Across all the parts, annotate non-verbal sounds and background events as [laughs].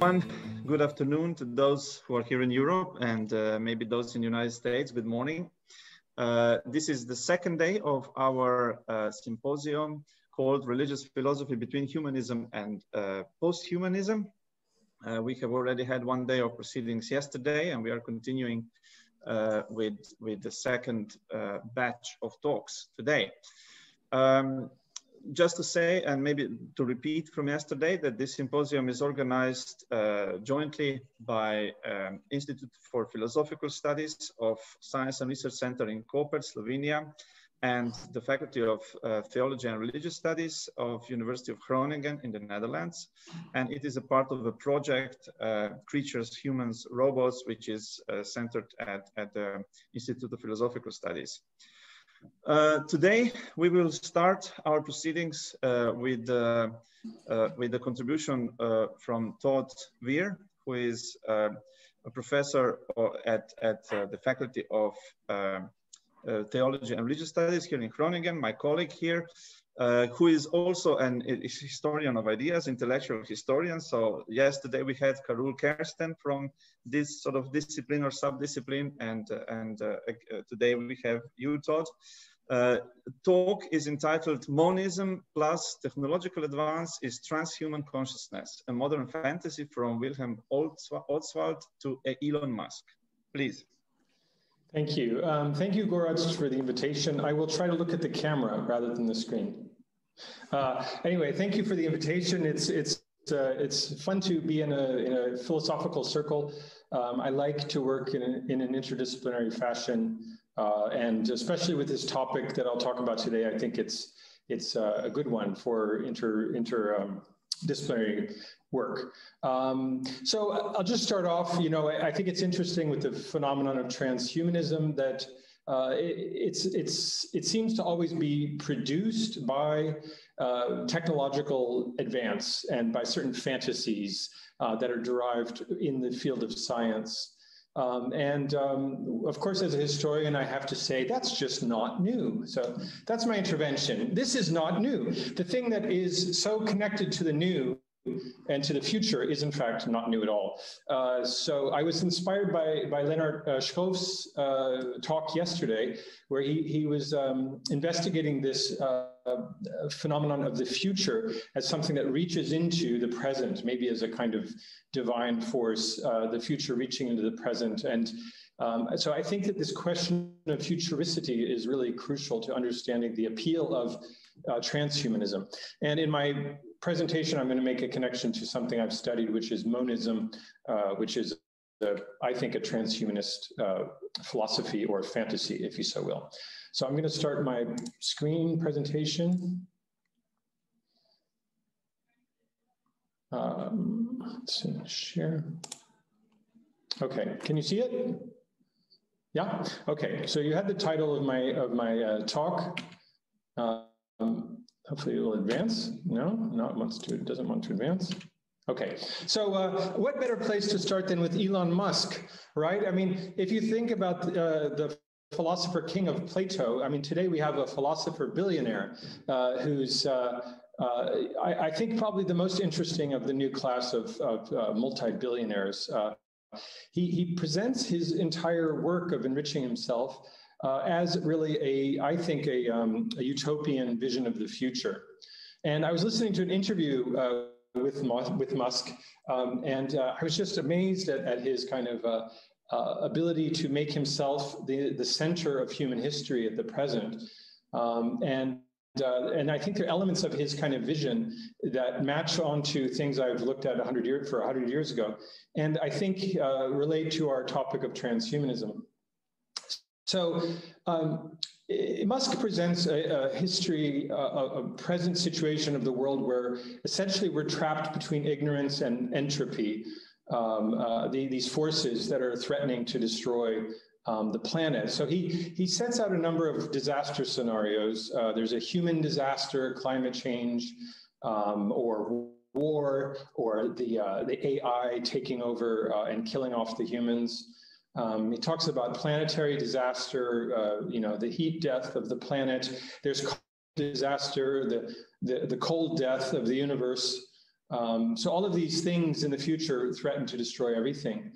everyone. Good afternoon to those who are here in Europe and uh, maybe those in the United States. Good morning. Uh, this is the second day of our uh, symposium called Religious Philosophy Between Humanism and uh, Post-Humanism. Uh, we have already had one day of proceedings yesterday and we are continuing uh, with, with the second batch of talks today. Um, just to say, and maybe to repeat from yesterday, that this symposium is organized uh, jointly by um, Institute for Philosophical Studies of Science and Research Center in Koper, Slovenia, and the Faculty of uh, Theology and Religious Studies of University of Groningen in the Netherlands. And it is a part of a project, uh, Creatures, Humans, Robots, which is uh, centered at, at the Institute of Philosophical Studies. Uh, today, we will start our proceedings uh, with, uh, uh with the contribution uh, from Todd Weir, who is a professor at, at the Faculty of Theology and Religious Studies here in Groningen, my colleague here, uh, who is also an historian of ideas, intellectual historian. So yesterday we had Carool Kersten from this sort of discipline or sub-discipline, and uh, and uh, uh today we have you, Todd. Uh, talk is entitled Monism plus Technological Advance is Transhuman Consciousness, a modern fantasy from Wilhelm Ostwald to Elon Musk. Please. Thank you. Um, thank you, Gorazd, for the invitation. I will try to look at the camera rather than the screen. Uh, anyway, thank you for the invitation. It's it's uh, it's fun to be in a, in a philosophical circle. Um, I like to work in, in an interdisciplinary fashion, uh, and especially with this topic that I'll talk about today, I think it's it's uh, a good one for inter inter um, disciplinary work. Um, so I'll just start off. You know, I, I think it's interesting with the phenomenon of transhumanism that uh, it, it's, it's, it seems to always be produced by uh, technological advance and by certain fantasies uh, that are derived in the field of science. Um, and um, of course, as a historian, I have to say that's just not new. So that's my intervention. This is not new. The thing that is so connected to the new and to the future is in fact not new at all. Uh, so I was inspired by, by Leonard uh, uh, talk yesterday, where he, he was um, investigating this uh, phenomenon of the future as something that reaches into the present, maybe as a kind of divine force, uh, the future reaching into the present. And um, so I think that this question of futuricity is really crucial to understanding the appeal of uh, transhumanism. And in my presentation, I'm going to make a connection to something I've studied, which is monism, uh, which is, a, I think, a transhumanist uh, philosophy or fantasy, if you so will. So I'm going to start my screen presentation. Um, let's see, share. Okay, can you see it? Yeah. Okay. So you had the title of my of my uh, talk. Um, Hopefully it will advance. No, not wants to, doesn't want to advance. Okay, so uh, what better place to start than with Elon Musk, right? I mean, if you think about uh, the philosopher king of Plato, I mean, today we have a philosopher billionaire uh, who's, uh, uh, I, I, think, probably the most interesting of the new class of, of uh, multi-billionaires. he, he presents his entire work of enriching himself uh, as really a, I think, a, um, a, utopian vision of the future. And I was listening to an interview uh, with, with Musk, um, and uh, I was just amazed at, at his kind of uh, uh, ability to make himself the, the center of human history at the present. Um, and uh, and I think there are elements of his kind of vision that match onto things I've looked at 100 years for 100 years ago, and I think uh, relate to our topic of transhumanism. So um, Musk presents a, a history, a, a, present situation of the world where essentially we're trapped between ignorance and entropy, um, uh, the, these forces that are threatening to destroy um, the planet. So he, he sets out a number of disaster scenarios. Uh, there's a human disaster, climate change, um, or war, or the, uh, the AI taking over uh, and killing off the humans. Um, he talks about planetary disaster, uh, you know, the heat death of the planet. There's disaster, the, the, the cold death of the universe. Um, so all of these things in the future threaten to destroy everything.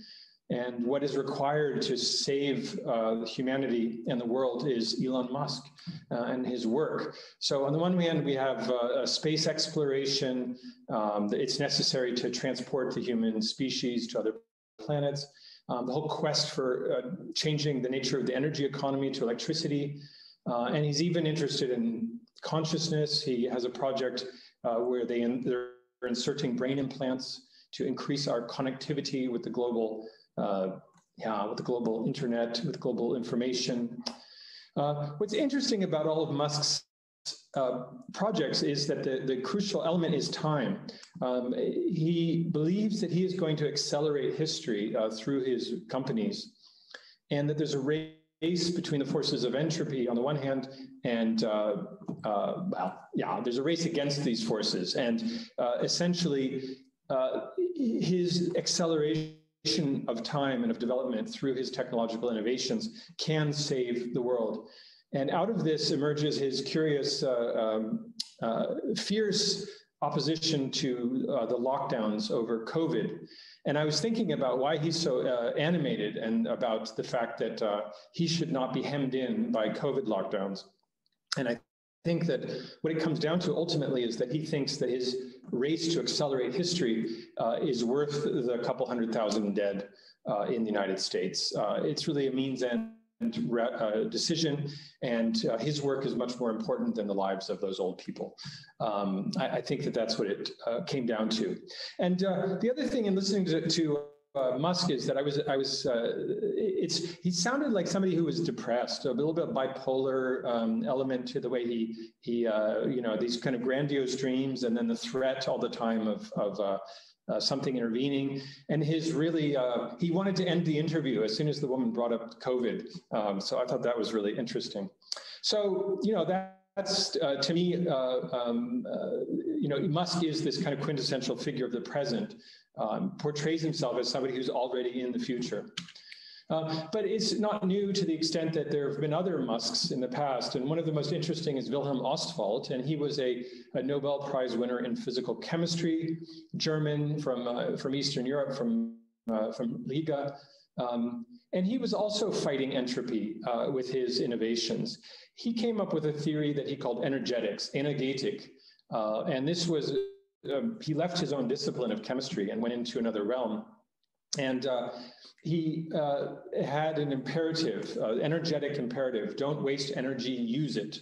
And what is required to save uh, humanity and the world is Elon Musk uh, and his work. So on the one hand, we have uh, space exploration. Um, it's necessary to transport the human species to other planets. Um, the whole quest for uh, changing the nature of the energy economy to electricity. Uh, and he's even interested in consciousness. He has a project uh, where they in, they're inserting brain implants to increase our connectivity with the global uh, yeah, with the global internet, with global information. Uh, what's interesting about all of Musk's uh, projects is that the, the crucial element is time. Um, he believes that he is going to accelerate history uh, through his companies, and that there's a race between the forces of entropy on the one hand, and uh, uh, well, yeah, there's a race against these forces, and essentially his acceleration of time and of development through his technological innovations can save the world. And out of this emerges his curious, uh, um, uh, fierce opposition to uh, the lockdowns over COVID. And I was thinking about why he's so animated and about the fact that he should not be hemmed in by COVID lockdowns. And I think that what it comes down to ultimately is that he thinks that his race to accelerate history uh, is worth the couple hundred thousand dead uh, in the United States. Uh, it's really a means end uh, decision, and uh, his work is much more important than the lives of those old people. Um, I, I, think that that's what it uh, came down to. And the other thing in listening to, to uh, Musk is that I was I was uh, it's he sounded like somebody who was depressed, a little bit bipolar um, element to the way he he uh, you know these kind of grandiose dreams and then the threat all the time of of uh, something intervening and his really uh, he wanted to end the interview as soon as the woman brought up COVID. Um, so I thought that was really interesting. So you know that. That's uh, to me, uh, um, uh, you know, Musk is this kind of quintessential figure of the present, um, portrays himself as somebody who's already in the future. Uh, but it's not new to the extent that there have been other Musks in the past. And one of the most interesting is Wilhelm Ostwald. And he was a, a Nobel Prize winner in physical chemistry, German from, uh, from Eastern Europe, from, uh, from Riga. Um, and he was also fighting entropy uh, with his innovations. He came up with a theory that he called energetics, energetic. Uh, and this was um, he left his own discipline of chemistry and went into another realm. And uh, he uh, had an imperative, uh, energetic imperative, don't waste energy, use it.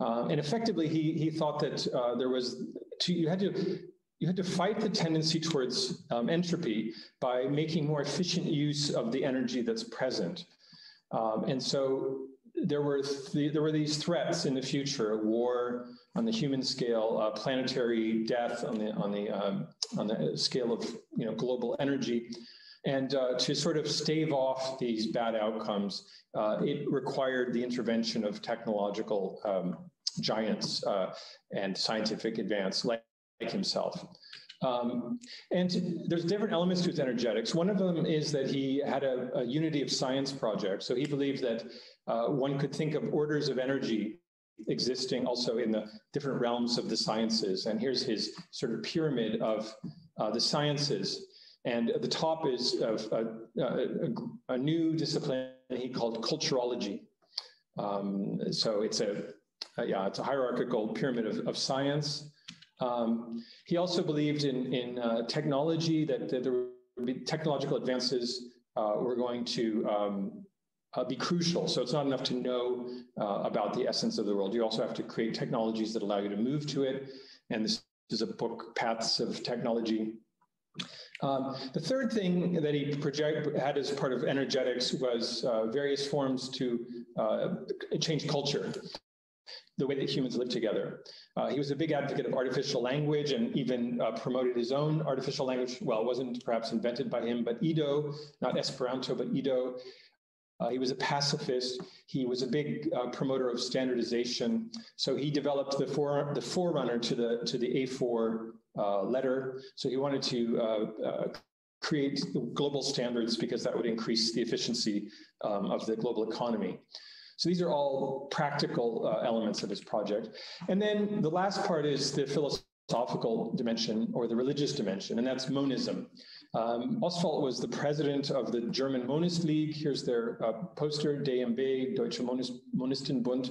Um, and effectively, he, he thought that there was, to, you had to, you had to fight the tendency towards um, entropy by making more efficient use of the energy that's present. Um, and so there were th there were these threats in the future: war on the human scale, uh, planetary death on the on the um, on the scale of you know global energy, and uh, to sort of stave off these bad outcomes, uh, it required the intervention of technological um, giants uh, and scientific advance like, like himself. Um, and there's different elements to his energetics. One of them is that he had a, a unity of science project. So he believed that uh, one could think of orders of energy existing also in the different realms of the sciences. And here's his sort of pyramid of uh, the sciences. And at the top is a, a, a, new discipline he called culturology. Um, so it's a, yeah, it's a hierarchical pyramid of, of science. Um, he also believed in, in uh, technology, that, that, there would be technological advances uh, were going to um, uh, be crucial. So it's not enough to know uh, about the essence of the world. You also have to create technologies that allow you to move to it. And this is a book, Paths of Technology. Um, the third thing that he project, had as part of energetics was uh, various forms to uh, change culture, the way that humans live together. Uh, he was a big advocate of artificial language and even uh, promoted his own artificial language. Well, it wasn't perhaps invented by him, but Ido, not Esperanto, but Ido. Uh, he was a pacifist. He was a big uh, promoter of standardization. So he developed the, for, the forerunner to the, to the A4 uh, letter. So he wanted to uh, uh, create global standards because that would increase the efficiency um, of the global economy. So these are all practical uh, elements of his project. And then the last part is the philosophical dimension or the religious dimension, and that's monism. Um, was the president of the German Monist League. Here's their uh, poster, DMB, Deutsche Monist, Monistenbund,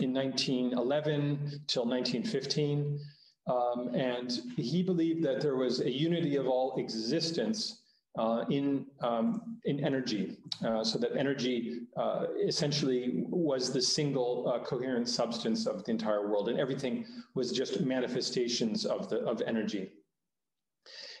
in 1911 till 1915. Um, and he believed that there was a unity of all existence uh, in, um, in energy, uh, so that energy uh, essentially was the single uh, coherent substance of the entire world, and everything was just manifestations of, the, of energy.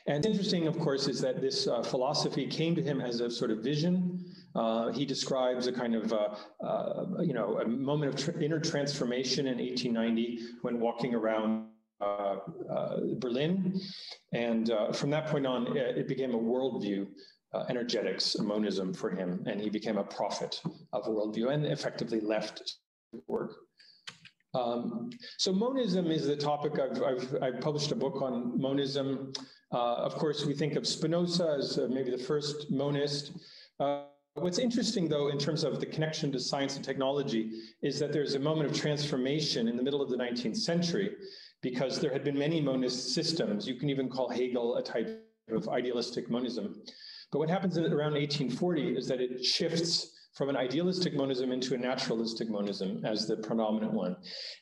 And interesting, of course, is that this uh, philosophy came to him as a sort of vision. Uh, he describes a kind of, uh, uh you know, a moment of tra inner transformation in 1890 when walking around uh, uh, Berlin. And from that point on, it became a worldview, energetics, monism for him. And he became a prophet of worldview and effectively left work. Um, so monism is the topic. I've, I've, I've, published a book on monism. Uh, of course, we think of Spinoza as uh, maybe the first monist. Uh, what's interesting, though, in terms of the connection to science and technology, is that there's a moment of transformation in the middle of the 19th century because there had been many monist systems. You can even call Hegel a type of idealistic monism. But what happens around 1840 is that it shifts from an idealistic monism into a naturalistic monism as the predominant one.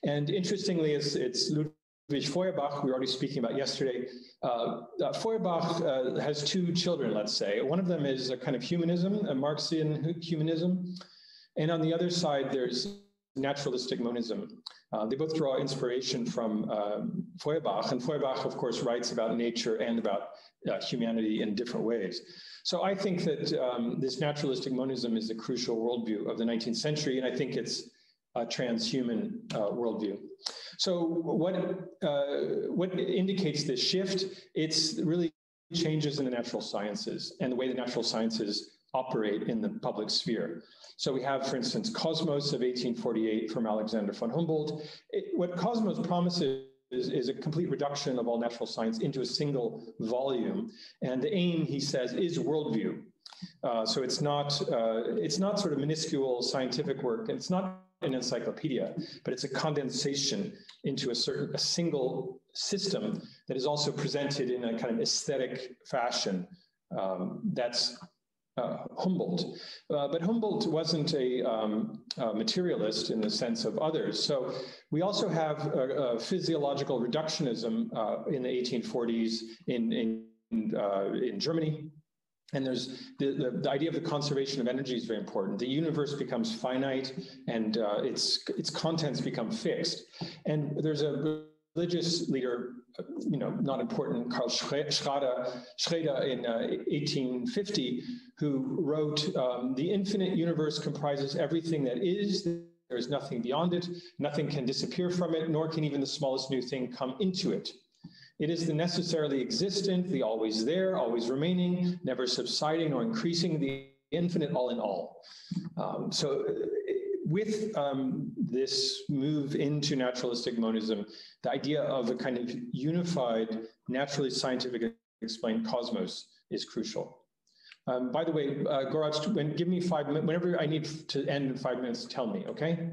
And interestingly, it's, it's Ludwig Feuerbach, we were already speaking about yesterday. Uh, uh, Feuerbach uh, has two children, let's say. One of them is a kind of humanism, a Marxian humanism. And on the other side, there's naturalistic monism. Uh, they both draw inspiration from um, Feuerbach, and Feuerbach, of course, writes about nature and about uh, humanity in different ways. So I think that um, this naturalistic monism is a crucial worldview of the 19th century, and I think it's a transhuman uh, worldview. So what uh, what indicates this shift? It's really changes in the natural sciences and the way the natural sciences operate in the public sphere. So we have, for instance, Cosmos of 1848 from Alexander von Humboldt. It, what Cosmos promises is, is a complete reduction of all natural science into a single volume. And the aim, he says, is worldview. Uh, so it's not uh, it's not sort of minuscule scientific work. It's not an encyclopedia, but it's a condensation into a certain a single system that is also presented in a kind of aesthetic fashion. Um, that's uh, Humboldt. Uh, but Humboldt wasn't a, um, a, materialist in the sense of others. So we also have a, a physiological reductionism uh, in the 1840s in, in, uh, in Germany. And there's the, the, the, idea of the conservation of energy is very important. The universe becomes finite and uh, its, its contents become fixed. And there's a religious leader, you know, not important, Karl Schrader, Schrader in uh, 1850, who wrote, um, the infinite universe comprises everything that is, there is nothing beyond it, nothing can disappear from it, nor can even the smallest new thing come into it. It is the necessarily existent, the always there, always remaining, never subsiding or increasing, the infinite all in all. Um, so with um, this move into naturalistic monism, the idea of a kind of unified, naturally scientific explained cosmos is crucial. Um, by the way, uh, Gorazd, when, give me five minutes, whenever I need to end in five minutes, tell me, okay?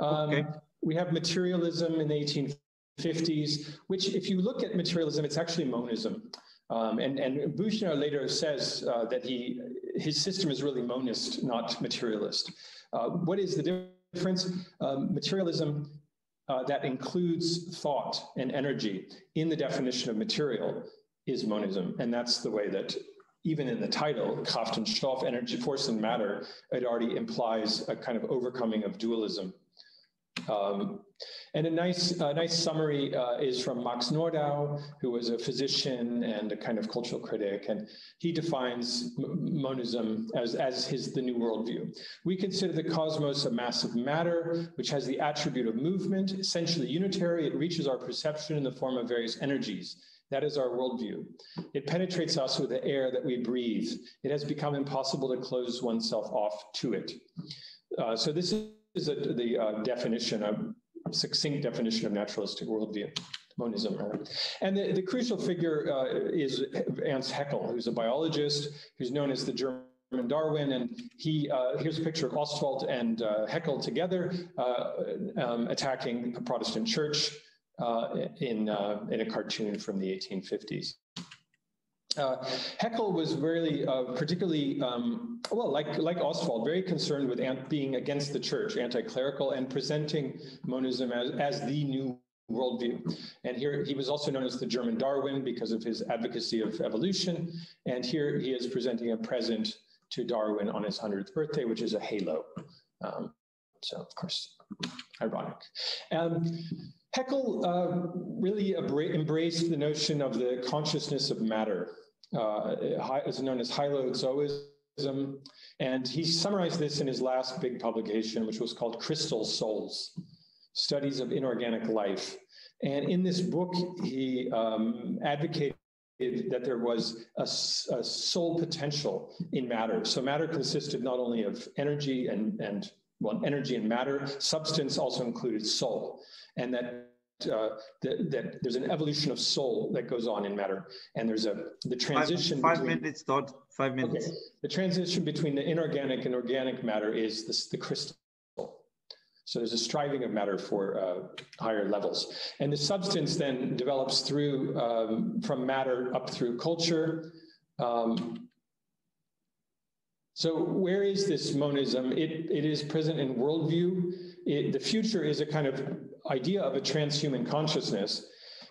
Um, okay. We have materialism in the 1850s, which if you look at materialism, it's actually monism. Um, and, and Büchner later says uh, that he, his system is really monist, not materialist. Uh, what is the difference? Um, materialism uh, that includes thought and energy in the definition of material is monism. And that's the way that even in the title, Kraft und Stoff, energy, force and matter, it already implies a kind of overcoming of dualism. Um, and a nice, a nice summary uh, is from Max Nordau, who was a physician and a kind of cultural critic, and he defines monism as, as his the new worldview. We consider the cosmos a mass of matter, which has the attribute of movement, essentially unitary. It reaches our perception in the form of various energies. That is our worldview. It penetrates us with the air that we breathe. It has become impossible to close oneself off to it. Uh, so this is is a, the uh, definition, a succinct definition of naturalistic worldview, monism. And the, the crucial figure uh, is Ernst Haeckel, who's a biologist, who's known as the German Darwin, and he uh, here's a picture of Ostwald and uh, Haeckel together uh, um, attacking a Protestant church uh, in, uh, in a cartoon from the 1850s. Uh, Haeckel was really uh, particularly, um, well, like, like Ostwald, very concerned with being against the church, anti-clerical, and presenting monism as, as the new worldview. And here he was also known as the German Darwin because of his advocacy of evolution. And here he is presenting a present to Darwin on his 100th birthday, which is a halo. Um, so, of course, ironic. Um, Haeckel uh, really embraced the notion of the consciousness of matter, is known as hylozoism. And he summarized this in his last big publication, which was called Crystal Souls Studies of Inorganic Life. And in this book, he um, advocated that there was a, a, soul potential in matter. So matter consisted not only of energy and, and well, energy and matter, substance also included soul. And that uh, that, that, there's an evolution of soul that goes on in matter, and there's a the transition. Five, five between, minutes, Todd. Five minutes. Okay. The transition between the inorganic and organic matter is this, the crystal. So there's a striving of matter for uh, higher levels, and the substance then develops through um, from matter up through culture. Um, so where is this monism? It, it is present in worldview. It, the future is a kind of idea of a transhuman consciousness.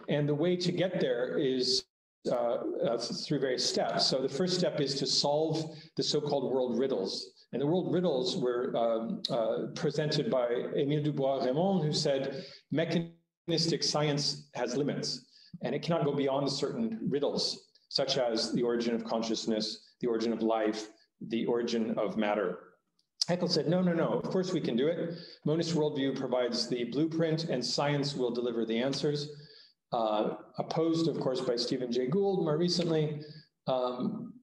And the way to get there is uh, uh, through various steps. So the first step is to solve the so-called world riddles. And the world riddles were um, uh, presented by Emil du Bois-Reymond, who said mechanistic science has limits, and it cannot go beyond certain riddles, such as the origin of consciousness, the origin of life, the origin of matter. Haeckel said, no, no, no, of course we can do it. Monist worldview provides the blueprint and science will deliver the answers. Uh, opposed, of course, by Stephen Jay Gould more recently. Um,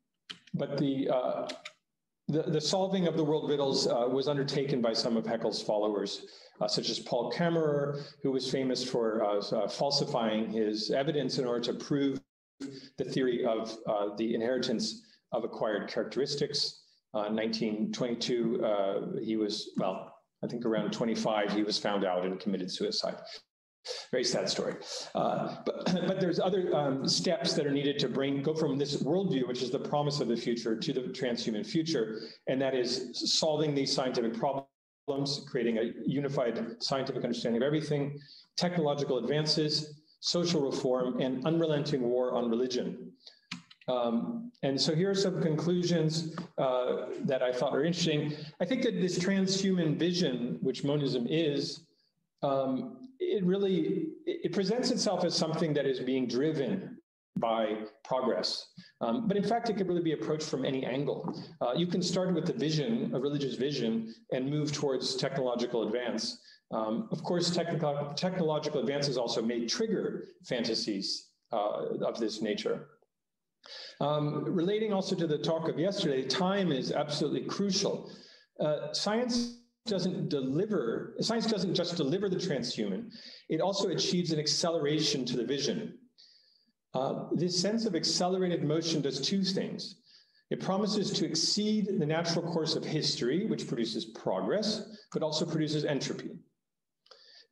but the, uh, the, the, solving of the world riddles uh, was undertaken by some of Haeckel's followers, uh, such as Paul Kammerer, who was famous for uh, uh, falsifying his evidence in order to prove the theory of the inheritance of acquired characteristics. Uh, 1922, uh, he was, well, I think around 25, he was found out and committed suicide. Very sad story. Uh, but, [clears throat] but there's other um, steps that are needed to bring, go from this worldview, which is the promise of the future, to the transhuman future. And that is solving these scientific problems, creating a unified scientific understanding of everything, technological advances, social reform, and unrelenting war on religion. Um, and so here are some conclusions uh, that I thought are interesting. I think that this transhuman vision, which monism is, um, it really it presents itself as something that is being driven by progress. Um, but in fact, it could really be approached from any angle. Uh, you can start with the vision, a religious vision, and move towards technological advance. Um, of course, technological advances also may trigger fantasies uh, of this nature. Um, relating also to the talk of yesterday, time is absolutely crucial. Uh, science doesn't deliver, science doesn't just deliver the transhuman, it also achieves an acceleration to the vision. Uh, this sense of accelerated motion does two things. It promises to exceed the natural course of history, which produces progress, but also produces entropy.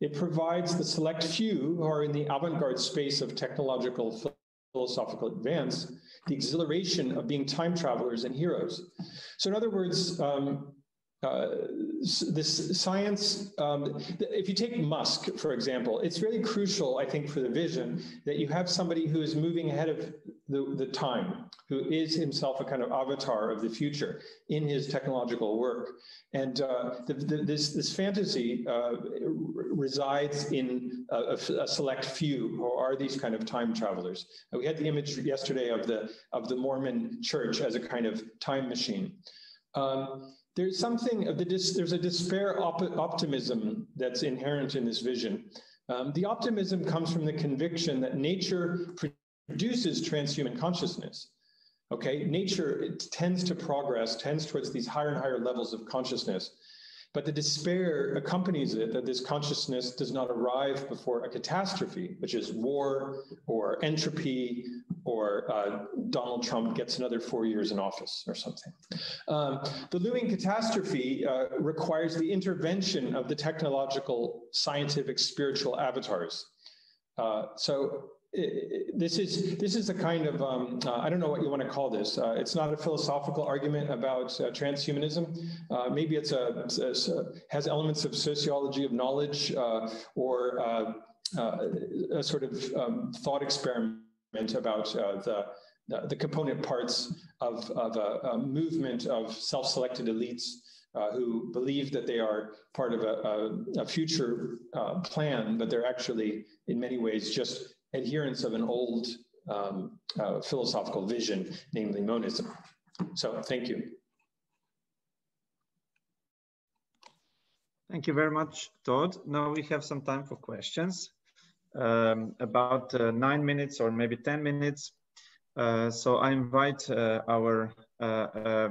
It provides the select few who are in the avant-garde space of technological philosophical advance, the exhilaration of being time travelers and heroes. So in other words, um, uh, this science, um, if you take Musk, for example, it's really crucial, I think, for the vision that you have somebody who is moving ahead of the, the time, who is himself a kind of avatar of the future in his technological work. And uh, the, the, this, this fantasy uh, resides in a, a, select few who are these kind of time travelers. we had the image yesterday of the, of the Mormon church as a kind of time machine. Um, there's something of the there's a despair op optimism that's inherent in this vision. Um, the optimism comes from the conviction that nature produces transhuman consciousness. Okay, nature tends to progress, tends towards these higher and higher levels of consciousness. But the despair accompanies it that this consciousness does not arrive before a catastrophe, which is war or entropy or uh, Donald Trump gets another four years in office or something. Um, the looming catastrophe uh, requires the intervention of the technological, scientific, spiritual avatars. Uh, so this is this is a kind of um, uh, I don't know what you want to call this. Uh, it's not a philosophical argument about uh, transhumanism. Uh, maybe it's a, it's a, has elements of sociology of knowledge uh, or uh, a sort of um, thought experiment about the, the, component parts of of a, a movement of self-selected elites. who believe that they are part of a, a, a future plan, but they're actually, in many ways, just adherents of an old um, uh, philosophical vision, namely monism. So thank you. Thank you very much, Todd. Now we have some time for questions, um, about uh, nine minutes or maybe 10 minutes. Uh, so I invite uh, our uh, uh,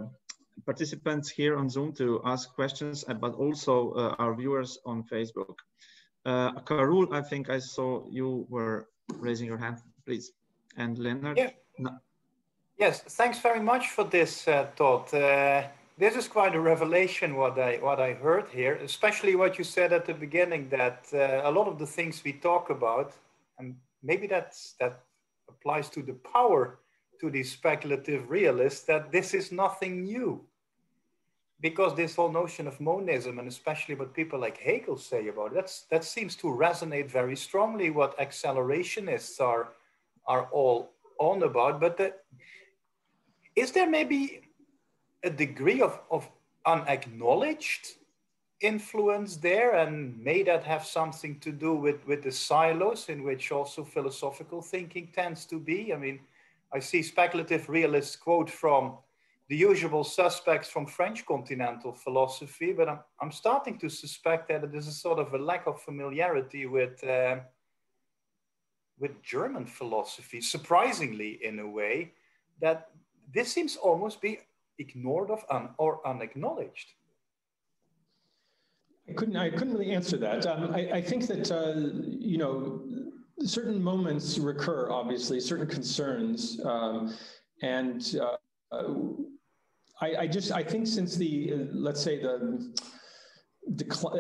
participants here on Zoom to ask questions, but also our viewers on Facebook. Carool, I think I saw you were raising your hand, please. And Lenart? Yeah. No. Yes, thanks very much for this, uh, Todd. Uh, this is quite a revelation what I what I heard here, especially what you said at the beginning that uh, a lot of the things we talk about, and maybe that's that applies to the power to these speculative realists, that this is nothing new because this whole notion of monism, and especially what people like Hegel say about it, that's, that seems to resonate very strongly what accelerationists are, are all on about. But the, is there maybe a degree of, of unacknowledged influence there? And may that have something to do with, with the silos in which also philosophical thinking tends to be? I mean, I see speculative realists quote from the usual suspects from French continental philosophy, but I'm, I'm starting to suspect that there's a sort of a lack of familiarity with, uh, with German philosophy, surprisingly in a way, that this seems almost be ignored of un, or unacknowledged. I couldn't, I couldn't really answer that. Um, I, I, think that, uh, you know, certain moments recur, obviously, certain concerns, um, and uh, I, I just I think since the uh, let's say the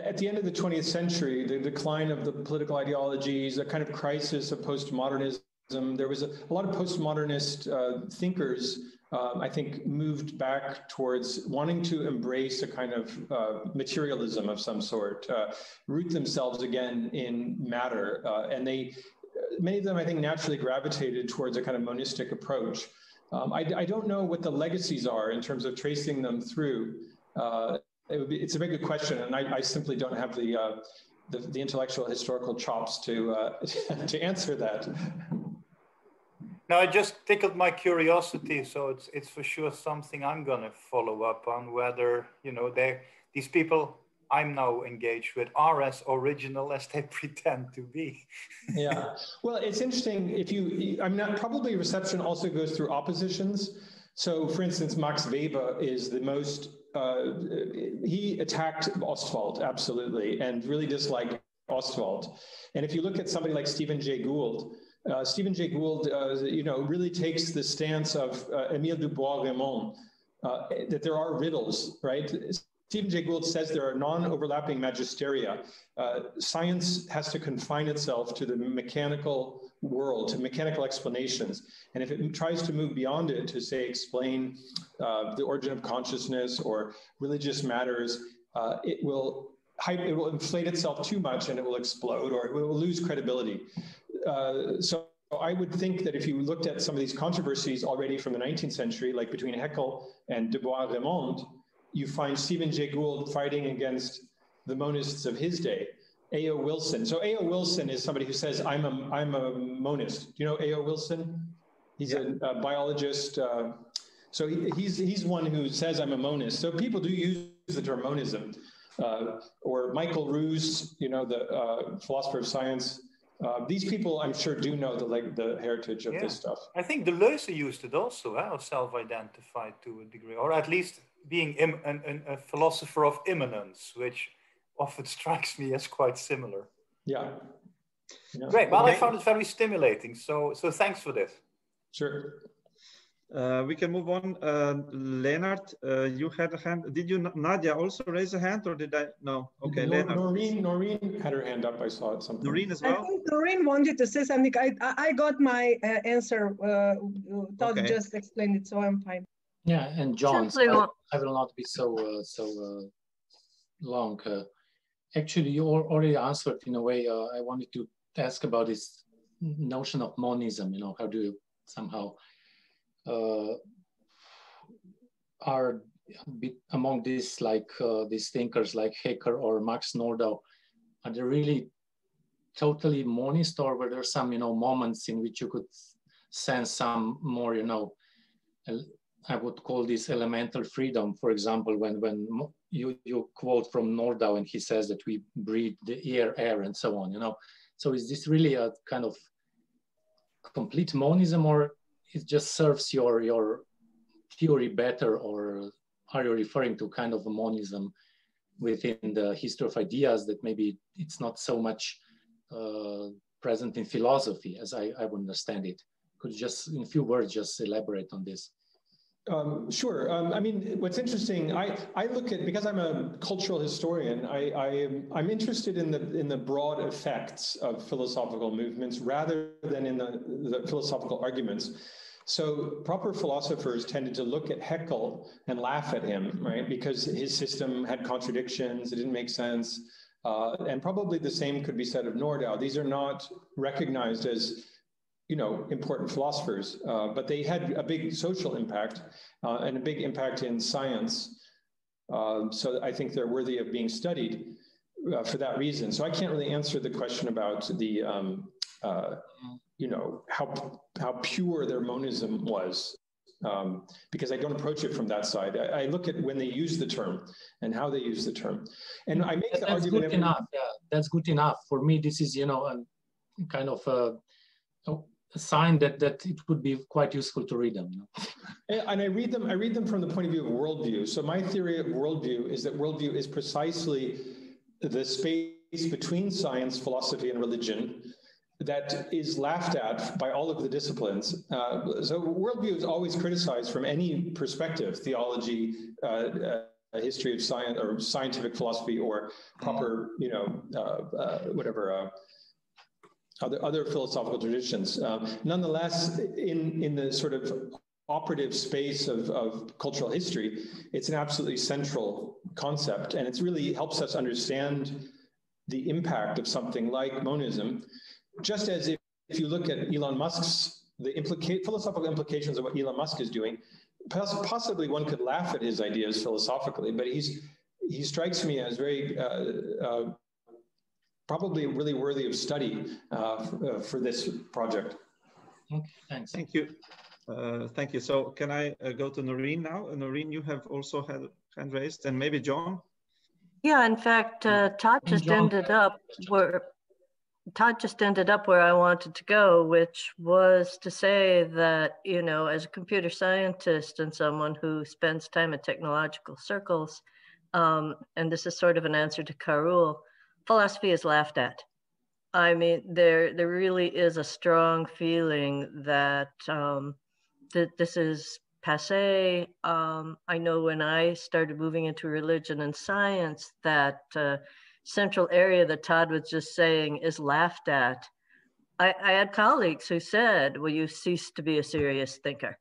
at the end of the 20th century, the decline of the political ideologies, a kind of crisis of postmodernism. There was a, a lot of postmodernist uh, thinkers, um, I think, moved back towards wanting to embrace a kind of uh, materialism of some sort, uh, root themselves again in matter. Uh, and they, many of them, I think, naturally gravitated towards a kind of monistic approach. Um, I, I, don't know what the legacies are in terms of tracing them through. Uh, it be, it's a very good question, and I, I simply don't have the, uh, the, the intellectual historical chops to uh, [laughs] to answer that. No, it just tickled my curiosity, so it's it's for sure something I'm gonna follow up on. Whether you know they these people I'm now engaged with are as original as they [laughs] pretend to be. yeah. Well, it's interesting if you, I'm not, probably reception also goes through oppositions. So for instance, Max Weber is the most, uh, he attacked Ostwald, absolutely, and really disliked Ostwald. And if you look at somebody like Stephen Jay Gould, uh, Stephen Jay Gould, uh, you know, really takes the stance of uh, Emil du Bois-Reymond, uh, that there are riddles, right? Stephen Jay Gould says there are non-overlapping magisteria. Uh, science has to confine itself to the mechanical world, to mechanical explanations. And if it tries to move beyond it to say explain uh, the origin of consciousness or religious matters, uh, it will it will inflate itself too much and it will explode or it will lose credibility. Uh, so I would think that if you looked at some of these controversies already from the 19th century, like between Haeckel and du Bois-Reymond, you find Stephen Jay Gould fighting against the monists of his day. E.O. Wilson. So E.O. Wilson is somebody who says, I'm a, I'm a monist. Do you know E.O. Wilson? He's yeah. a, a, biologist. Uh, so he, he's, he's one who says, I'm a monist. So people do use the term monism. Uh, or Michael Ruse, you know, the uh, philosopher of science. Uh, these people, I'm sure, do know the like the heritage of yeah. this stuff. I think Deleuze used it also, huh, self-identified to a degree, or at least being Im- an, an, a philosopher of immanence, which often [laughs] strikes me as quite similar. Yeah. yeah. Great. Well, okay. I found it very stimulating. So, so thanks for this. Sure. Uh, we can move on. Uh, Lenart, uh, you had a hand. Did you, Nadja, also raise a hand or did I? No. Okay, Nor Lenart. Noreen, Noreen had her hand up. I saw it something. Noreen as well? I think Noreen wanted to say something. I, I I got my uh, answer. Uh, Todd Okay. just explained it, so I'm fine. Yeah, and John, Simply I, I will not be so uh, so uh, long. Uh, actually, you already answered in a way. Uh, I wanted to ask about this notion of monism. You know, how do you somehow uh, are be- among these like uh, these thinkers like Haeckel or Max Nordau? Are they really totally monist, or were there some you know moments in which you could sense some more you know I would call this elemental freedom. For example, when when you you quote from Nordau and he says that we breathe the air, air, and so on. You know, so is this really a kind of complete monism, or it just serves your your theory better, or are you referring to kind of a monism within the history of ideas that maybe it's not so much uh, present in philosophy as I, I would understand it? Could you just in a few words just elaborate on this? Um, sure. Um, I mean, what's interesting, I, I look at because I'm a cultural historian. I, I am I'm interested in the in the broad effects of philosophical movements rather than in the, the philosophical arguments. So proper philosophers tended to look at Haeckel and laugh at him, right? Because his system had contradictions, it didn't make sense. Uh, and probably the same could be said of Nordau. These are not recognized as you know, important philosophers, uh, but they had a big social impact uh, and a big impact in science. Um, so I think they're worthy of being studied uh, for that reason. So I can't really answer the question about the, um, uh, you know, how how pure their monism was, um, because I don't approach it from that side. I, I, look at when they use the term and how they use the term, and I make the that's argument. good every- enough. Yeah, that's good enough for me. This is you know a kind of a, a sign that that it would be quite useful to read them. And and I read them, I read them from the point of view of worldview. So my theory of worldview is that worldview is precisely the space between science, philosophy, and religion that is laughed at by all of the disciplines. Uh, so worldview is always criticized from any perspective, theology, uh, uh, history of science or scientific philosophy or proper, you know, uh, uh, whatever, uh, other, other philosophical traditions. Um, nonetheless, in, in the sort of operative space of, of cultural history, it's an absolutely central concept. And it really helps us understand the impact of something like monism, just as if, if you look at Elon Musk's, the implica- philosophical implications of what Elon Musk is doing, poss- possibly one could laugh at his ideas philosophically, but he's, he strikes me as very uh, uh, probably really worthy of study uh, for, uh, for this project. Okay, thanks. Thank you. Uh, thank you. So can I uh, go to Noreen now? Uh, Noreen, you have also had hand raised and maybe John? Yeah, in fact, uh, Todd just John. ended up where Todd just ended up where I wanted to go, which was to say that, you know, as a computer scientist and someone who spends time in technological circles, um, and this is sort of an answer to Carool, philosophy is laughed at. I mean, there there really is a strong feeling that um, that this is passe. Um, I know when I started moving into religion and science, that uh, central area that Todd was just saying is laughed at. I, I had colleagues who said, "Well, you cease to be a serious thinker."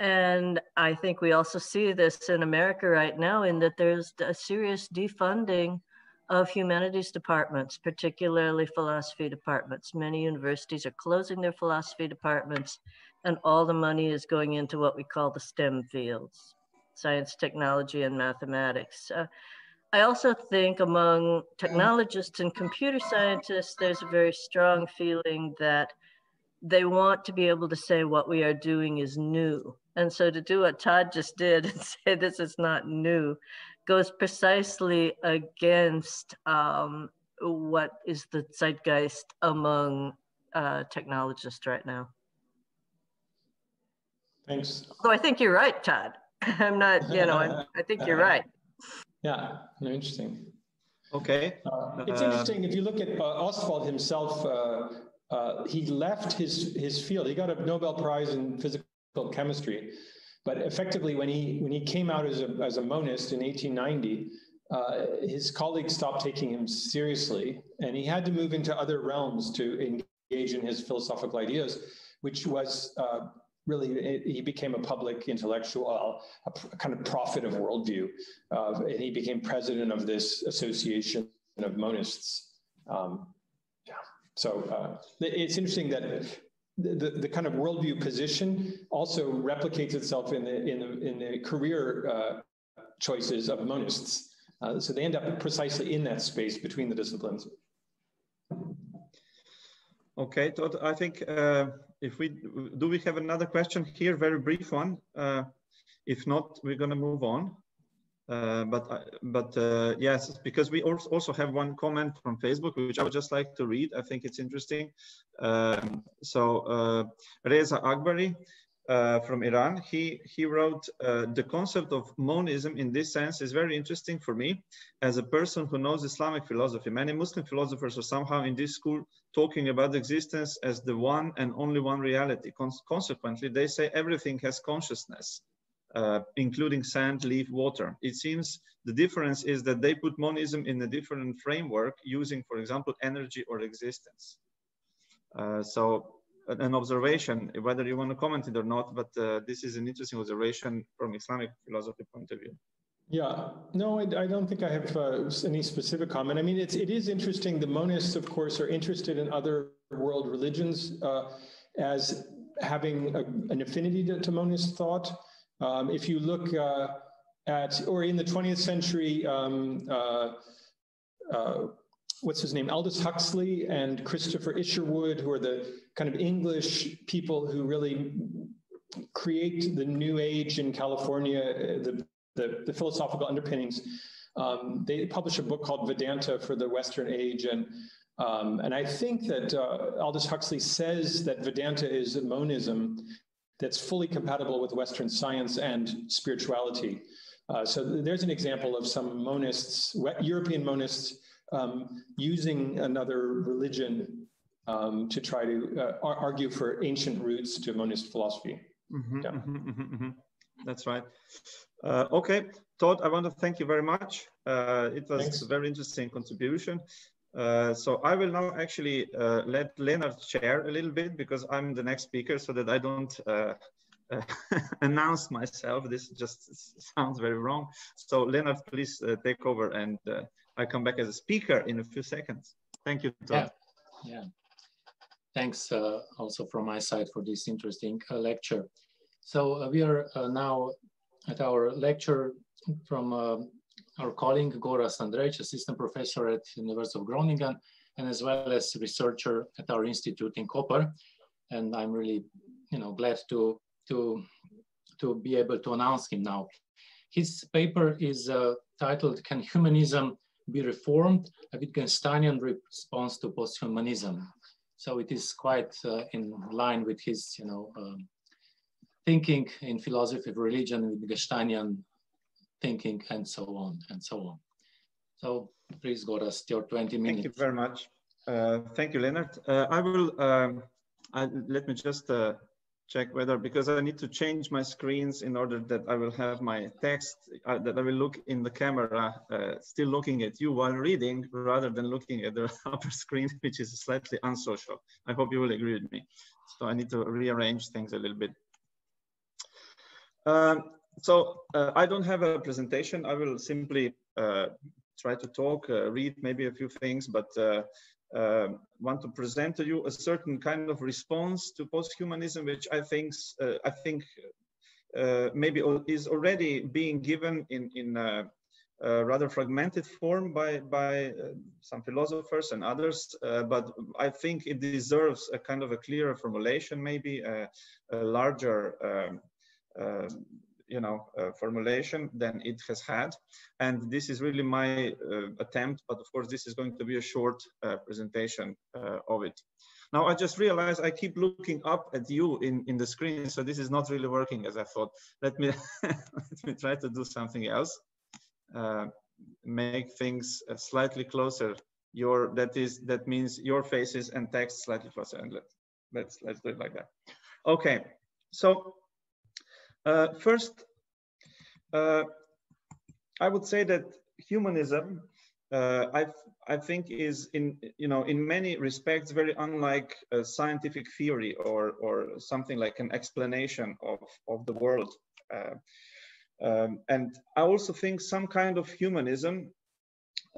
And I think we also see this in America right now, in that there's a serious defunding of humanities departments, particularly philosophy departments. Many universities are closing their philosophy departments, and all the money is going into what we call the STEM fields science, technology, and mathematics. Uh, I also think among technologists and computer scientists, there's a very strong feeling that they want to be able to say what we are doing is new. And so to do what Todd just did [laughs] and say this is not new goes precisely against um, what is the zeitgeist among uh, technologists right now. Thanks. So I think you're right, Todd. [laughs] I'm not, you know, I'm, I think you're [laughs] right. Yeah, no, interesting. Okay. Uh, it's Uh, interesting if you look at uh, Ostwald himself. Uh, uh, he left his his field. He got a Nobel Prize in physical chemistry. But effectively, when he when he came out as a as a monist in 1890, uh, his colleagues stopped taking him seriously, and he had to move into other realms to engage in his philosophical ideas, which was uh, really he became a public intellectual, a, a kind of prophet of worldview, uh, and he became president of this association of monists. Um, yeah, so uh, it's interesting that the, the kind of worldview position also replicates itself in the in the in the career uh, choices of monists. Uh, so they end up precisely in that space between the disciplines. Okay, I think uh, if we do we have another question here, very brief one. Uh, if not, we're going to move on. Uh, but uh, but uh, yes, because we also have one comment from Facebook, which I would just like to read. I think it's interesting. Um, so uh, Reza Akbari from Iran, he he wrote the concept of monism in this sense is very interesting for me as a person who knows Islamic philosophy. Many Muslim philosophers are somehow in this school talking about existence as the one and only one reality. Con consequently, they say everything has consciousness uh, including sand, leaf, water. It seems the difference is that they put monism in a different framework using, for example, energy or existence. Uh, so an observation, whether you want to comment it or not, but uh, this is an interesting observation from Islamic philosophy point of view. Yeah, no, I, I don't think I have uh, any specific comment. I mean, it's, it is interesting. The monists, of course, are interested in other world religions uh, as having a, an affinity to, to monist thought. Um, if you look uh, at, or in the 20th century, um, uh, uh, what's his name, Aldous Huxley and Christopher Isherwood, who are the kind of English people who really create the new age in California, uh, the, the, the philosophical underpinnings. Um, they published a book called Vedanta for the Western Age, and um, and I think that uh, Aldous Huxley says that Vedanta is monism, that's fully compatible with Western science and spirituality. Uh, so there's an example of some monists, European monists, um, using another religion um, to try to uh, argue for ancient roots to monist philosophy. Mm-hmm, yeah. mm-hmm, mm-hmm, mm-hmm. That's right. Uh, okay, Todd, I want to thank you very much. Uh, it was Thanks. a very interesting contribution. Uh, so I will now actually uh, let Lenart share a little bit because I'm the next speaker so that I don't uh, [laughs] announce myself. This just sounds very wrong. So Lenart, please uh, take over and uh, I come back as a speaker in a few seconds. Thank you. Todd. Yeah. yeah. Thanks also from my side for this interesting lecture. So we are now at our lecture from our colleague Gorazd Andrejč, assistant professor at University of Groningen, and as well as researcher at our institute in Koper. And I'm really, you know, glad to to to be able to announce him now. His paper is uh, titled "Can Humanism Be Reformed? A Wittgensteinian Response to Posthumanism." So it is quite uh, in line with his, you know, um, thinking in philosophy of religion, with Wittgensteinian thinking, and so on and so on. So please, Gorazd, your 20 minutes. Thank you very much. Uh, thank you, Lenart. Uh, I will, um, I, let me just uh, check whether, because I need to change my screens in order that I will have my text, uh, that I will look in the camera, uh, still looking at you while reading, rather than looking at the [laughs] upper screen, which is slightly unsocial. I hope you will agree with me. So I need to rearrange things a little bit. Um, so uh, I don't have a presentation. I will simply uh, try to talk, uh, read maybe a few things, but uh, uh, want to present to you a certain kind of response to posthumanism, which I think uh, I think maybe is already being given in in rather fragmented form by by some philosophers and others. but I think it deserves a kind of a clearer formulation, maybe a, a larger. Um, um you know uh, formulation than it has had. And this is really my uh, attempt but of course this is going to be a short uh, presentation of it. Now i just realized i keep looking up at you in in the screen so this is not really working as i thought. Let me [laughs] let me try to do something else uh, make things slightly closer. Your that is that means your faces and text slightly closer. And let, let's let's do it like that. Okay so first, uh, I would say that humanism, uh, I I think, is in you know in many respects very unlike a scientific theory or or something like an explanation of of the world. Uh, um, and I also think some kind of humanism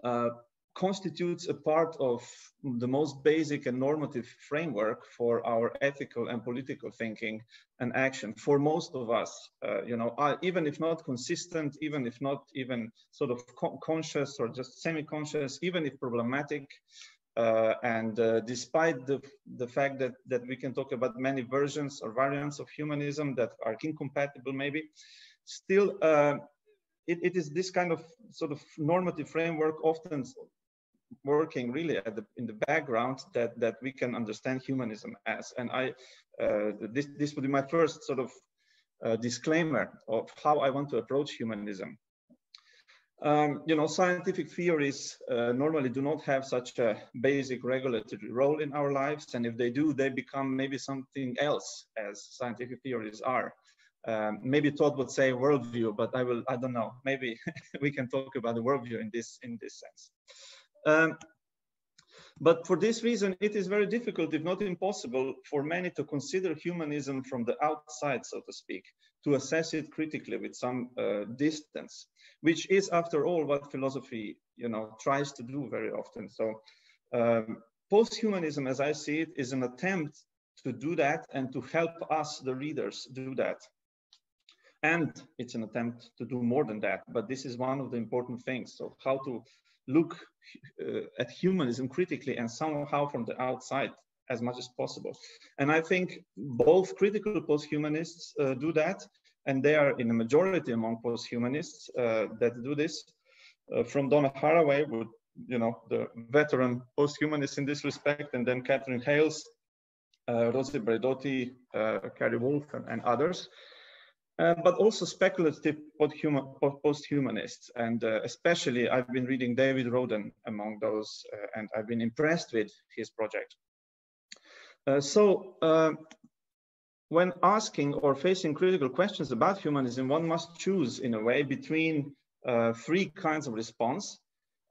uh, constitutes a part of the most basic and normative framework for our ethical and political thinking and action for most of us. Uh, you know even if not consistent even if not even sort of co conscious or just semi-conscious even if problematic uh, and uh, despite the, the fact that, that we can talk about many versions or variants of humanism that are incompatible maybe still uh, it, it is this kind of sort of normative framework often working really the, in the background that that we can understand humanism as and i uh, this this would be my first sort of uh, disclaimer of how i want to approach humanism um, you know scientific theories uh, normally do not have such a basic regulatory role in our lives and if they do they become maybe something else as scientific theories are um, maybe Todd would say worldview, but I will, I don't know. Maybe [laughs] we can talk about the worldview in this, in this sense. Um, but for this reason, it is very difficult, if not impossible, for many to consider humanism from the outside, so to speak, to assess it critically with some uh, distance, which is, after all, what philosophy, you know, tries to do very often. So, um, post-humanism, as I see it, is an attempt to do that and to help us, the readers, do that. And it's an attempt to do more than that. But this is one of the important things. So, how to look uh, at humanism critically and somehow from the outside as much as possible. And I think both critical post-humanists uh, do that, and they are in a majority among post-humanists uh, that do this. Uh, from Donna Haraway, would you know the veteran post-humanist in this respect, and then Katherine Hayles, uh, Rosi Braidotti, uh, Cary Wolfe, and, and others. Uh, but also speculative post-humanists. And uh, especially I've been reading David Roden among those, uh, and I've been impressed with his project. Uh, so uh, when asking or facing critical questions about humanism, one must choose in a way between three kinds of response,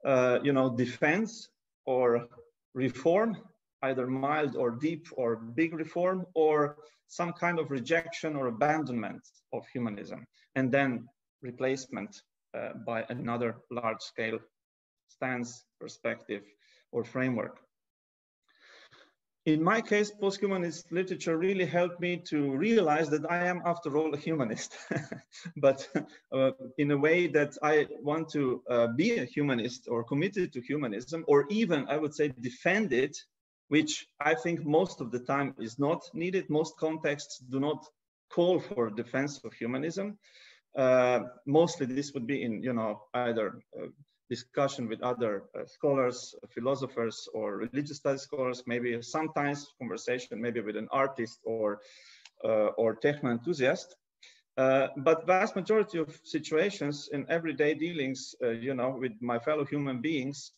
you know, defense or reform either mild or deep or big reform or some kind of rejection or abandonment of humanism and then replacement uh, by another large scale stance, perspective, or framework. In my case, post-humanist literature really helped me to realize that I am, after all, a humanist, [laughs] but uh, in a way that I want to uh, be a humanist or committed to humanism, or even, I would say, defend it which I think most of the time is not needed. Most contexts do not call for defense of humanism. Uh, mostly this would be in, you know, either uh, discussion with other uh, scholars, philosophers, or religious studies scholars, maybe sometimes conversation, maybe with an artist or, uh, or techno enthusiast. Uh, but vast majority of situations in everyday dealings, uh, you know, with my fellow human beings,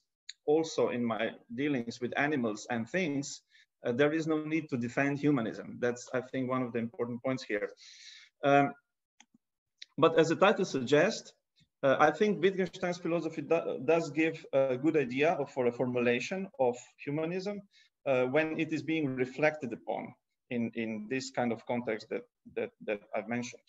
also in my dealings with animals and things, uh, there is no need to defend humanism. That's, I think, one of the important points here. Um, but as the title suggests, uh, I think Wittgenstein's philosophy do does give a good idea of, for a formulation of humanism uh, when it is being reflected upon in, in this kind of context that, that, that I've mentioned.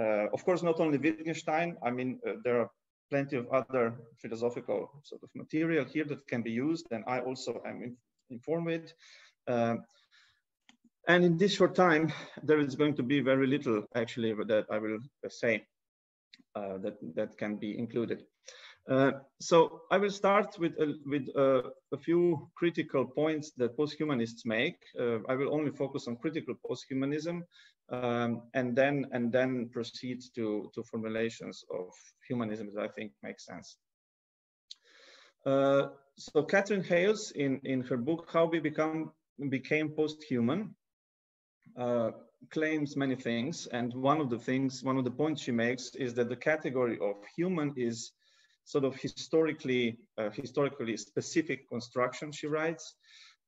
Uh, of course, not only Wittgenstein, I mean, uh, there are plenty of other philosophical sort of material here that can be used, and I also am in, informed with. Um, and in this short time, there is going to be very little actually that I will say uh, that, that can be included. Uh, so I will start with, uh, with uh, a few critical points that post-humanists make. Uh, I will only focus on critical post-humanism um, and then and then proceed to, to formulations of humanism that I think makes sense. Uh, so Katherine Hayles, in, in her book, How We Become Became Post-Human, uh, claims many things. And one of the things, one of the points she makes is that the category of human is sort of historically, uh, historically specific construction, she writes.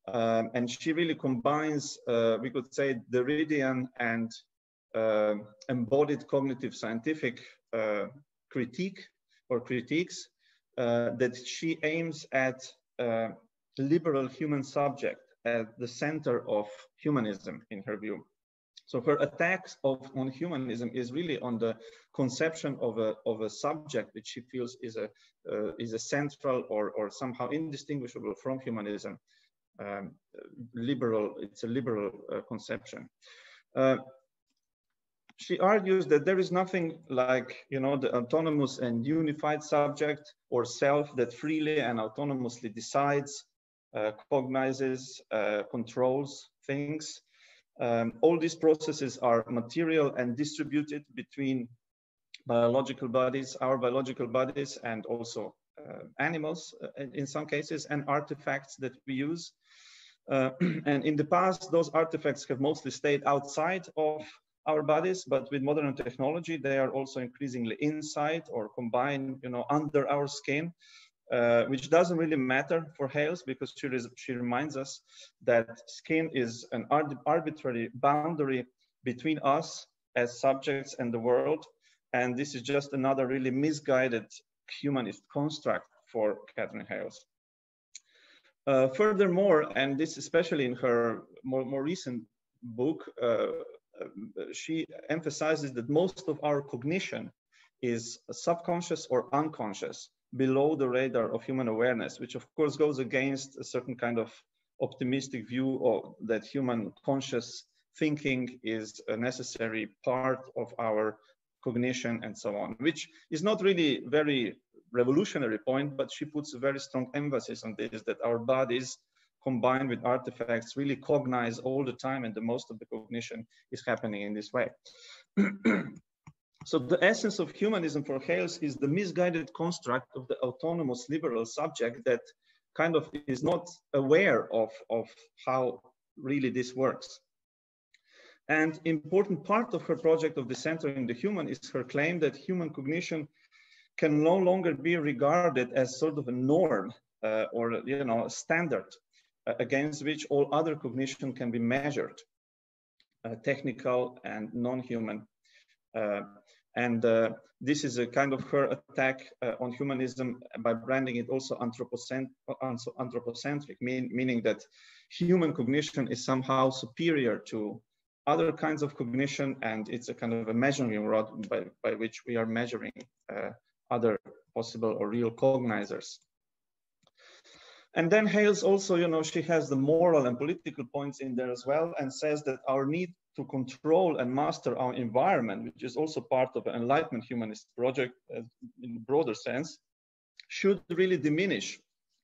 Um, and she really combines, uh, we could say, Derridian and uh, embodied cognitive scientific uh, critique or critiques uh, that she aims at uh, liberal human subject at the center of humanism in her view. So her attacks of, on humanism is really on the conception of a, of a subject which she feels is a, uh, is a central or, or somehow indistinguishable from humanism. Um, liberal, it's a liberal uh, conception. Uh, she argues that there is nothing like, you know, the autonomous and unified subject or self that freely and autonomously decides, uh, cognizes, uh, controls things. Um, all these processes are material and distributed between biological bodies, our biological bodies, and also uh, animals uh, in some cases, and artifacts that we use. Uh, [clears throat] and in the past, those artifacts have mostly stayed outside of our bodies, but with modern technology, they are also increasingly inside or combined, you know, under our skin, uh, which doesn't really matter for Hayles because she, she reminds us that skin is an arbitrary boundary between us as subjects and the world. And this is just another really misguided humanist construct for Katherine Hayles. Uh, furthermore, and this especially in her more, more recent book, uh, she emphasizes that most of our cognition is subconscious or unconscious below the radar of human awareness, which of course goes against a certain kind of optimistic view of that human conscious thinking is a necessary part of our cognition and so on, which is not really very revolutionary point, but she puts a very strong emphasis on this, that our bodies combined with artifacts really cognize all the time and the most of the cognition is happening in this way. [clears throat] so the essence of humanism for Hayles is the misguided construct of the autonomous liberal subject that kind of is not aware of, of how really this works. And important part of her project of the decentering the human is her claim that human cognition can no longer be regarded as sort of a norm uh, or you know a standard uh, against which all other cognition can be measured, uh, technical and non-human. Uh, and uh, this is a kind of her attack uh, on humanism by branding it also anthropocent anthropocentric, mean, meaning that human cognition is somehow superior to other kinds of cognition, and it's a kind of a measuring rod by, by which we are measuring uh, other possible or real cognizers. And then Hayles also, you know, she has the moral and political points in there as well and says that our need to control and master our environment, which is also part of an enlightenment humanist project uh, in a broader sense, should really diminish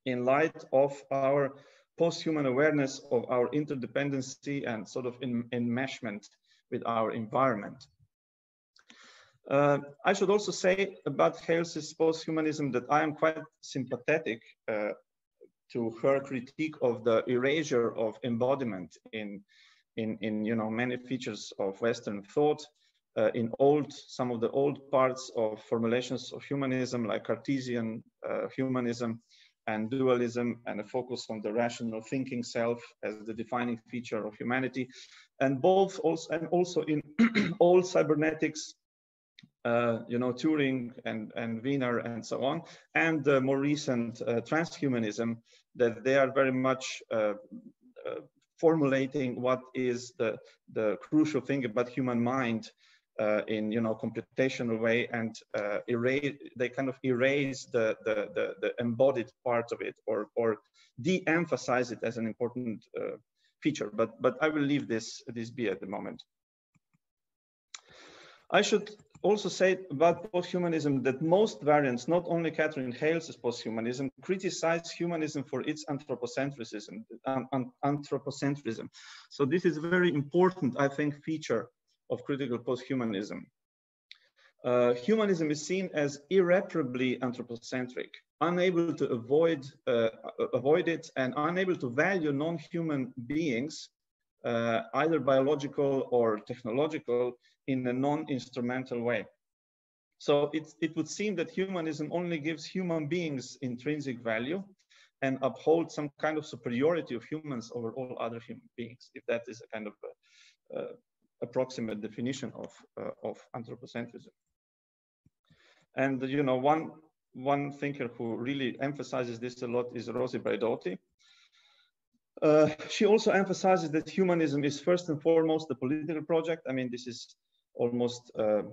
in light of our post-human awareness of our interdependency and sort of in, enmeshment with our environment. Uh, I should also say about Hayles's post-humanism that I am quite sympathetic uh, to her critique of the erasure of embodiment in, in, in you know, many features of Western thought, uh, in old, some of the old parts of formulations of humanism, like Cartesian uh, humanism and dualism, and a focus on the rational thinking self as the defining feature of humanity, and both also and also in [clears throat] all cybernetics uh, you know, Turing and, and Wiener and so on, and the more recent uh, transhumanism, that they are very much uh, uh, formulating what is the, the crucial thing about human mind uh, in, you know, computational way and erase, they kind of erase the, the, the, the, embodied part of it or, or de-emphasize it as an important feature. But, but I will leave this, this be at the moment. I should also say about posthumanism that most variants, not only Katherine Hayles' posthumanism, criticize humanism for its anthropocentrism, um, anthropocentrism. So this is a very important, I think, feature of critical posthumanism. Uh, humanism is seen as irreparably anthropocentric, unable to avoid, uh, avoid it and unable to value non-human beings uh, either biological or technological, in a non-instrumental way. So it, it would seem that humanism only gives human beings intrinsic value and upholds some kind of superiority of humans over all other human beings, if that is a kind of a, uh, approximate definition of, uh, of anthropocentrism. And you know, one one thinker who really emphasizes this a lot is Rosi Braidotti. Uh, she also emphasizes that humanism is first and foremost a political project. I mean, this is almost, uh,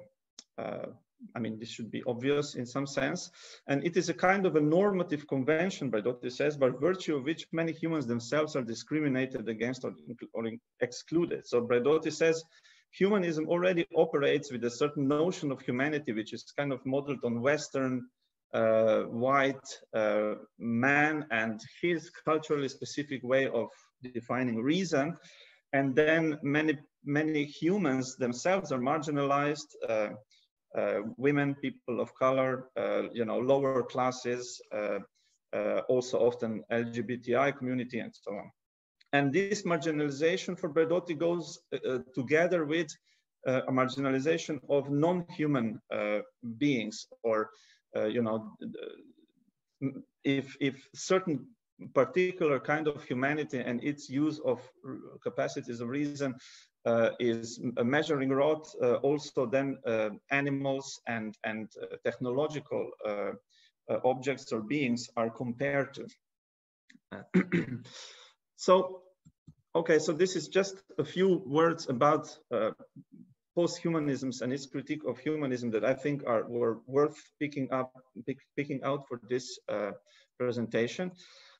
uh, I mean, this should be obvious in some sense. And it is a kind of a normative convention, Braidotti says, by virtue of which many humans themselves are discriminated against or, or excluded. So Braidotti says, humanism already operates with a certain notion of humanity, which is kind of modeled on Western uh, white uh, man and his culturally specific way of defining reason. And then many, many humans themselves are marginalized, uh, uh women, people of color, uh, you know, lower classes, uh, also often LGBTI community and so on. And this marginalization for Braidotti goes together with a marginalization of non-human beings or uh, you know, if, if certain particular kind of humanity and its use of capacities of reason uh, is a measuring rod, uh, also then uh, animals and, and uh, technological uh, objects or beings are compared to. [clears throat] so, okay, so this is just a few words about post-humanisms and its critique of humanism that I think are were worth picking up, pick, picking out for this uh, presentation.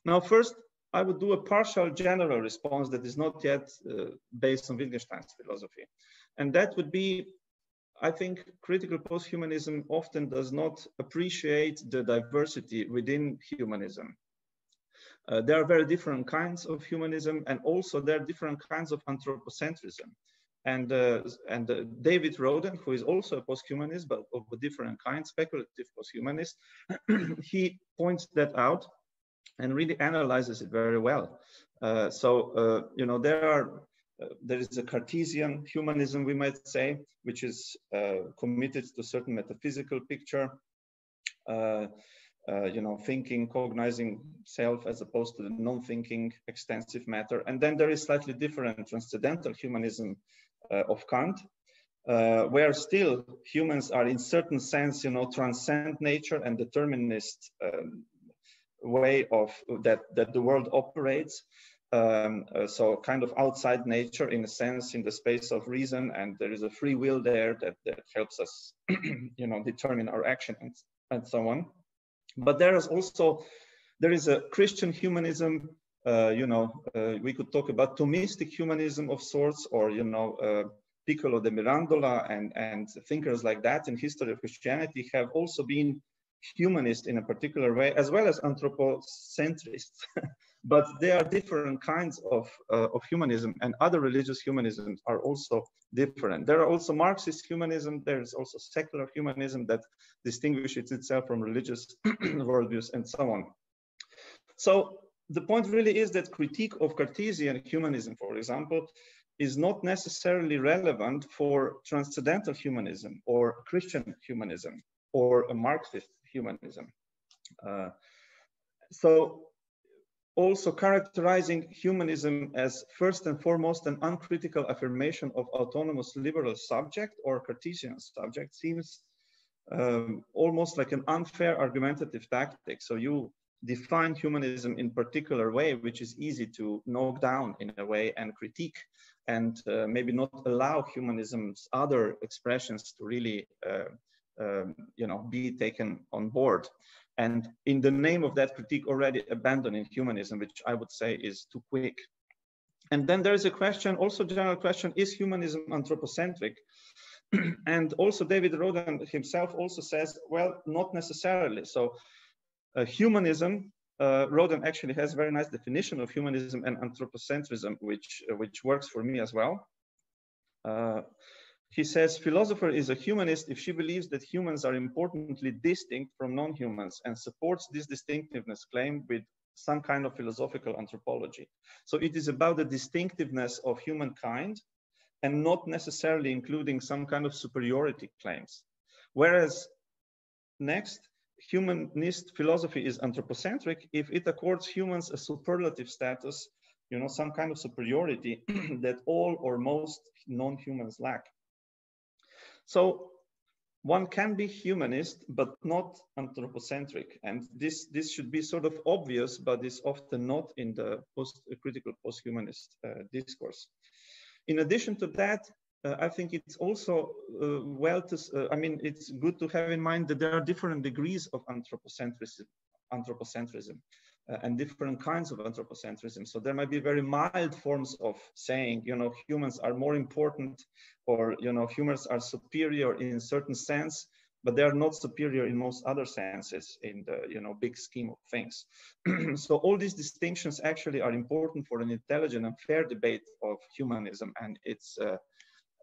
Now, first, I would do a partial general response that is not yet uh, based on Wittgenstein's philosophy. And that would be, I think critical post-humanism often does not appreciate the diversity within humanism. Uh, there are very different kinds of humanism and also there are different kinds of anthropocentrism. And, uh, and uh, David Roden, who is also a posthumanist, but of a different kind, speculative posthumanist, [clears throat] he points that out and really analyzes it very well. Uh, so, uh, you know, there are, uh, there is a Cartesian humanism, we might say, which is uh, committed to certain metaphysical picture, you know, thinking, cognizing self as opposed to the non-thinking extensive matter. And then there is slightly different transcendental humanism, uh, of Kant, uh, where still humans are in certain sense, you know, transcend nature and determinist um, way of that, that the world operates. Um, uh, so kind of outside nature in a sense in the space of reason and there is a free will there that, that helps us [clears throat] you know determine our action and, and so on but there is also there is a christian humanism uh, you know, uh, we could talk about Thomistic humanism of sorts, or you know, uh, Pico della Mirandola and and thinkers like that in history of Christianity have also been humanist in a particular way, as well as anthropocentrists. [laughs] but there are different kinds of, uh, of humanism and other religious humanisms are also different. There are also Marxist humanism, there's also secular humanism that distinguishes itself from religious [clears throat] worldviews and so on. So the point really is that critique of Cartesian humanism, for example, is not necessarily relevant for transcendental humanism or Christian humanism or a Marxist humanism. Uh, so also characterizing humanism as first and foremost an uncritical affirmation of autonomous liberal subject or Cartesian subject seems um, almost like an unfair argumentative tactic. So you define humanism in particular way, which is easy to knock down in a way and critique, and uh, maybe not allow humanism's other expressions to really, uh, um, you know, be taken on board. And in the name of that critique, already abandoning humanism, which I would say is too quick. And then there is a question, also general question, is humanism anthropocentric? [clears throat] and also David Roden himself also says, well, not necessarily. So uh, humanism, uh, Roden actually has a very nice definition of humanism and anthropocentrism, which, uh, which works for me as well. He says, philosopher is a humanist if she believes that humans are importantly distinct from non-humans and supports this distinctiveness claim with some kind of philosophical anthropology. So it is about the distinctiveness of humankind and not necessarily including some kind of superiority claims. Whereas next, humanist philosophy is anthropocentric if it accords humans a superlative status, you know, some kind of superiority [clears throat] that all or most non-humans lack. So one can be humanist, but not anthropocentric. And this, this should be sort of obvious, but is often not in the post critical post-humanist uh, discourse. In addition to that, uh, I think it's also uh, well to, uh, I mean, it's good to have in mind that there are different degrees of anthropocentrism. anthropocentrism and different kinds of anthropocentrism. So there might be very mild forms of saying, you know, humans are more important or, you know, humans are superior in certain sense, but they are not superior in most other senses in the, you know, big scheme of things. [clears throat] so all these distinctions actually are important for an intelligent and fair debate of humanism and its uh,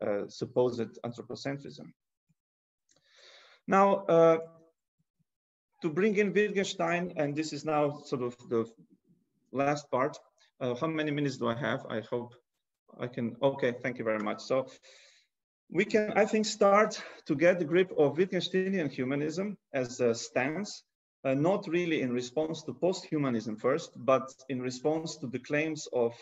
uh, supposed anthropocentrism. Now, uh, to bring in Wittgenstein, and this is now sort of the last part. Uh, how many minutes do I have? I hope I can, okay, thank you very much. So we can, I think, start to get the grip of Wittgensteinian humanism as a stance, uh, not really in response to post-humanism first, but in response to the claims of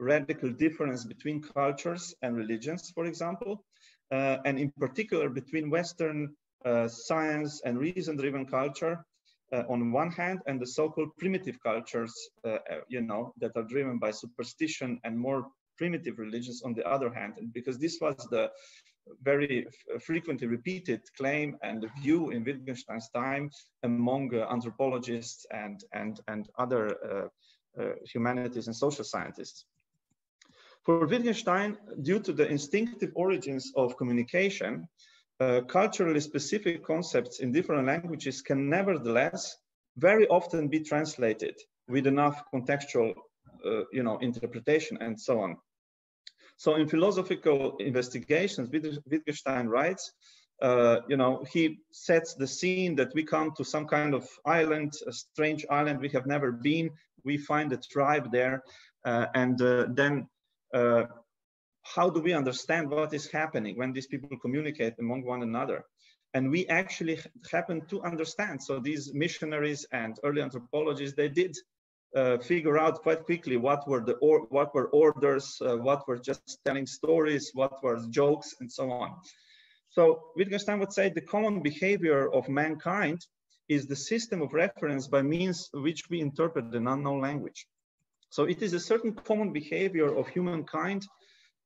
radical difference between cultures and religions, for example, uh, and in particular between Western science and reason-driven culture uh, on one hand, and the so-called primitive cultures, uh, uh, you know, that are driven by superstition and more primitive religions on the other hand. And because this was the very frequently repeated claim and view in Wittgenstein's time among uh, anthropologists and, and, and other humanities and social scientists. For Wittgenstein, due to the instinctive origins of communication, uh, culturally specific concepts in different languages can nevertheless very often be translated with enough contextual uh, you know, interpretation and so on. So in philosophical investigations, Wittgenstein writes, uh, you know, he sets the scene that we come to some kind of island, a strange island we have never been. We find a tribe there, uh, and uh, then how do we understand what is happening when these people communicate among one another? And we actually happen to understand. So these missionaries and early anthropologists, they did uh, figure out quite quickly what were the or, what were orders, uh, what were just telling stories, what were jokes, and so on. So Wittgenstein would say the common behavior of mankind is the system of reference by means which we interpret an unknown language. So it is a certain common behavior of humankind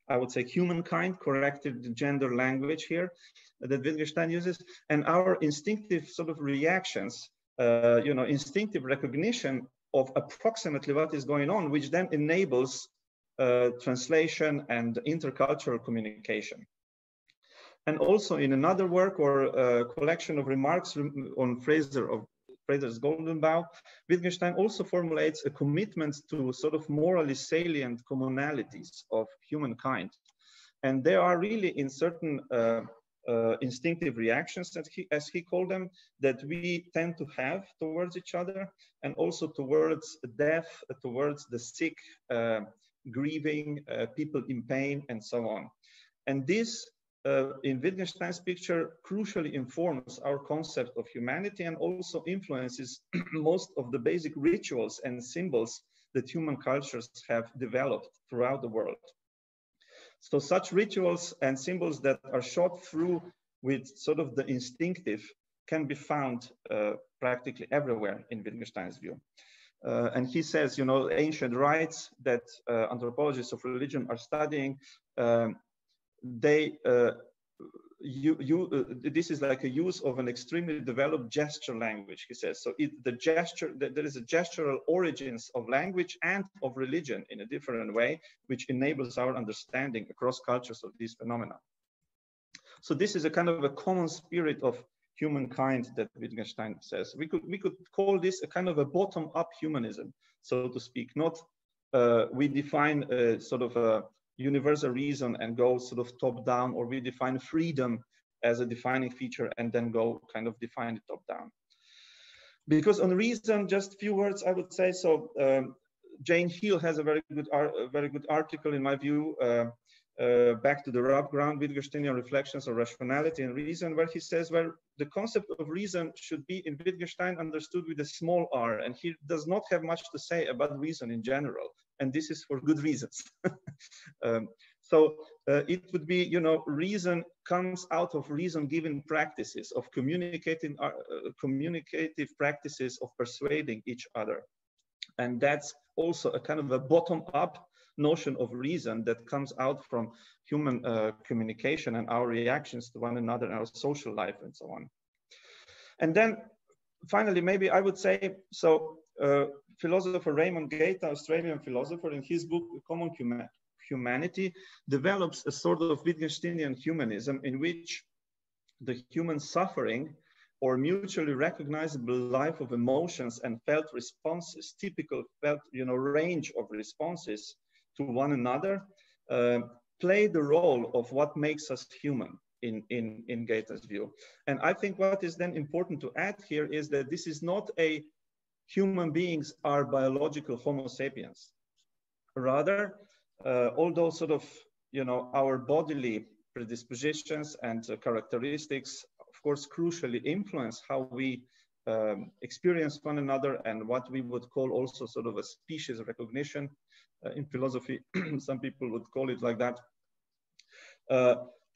I would say humankind, corrected gender language here that Wittgenstein uses, and our instinctive sort of reactions, uh, you know, instinctive recognition of approximately what is going on, which then enables uh, translation and intercultural communication. And also in another work or a collection of remarks on Frazer of Frazer's Golden Bough, Wittgenstein also formulates a commitment to sort of morally salient commonalities of humankind. And they are really in certain uh, uh, instinctive reactions, that he, as he called them, that we tend to have towards each other and also towards death, towards the sick, uh, grieving, uh, people in pain, and so on. And this uh, in Wittgenstein's picture crucially informs our concept of humanity and also influences [clears throat] most of the basic rituals and symbols that human cultures have developed throughout the world. So such rituals and symbols that are shot through with sort of the instinctive can be found uh, practically everywhere in Wittgenstein's view. Uh, and he says, you know, ancient rites that uh, anthropologists of religion are studying um, they uh, you, you uh, this is like a use of an extremely developed gesture language he says. So it, the gesture there is a gestural origins of language and of religion in a different way which enables our understanding across cultures of these phenomena. So this is a kind of a common spirit of humankind that Wittgenstein says. We could we could call this a kind of a bottom up humanism so to speak not uh, we define a sort of a universal reason and go sort of top down, or we define freedom as a defining feature and then go kind of define it top down. Because on reason, just few words, I would say. So um, Jane Heal has a very good, a very good article in my view, uh, uh, back to the rough ground, Wittgensteinian reflections on rationality and reason, where he says, well, the concept of reason should be in Wittgenstein understood with a small r, and he does not have much to say about reason in general and this is for good reasons. [laughs] um, so uh, it would be, you know, reason comes out of reason-given practices of communicating, uh, communicative practices of persuading each other. And that's also a kind of a bottom-up notion of reason that comes out from human uh, communication and our reactions to one another and our social life and so on. And then finally, maybe I would say, so philosopher Raymond Gaita, Australian philosopher, in his book, Common Humanity, develops a sort of Wittgensteinian humanism in which the human suffering or mutually recognizable life of emotions and felt responses, typical felt, you know, range of responses to one another, uh, play the role of what makes us human in, in, in Gaita's view. And I think what is then important to add here is that this is not a human beings are biological Homo sapiens. Rather, uh, although sort of, you know, our bodily predispositions and uh, characteristics, of course, crucially influence how we um, experience one another and what we would call also sort of a species recognition. Uh, in philosophy, [clears throat] some people would call it like that.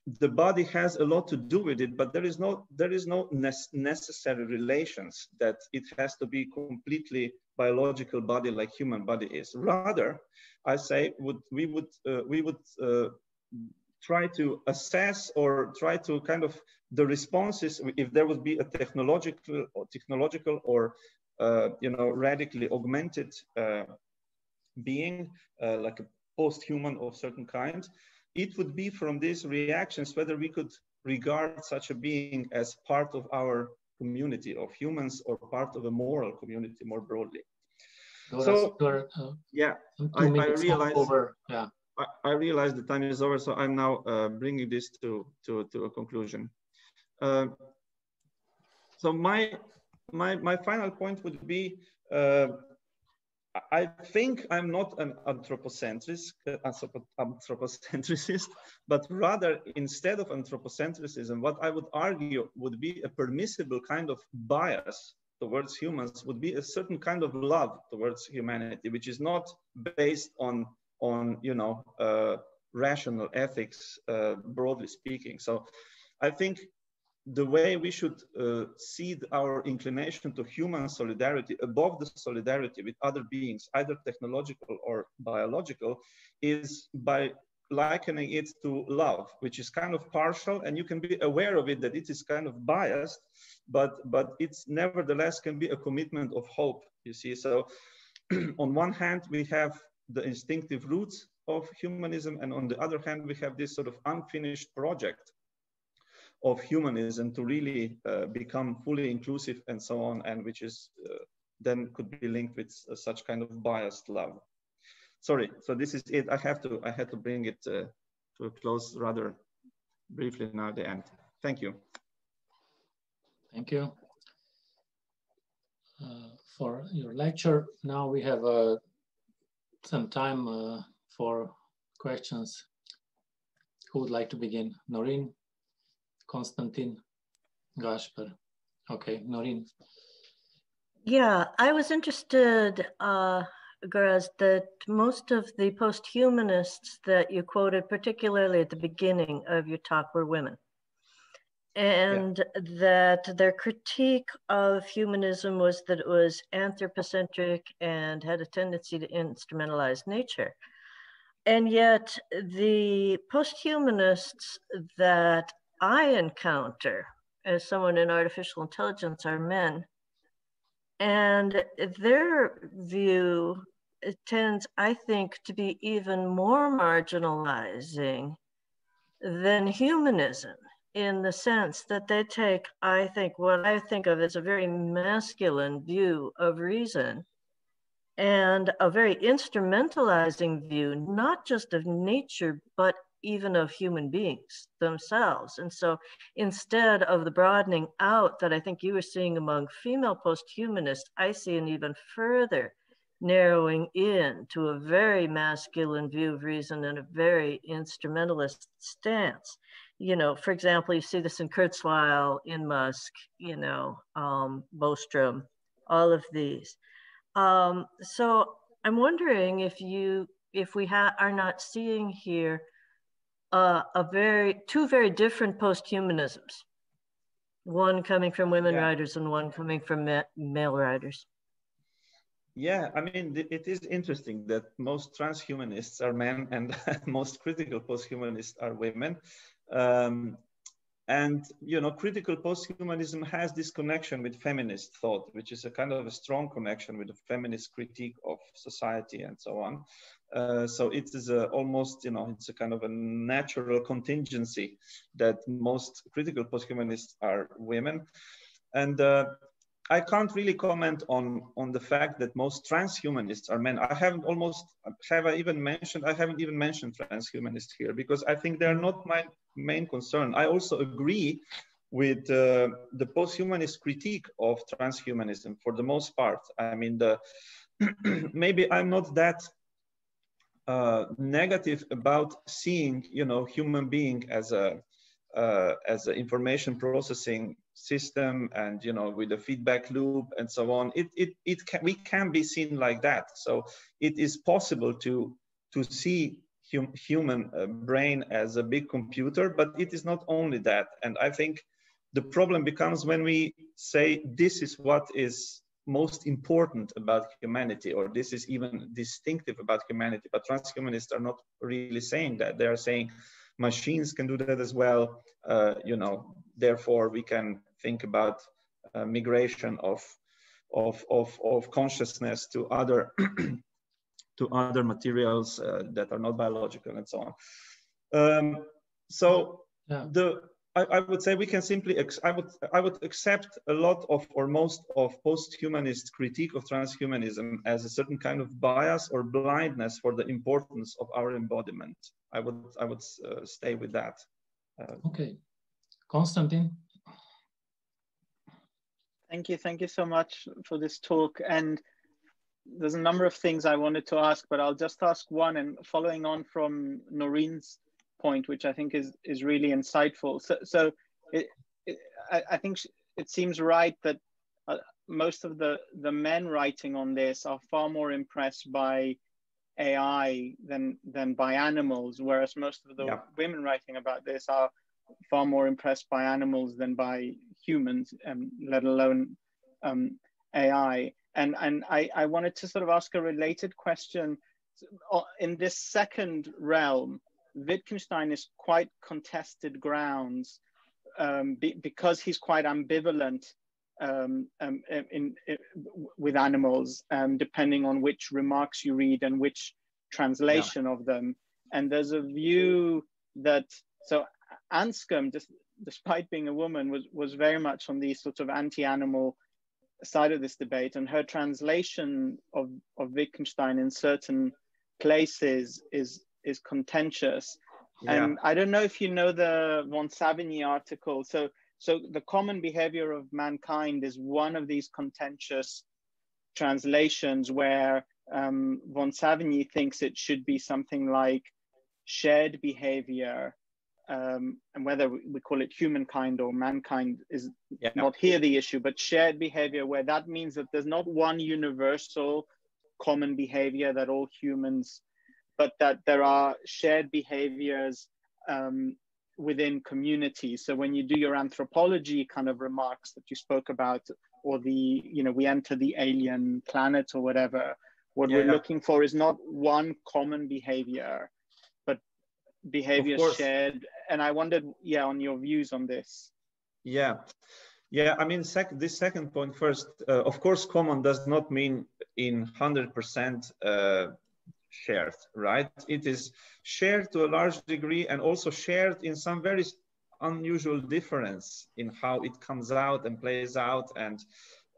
The body has a lot to do with it, but there is no there is no necessary relations that it has to be completely biological body like human body is. Rather, I say would we would uh, we would uh, try to assess or try to kind of the responses if there would be a technological or technological or uh, you know radically augmented uh, being uh, like a post-human of certain kind it would be from these reactions whether we could regard such a being as part of our community of humans or part of a moral community more broadly. So, uh, yeah, I, I realize over. Yeah. I, I realize the time is over, so I'm now uh, bringing this to, to, to a conclusion. Uh, so my, my, my final point would be uh, I think I'm not an anthropocentrist, anthropocentricist, [laughs] but rather instead of anthropocentrism, what I would argue would be a permissible kind of bias towards humans would be a certain kind of love towards humanity, which is not based on, on you know, uh, rational ethics, uh, broadly speaking. So I think the way we should uh, see our inclination to human solidarity above the solidarity with other beings, either technological or biological, is by likening it to love, which is kind of partial, and you can be aware of it that it is kind of biased, but but it's nevertheless can be a commitment of hope. You see, so [clears throat] on one hand we have the instinctive roots of humanism, and on the other hand we have this sort of unfinished project of humanism to really uh, become fully inclusive and so on, and which is uh, then could be linked with uh, such kind of biased love. Sorry, so this is it. I have to, I had to bring it uh, to a close rather briefly now at the end. Thank you. Thank you uh, for your lecture. Now we have uh, some time for questions. Who would like to begin? Noreen? Konstantin Gašper. Okay, Noreen. Yeah, I was interested, uh, Gorazd, that most of the post-humanists that you quoted, particularly at the beginning of your talk, were women. And yeah. that their critique of humanism was that it was anthropocentric and had a tendency to instrumentalize nature. And yet, the post humanists that I encounter as someone in artificial intelligence are men. And their view tends, I think, to be even more marginalizing than humanism in the sense that they take, I think, what I think of as a very masculine view of reason and a very instrumentalizing view, not just of nature, but even of human beings themselves. And so instead of the broadening out that I think you were seeing among female post-humanists, I see an even further narrowing in to a very masculine view of reason and a very instrumentalist stance. You know, for example, you see this in Kurzweil, in Musk, you know, um, Bostrom, all of these. Um, so I'm wondering if you if we ha- are not seeing here uh, a very two very different post-humanisms, one coming from women yeah. writers and one coming from ma- male writers. Yeah, I mean, it is interesting that most transhumanists are men and [laughs] most critical posthumanists are women. Um, and you know critical posthumanism has this connection with feminist thought which is a kind of a strong connection with the feminist critique of society and so on. Uh, so it is a, almost you know it's a kind of a natural contingency that most critical posthumanists are women. And uh, I can't really comment on on the fact that most transhumanists are men. I haven't almost have I even mentioned I haven't even mentioned transhumanists here because I think they're not my main concern. I also agree with uh, the posthumanist critique of transhumanism for the most part. I mean, the [clears throat] maybe I'm not that uh, negative about seeing, you know, human being as a uh, as an information processing system and you know with the feedback loop and so on it it, it can, we can be seen like that. So it is possible to to see hum, human uh, brain as a big computer but it is not only that. And i think the problem becomes when we say this is what is most important about humanity or this is even distinctive about humanity but transhumanists are not really saying that. They are saying machines can do that as well. Uh, you know, therefore we can think about uh, migration of, of, of, of consciousness to other, [clears throat] to other materials uh, that are not biological and so on. Um, so yeah. the I, I, would say we can simply I would I would accept a lot of or most of post-humanist critique of transhumanism as a certain kind of bias or blindness for the importance of our embodiment. I would I would uh, stay with that. Uh, okay, Konstantin. Thank you, thank you so much for this talk. And there's a number of things I wanted to ask, but I'll just ask one. And following on from Noreen's point, which I think is is really insightful. So, so it, it, I, I, think it seems right that uh, most of the the men writing on this are far more impressed by AI than than by animals, whereas most of the yeah. women writing about this are far more impressed by animals than by humans, um, let alone um, AI. And and I, I wanted to sort of ask a related question. Uh, in this second realm, Wittgenstein is quite contested grounds um, be, because he's quite ambivalent um, um, in, in, with animals, um, depending on which remarks you read and which translation yeah. of them. And there's a view that so Anscombe, just, despite being a woman, was was very much on the sort of anti-animal side of this debate, and her translation of of Wittgenstein in certain places is is contentious. Yeah. And I don't know if you know the von Savigny article. So so the common behavior of mankind is one of these contentious translations where um, von Savigny thinks it should be something like shared behavior. Um, and whether we call it humankind or mankind is yeah. not here the issue, but shared behavior, where that means that there's not one universal common behavior that all humans, but that there are shared behaviors um, within communities. So when you do your anthropology kind of remarks that you spoke about, or the, you know, we enter the alien planet or whatever, what yeah, we're looking for is not one common behavior, but behavior shared. And I wondered, yeah, on your views on this. Yeah. Yeah, I mean, sec this second point first, uh, of course, common does not mean in 100% uh, shared, right? It is shared to a large degree and also shared in some very unusual difference in how it comes out and plays out and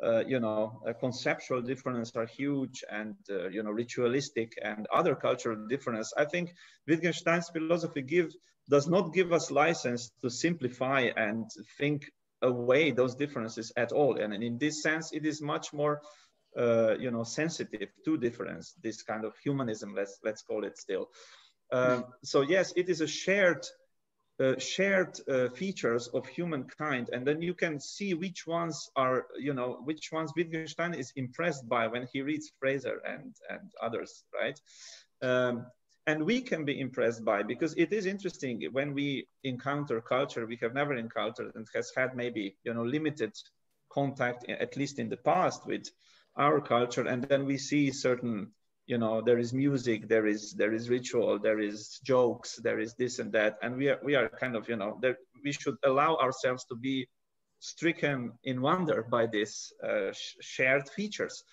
uh, you know conceptual differences are huge and uh, you know ritualistic and other cultural difference i think wittgenstein's philosophy give does not give us license to simplify and think away those differences at all and in this sense it is much more uh, you know, sensitive to difference, this kind of humanism, let's, let's call it still. Um, so yes, it is a shared uh, shared uh, features of humankind and then you can see which ones are you know which ones wittgenstein is impressed by when he reads Frazer and and others right um, and we can be impressed by because it is interesting when we encounter culture we have never encountered and has had maybe you know limited contact at least in the past with our culture and then we see certain you know there is music there is there is ritual there is jokes there is this and that and we are we are kind of you know there we should allow ourselves to be stricken in wonder by these uh, sh shared features.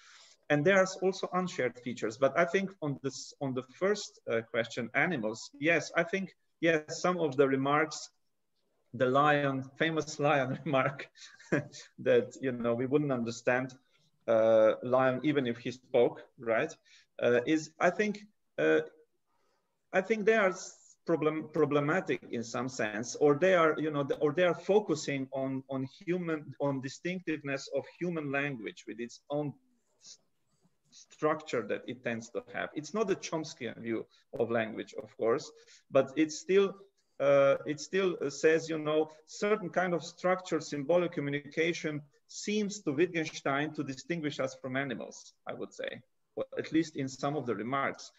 And there's also unshared features but i think on this on the first uh, question animals yes i think yes some of the remarks the lion famous lion [laughs] remark [laughs] that you know we wouldn't understand uh, lion even if he spoke right uh, is I think uh, I think they are problem problematic in some sense, or they are you know or they are focusing on on human on distinctiveness of human language with its own structure that it tends to have. It's not the Chomskyan view of language, of course, but it's still uh, it still says, you know, certain kind of structured symbolic communication seems to Wittgenstein to distinguish us from animals, I would say at least in some of the remarks.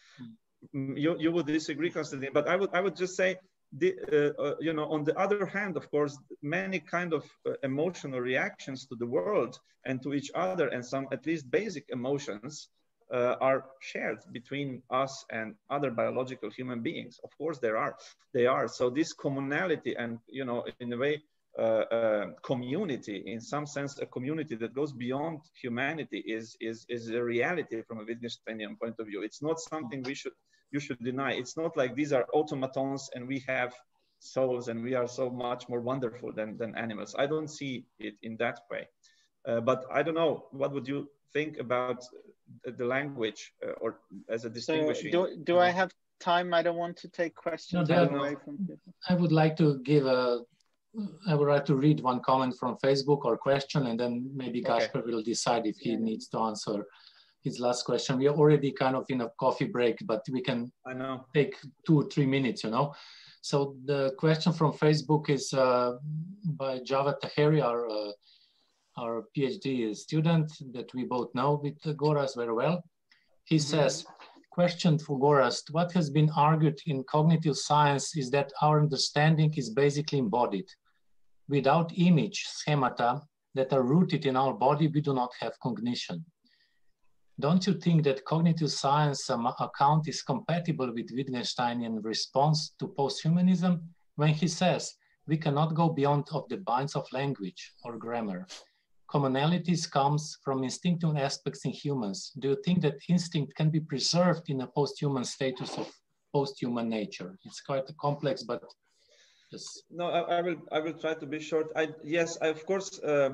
Mm, you, you would disagree, Constantine, but I would, I would just say, the, uh, uh, you know, on the other hand, of course, many kind of uh, emotional reactions to the world and to each other, and some at least basic emotions uh, are shared between us and other biological human beings. Of course, there are, they are. So this commonality and, you know, in a way, uh, uh, community, in some sense, a community that goes beyond humanity is, is, is a reality from a Wittgensteinian point of view. It's not something we should, you should deny. It's not like these are automatons and we have souls and we are so much more wonderful than, than animals. I don't see it in that way. Uh, but I don't know, what would you think about the language uh, or as a distinguishing? So do, do I have time? I don't want to take questions no, away from people. I would like to give a I would like to read one comment from Facebook or question, and then maybe okay. Gašper will decide if he needs to answer his last question. We are already kind of in a coffee break, but we can I know. take two or three minutes, you know. So the question from Facebook is uh, by Javad Taheri, our, uh, our PhD student that we both know with Gorazd very well. He mm -hmm. says, question for Gorazd, what has been argued in cognitive science is that our understanding is basically embodied. Without image schemata that are rooted in our body, we do not have cognition. Don't you think that cognitive science um, account is compatible with Wittgensteinian response to posthumanism when he says we cannot go beyond of the binds of language or grammar? Commonalities comes from instinctive aspects in humans. Do you think that instinct can be preserved in a post-human status of post-human nature? It's quite complex, but Yes. No, I, I, will. I will try to be short. I yes, I, of course. Uh,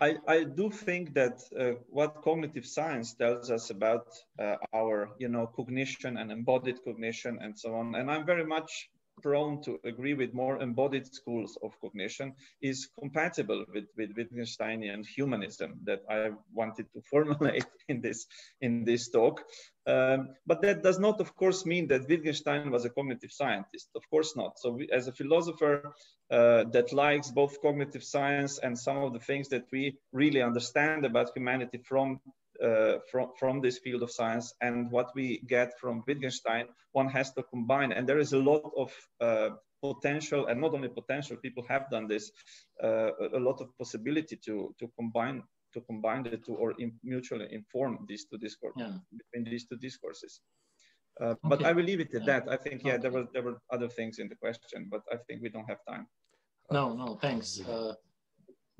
I, I do think that uh, what cognitive science tells us about uh, our, you know, cognition and embodied cognition and so on, and I'm very much prone to agree with more embodied schools of cognition is compatible with, with Wittgensteinian humanism that I wanted to [laughs] formulate in this, in this talk. Um, but that does not, of course, mean that Wittgenstein was a cognitive scientist. Of course not. So we, as a philosopher uh, that likes both cognitive science and some of the things that we really understand about humanity from uh, from, from this field of science and what we get from Wittgenstein, one has to combine. And there is a lot of uh, potential, and not only potential, people have done this, uh, a lot of possibility to, to combine to combine the two or in, mutually inform these two discourses yeah. between these two discourses. Uh, okay. But I will leave it at yeah. that. I think, yeah, okay. there were there were other things in the question, but I think we don't have time. No, no, thanks. Uh,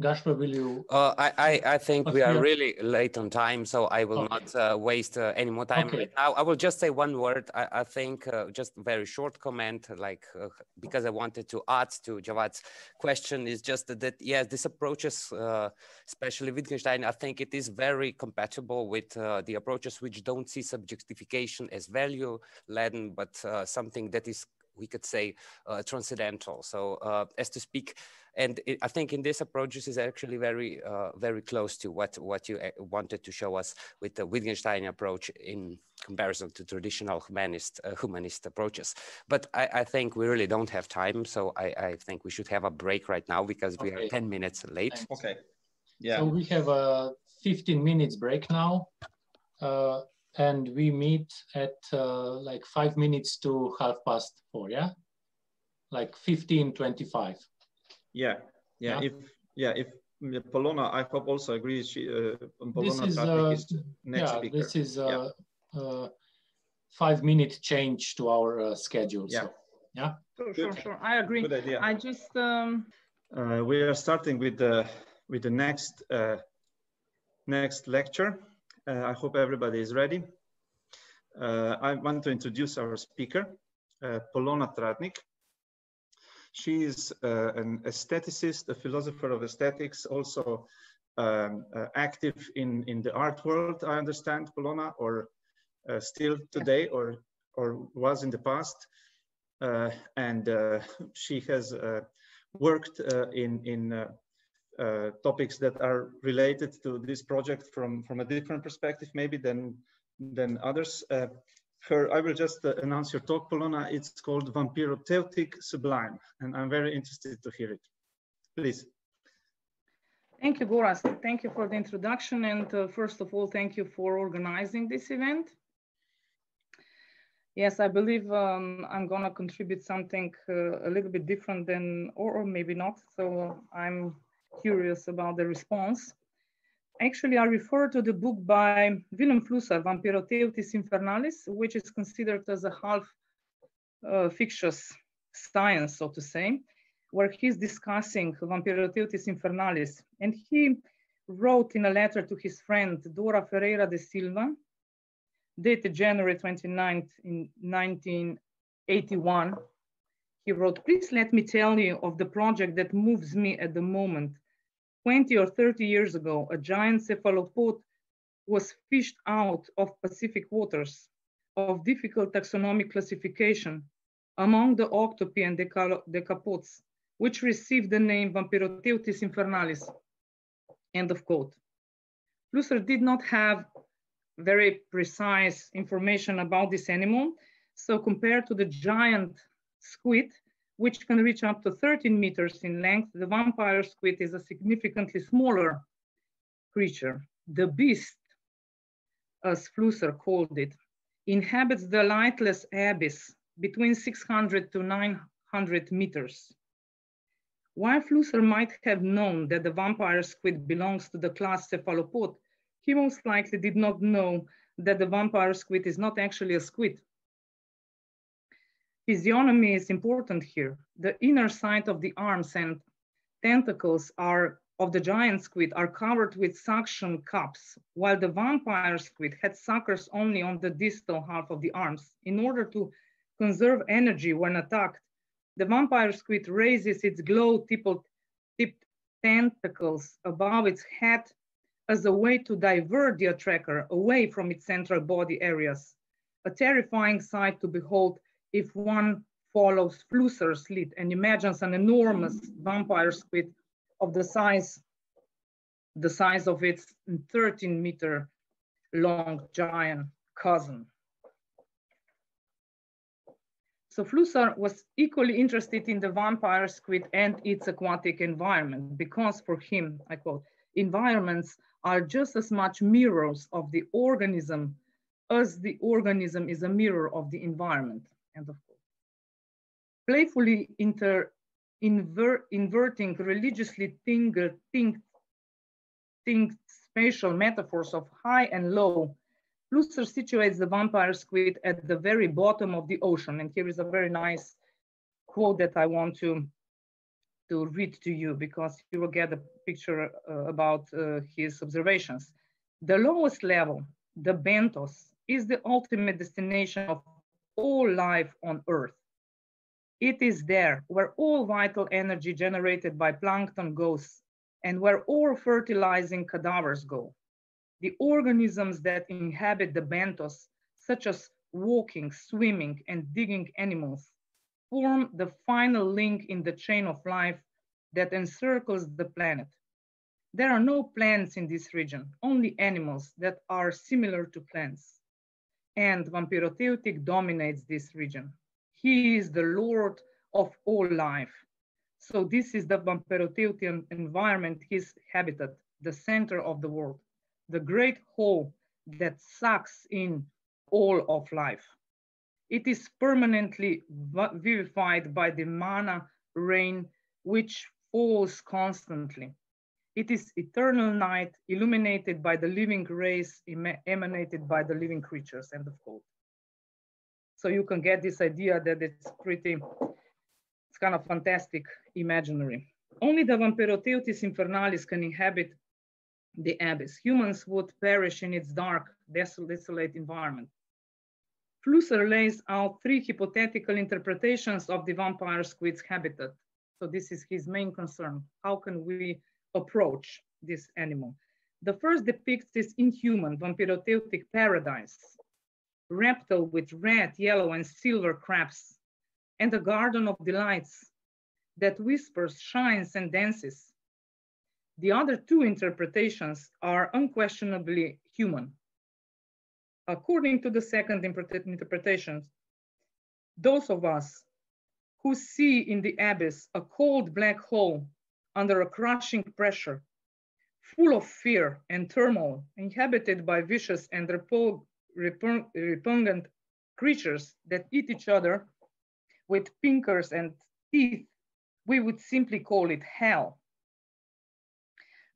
Gašper, will you? Uh, I, I, I think we are really late on time, so I will okay. not uh, waste uh, any more time okay. right now. I will just say one word. I, I think uh, just very short comment, like uh, because I wanted to add to Javad's question is just that, that yes, this approaches, uh, especially Wittgenstein, I think it is very compatible with the approaches which don't see subjectification as value laden, but something that is we could say uh, transcendental. So uh, as to speak, and it, I think in this approach, this is actually very, uh, very close to what what you uh, wanted to show us with the Wittgenstein approach in comparison to traditional humanist uh, humanist approaches. But I, I, think we really don't have time, so I, I, think we should have a break right now because we are 10 minutes late. Okay. Yeah. So we have a 15 minutes break now. Uh, and we meet at uh, like five minutes to half past four, yeah? Like 15, 25. Yeah, yeah, yeah. if, yeah, if Polona, I hope also agrees, she, uh, Polona this is, uh, is next yeah, speaker. This is a yeah. uh, five minute change to our uh, schedule, yeah. So, yeah? Sure, sure, sure, I agree. Good idea. I just... Um... Uh, we are starting with the, with the next, next lecture. Uh, I hope everybody is ready. Uh, I want to introduce our speaker, uh, Polona Tratnik. She is uh, an aestheticist, a philosopher of aesthetics, also um, uh, active in, in the art world, I understand, Polona, or uh, still today, or, or was in the past. and she has worked in, in uh, topics that are related to this project from, from a different perspective maybe than, than others. Her, I will just uh, announce your talk, Polona. It's called Vampyroteuthic Sublime, and I'm very interested to hear it. Please. Thank you, Gorazd. Thank you for the introduction. And uh, first of all, thank you for organizing this event. Yes, I believe um, I'm going to contribute something uh, a little bit different than, or, or maybe not. So I'm curious about the response. Actually, I refer to the book by Vilém Flusser, Vampyroteuthis Infernalis, which is considered as a half uh, fictitious science, so to say, where he's discussing Vampyroteuthis Infernalis. And he wrote in a letter to his friend Dora Ferreira da Silva, dated January 29th in 1981, he wrote, please let me tell you of the project that moves me at the moment 20 or 30 years ago, a giant cephalopod was fished out of Pacific waters of difficult taxonomic classification among the octopi and decapods, which received the name Vampyroteuthis infernalis, end of quote. Flusser did not have very precise information about this animal. So compared to the giant squid, which can reach up to 13 meters in length, the vampire squid is a significantly smaller creature. The beast, as Flusser called it, inhabits the lightless abyss between 600 to 900 meters. While Flusser might have known that the vampire squid belongs to the class cephalopod, he most likely did not know that the vampire squid is not actually a squid, Physiognomy is important here. The inner side of the arms and tentacles are of the giant squid are covered with suction cups, while the vampire squid had suckers only on the distal half of the arms. In order to conserve energy when attacked, the vampire squid raises its glow-tipped tentacles above its head as a way to divert the attacker away from its central body areas. A terrifying sight to behold if one follows Flusser's lead and imagines an enormous vampire squid of the size, the size of its 13 meter long giant cousin. So Flusser was equally interested in the vampire squid and its aquatic environment because for him, I quote, environments are just as much mirrors of the organism as the organism is a mirror of the environment. End of quote. Playfully inter, inver, inverting religiously think spatial metaphors of high and low, Flusser situates the vampire squid at the very bottom of the ocean. And here is a very nice quote that I want to, to read to you because you will get a picture uh, about uh, his observations. The lowest level, the benthos, is the ultimate destination of all life on Earth. It is there where all vital energy generated by plankton goes and where all fertilizing cadavers go. The organisms that inhabit the benthos, such as walking, swimming, and digging animals, form the final link in the chain of life that encircles the planet. There are no plants in this region, only animals that are similar to plants. And Vampiroteutic dominates this region. He is the lord of all life. So this is the Vampyroteuthian environment, his habitat, the center of the world, the great hole that sucks in all of life. It is permanently vivified by the mana rain, which falls constantly. It is eternal night illuminated by the living rays emanated by the living creatures, end of quote. So you can get this idea that it's pretty, it's kind of fantastic imaginary. Only the Vampyroteuthis infernalis can inhabit the abyss. Humans would perish in its dark, desolate environment. Flusser lays out three hypothetical interpretations of the vampire squid's habitat. So this is his main concern. How can we approach this animal? The first depicts this inhuman vampyroteuthic paradise, reptile with red, yellow, and silver crabs, and a garden of delights that whispers, shines, and dances. The other two interpretations are unquestionably human. According to the second interpretation, those of us who see in the abyss a cold black hole under a crushing pressure, full of fear and turmoil, inhabited by vicious and repugnant creatures that eat each other with pincers and teeth, we would simply call it hell.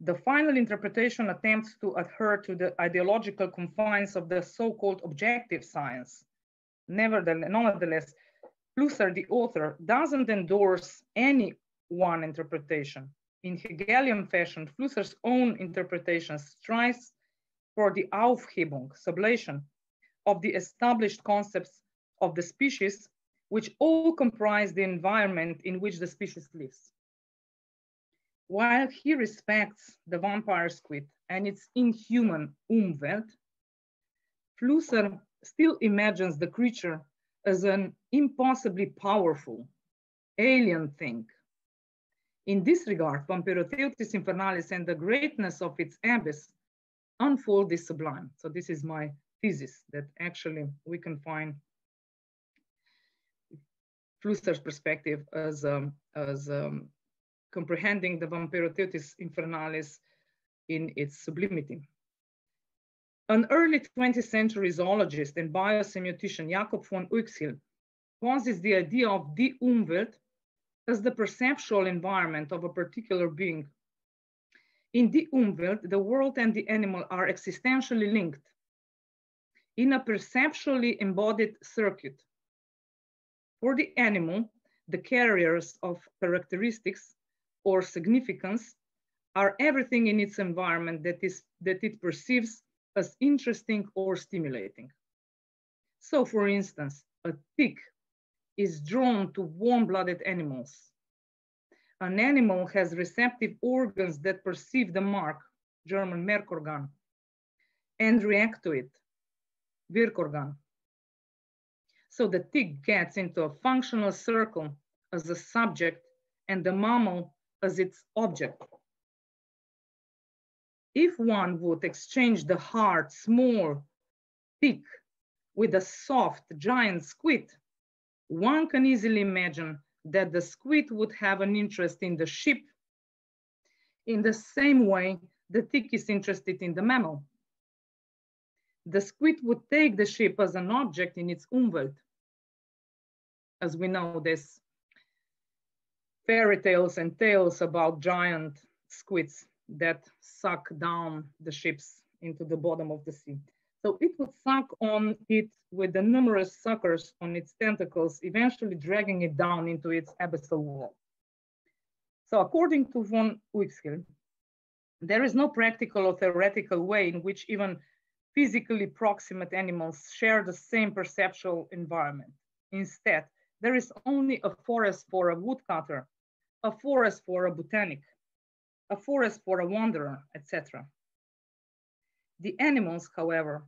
The final interpretation attempts to adhere to the ideological confines of the so-called objective science. Nevertheless, nonetheless, Flusser, the author, doesn't endorse any one interpretation. In Hegelian fashion, Flusser's own interpretation strives for the Aufhebung, sublation, of the established concepts of the species, which all comprise the environment in which the species lives. While he respects the vampire squid and its inhuman Umwelt, Flusser still imagines the creature as an impossibly powerful alien thing. In this regard, Vampyroteuthis infernalis and the greatness of its abyss unfold this sublime. So this is my thesis that actually we can find Flusser's perspective as, um, as um, comprehending the Vampiroteutis infernalis in its sublimity. An early 20th century zoologist and biosemiotician Jakob von Uexküll posits the idea of the Umwelt as the perceptual environment of a particular being. In the Umwelt, the world and the animal are existentially linked in a perceptually embodied circuit. For the animal, the carriers of characteristics or significance are everything in its environment that, is, that it perceives as interesting or stimulating. So for instance, a tick is drawn to warm-blooded animals. An animal has receptive organs that perceive the mark, German Merkorgan, and react to it, Wirkorgan. So the tick gets into a functional circle as a subject and the mammal as its object. If one would exchange the hard, small tick with a soft, giant squid, one can easily imagine that the squid would have an interest in the ship in the same way the tick is interested in the mammal. The squid would take the ship as an object in its umwelt. As we know, this fairy tales and tales about giant squids that suck down the ships into the bottom of the sea. So it would suck on it with the numerous suckers on its tentacles, eventually dragging it down into its abyssal wall. So according to von Uexküll, there is no practical or theoretical way in which even physically proximate animals share the same perceptual environment. Instead, there is only a forest for a woodcutter a forest for a botanic, a forest for a wanderer, etc. The animals, however,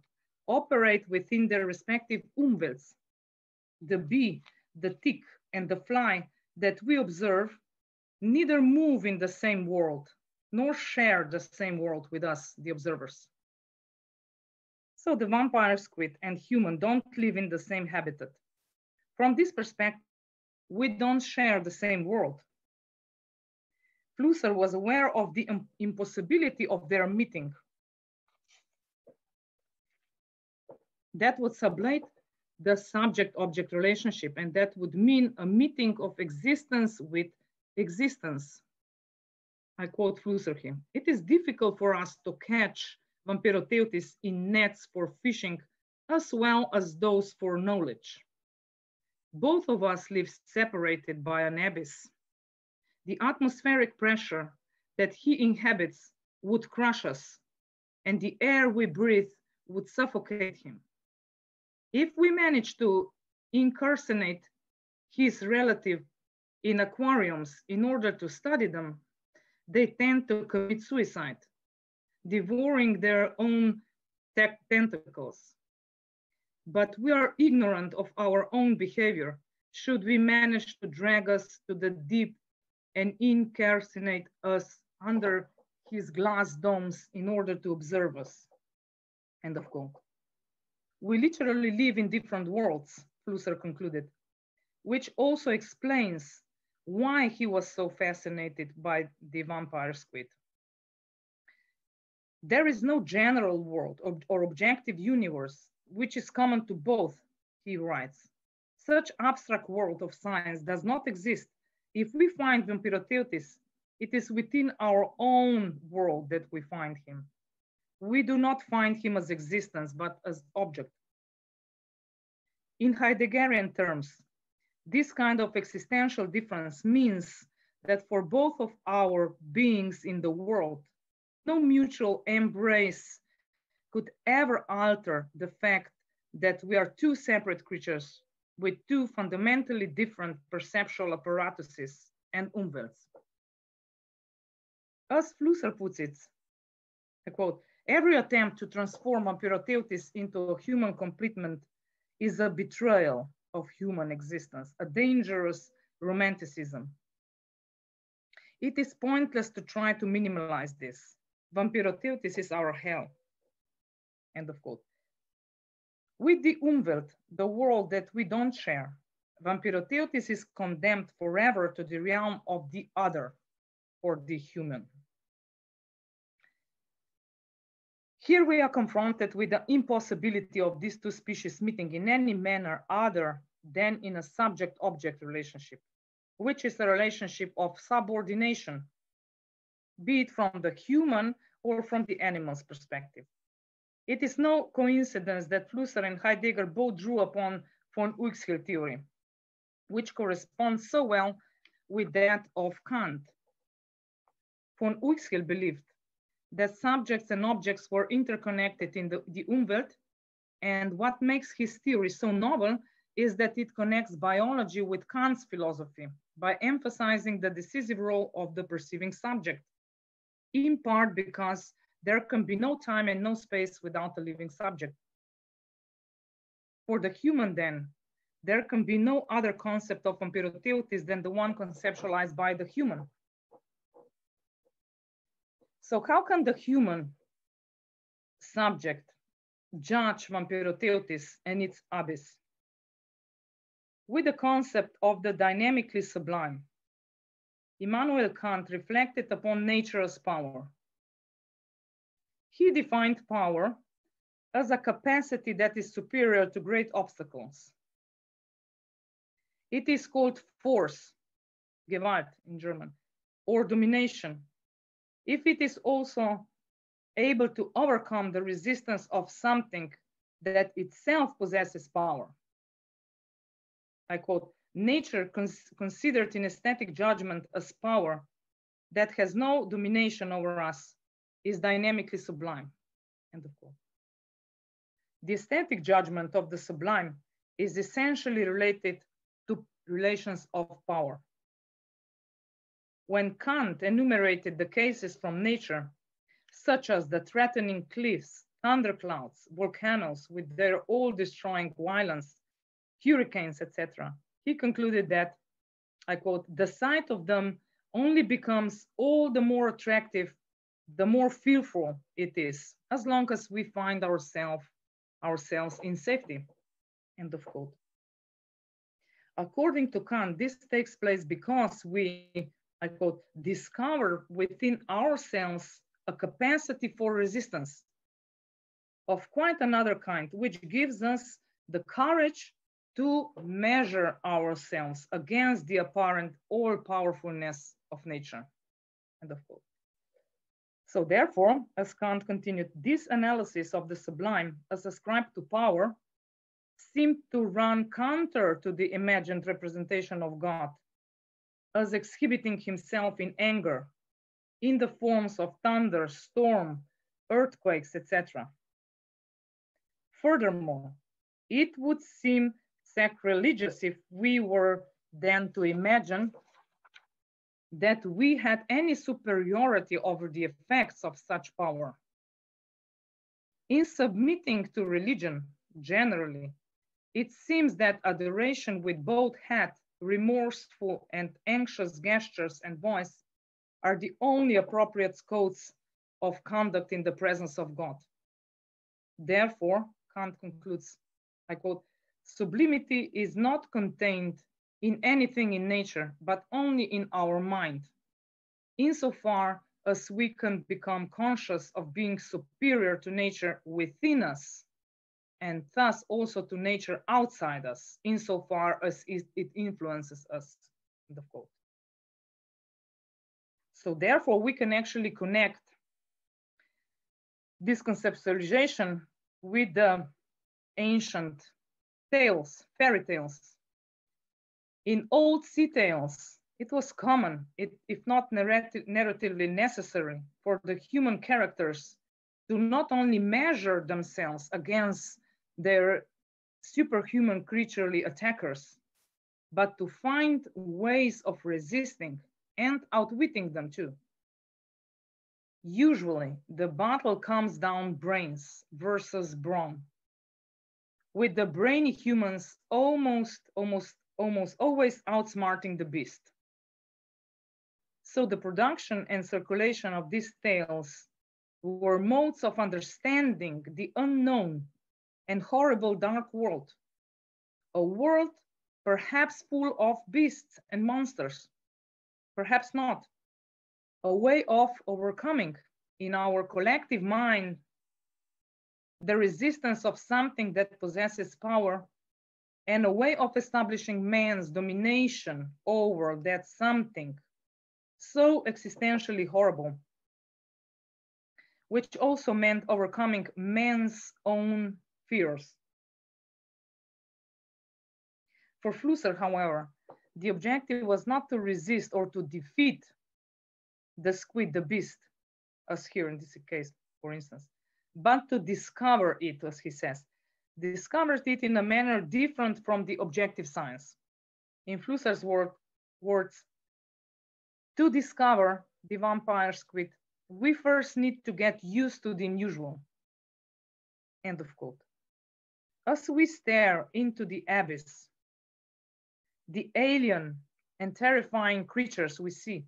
operate within their respective umwelts. The bee, the tick, and the fly that we observe neither move in the same world nor share the same world with us, the observers. So the vampire squid and human don't live in the same habitat. From this perspective, we don't share the same world. Flusser was aware of the impossibility of their meeting. That would sublate the subject-object relationship, and that would mean a meeting of existence with existence. I quote Flusser here. It is difficult for us to catch Vampyroteuthis in nets for fishing as well as those for knowledge. Both of us live separated by an abyss. The atmospheric pressure that he inhabits would crush us, and the air we breathe would suffocate him. If we manage to incarcerate his relative in aquariums in order to study them, they tend to commit suicide devouring their own tentacles. But we are ignorant of our own behavior should we manage to drag us to the deep and incarcerate us under his glass domes in order to observe us. End of quote. We literally live in different worlds, Flusser concluded, which also explains why he was so fascinated by the vampire squid. There is no general world or, or objective universe which is common to both, he writes. Such abstract world of science does not exist. If we find Vampyroteuthis, it is within our own world that we find him. We do not find him as existence, but as object. In Heideggerian terms, this kind of existential difference means that for both of our beings in the world, no mutual embrace could ever alter the fact that we are two separate creatures with two fundamentally different perceptual apparatuses and umwelts. As Flusser puts it, I quote, every attempt to transform Vampyroteuthis into a human complement is a betrayal of human existence, a dangerous romanticism. It is pointless to try to minimize this. Vampyroteuthis is our hell. End of quote. With the Umwelt, the world that we don't share, Vampyroteuthis is condemned forever to the realm of the other, or the human. Here we are confronted with the impossibility of these two species meeting in any manner other than in a subject-object relationship, which is a relationship of subordination be it from the human or from the animal's perspective. It is no coincidence that Flusser and Heidegger both drew upon von Uexküll theory, which corresponds so well with that of Kant. Von Uexküll believed that subjects and objects were interconnected in the, the Umwelt, and what makes his theory so novel is that it connects biology with Kant's philosophy by emphasizing the decisive role of the perceiving subject in part because there can be no time and no space without a living subject. For the human then, there can be no other concept of vampyroteuthis than the one conceptualized by the human. So how can the human subject judge vampyroteuthis and its abyss? With the concept of the dynamically sublime, Immanuel Kant reflected upon nature as power. He defined power as a capacity that is superior to great obstacles. It is called force, Gewalt in German, or domination, if it is also able to overcome the resistance of something that itself possesses power. I quote, nature cons considered in aesthetic judgment as power that has no domination over us is dynamically sublime. End of quote. The aesthetic judgment of the sublime is essentially related to relations of power. When Kant enumerated the cases from nature, such as the threatening cliffs, thunderclouds, volcanoes with their all-destroying violence, hurricanes, etc., he concluded that, I quote, the sight of them only becomes all the more attractive the more fearful it is, as long as we find ourselves ourselves in safety, end of quote. According to Kant, this takes place because we, I quote, discover within ourselves a capacity for resistance of quite another kind, which gives us the courage to measure ourselves against the apparent all powerfulness of nature. End of quote. So therefore, as Kant continued, this analysis of the sublime as ascribed to power seemed to run counter to the imagined representation of God as exhibiting himself in anger, in the forms of thunder, storm, earthquakes, etc. Furthermore, it would seem sacrilegious if we were then to imagine that we had any superiority over the effects of such power. In submitting to religion, generally, it seems that adoration with both had remorseful and anxious gestures and voice are the only appropriate codes of conduct in the presence of God. Therefore, Kant concludes, I quote, sublimity is not contained in anything in nature, but only in our mind, insofar as we can become conscious of being superior to nature within us, and thus also to nature outside us, insofar as it, influences us, quote. So therefore, we can actually connect this conceptualization with the ancient tales, fairy tales in old sea tales, it was common, it, if not narratively necessary, for the human characters to not only measure themselves against their superhuman creaturely attackers, but to find ways of resisting and outwitting them too. Usually, the battle comes down brains versus brawn, with the brainy humans almost, almost almost always outsmarting the beast. So the production and circulation of these tales were modes of understanding the unknown and horrible dark world, a world perhaps full of beasts and monsters, perhaps not, a way of overcoming in our collective mind the resistance of something that possesses power and a way of establishing man's domination over that something so existentially horrible, which also meant overcoming man's own fears. For Flusser, however, the objective was not to resist or to defeat the squid, the beast, as here in this case, for instance, but to discover it, as he says, discovers it in a manner different from the objective science. In Flusser's word, words, to discover the vampire squid, we first need to get used to the unusual. End of quote. As we stare into the abyss, the alien and terrifying creatures we see,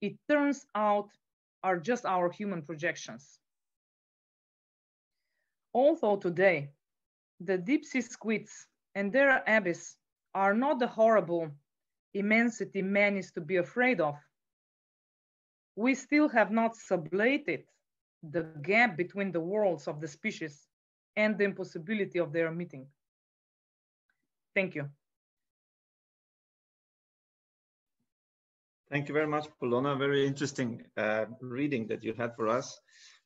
it turns out are just our human projections. Although today, the deep sea squids and their abyss are not the horrible immensity man is to be afraid of, we still have not sublated the gap between the worlds of the species and the impossibility of their meeting. Thank you. Thank you very much, Polona. Very interesting uh, reading that you had for us.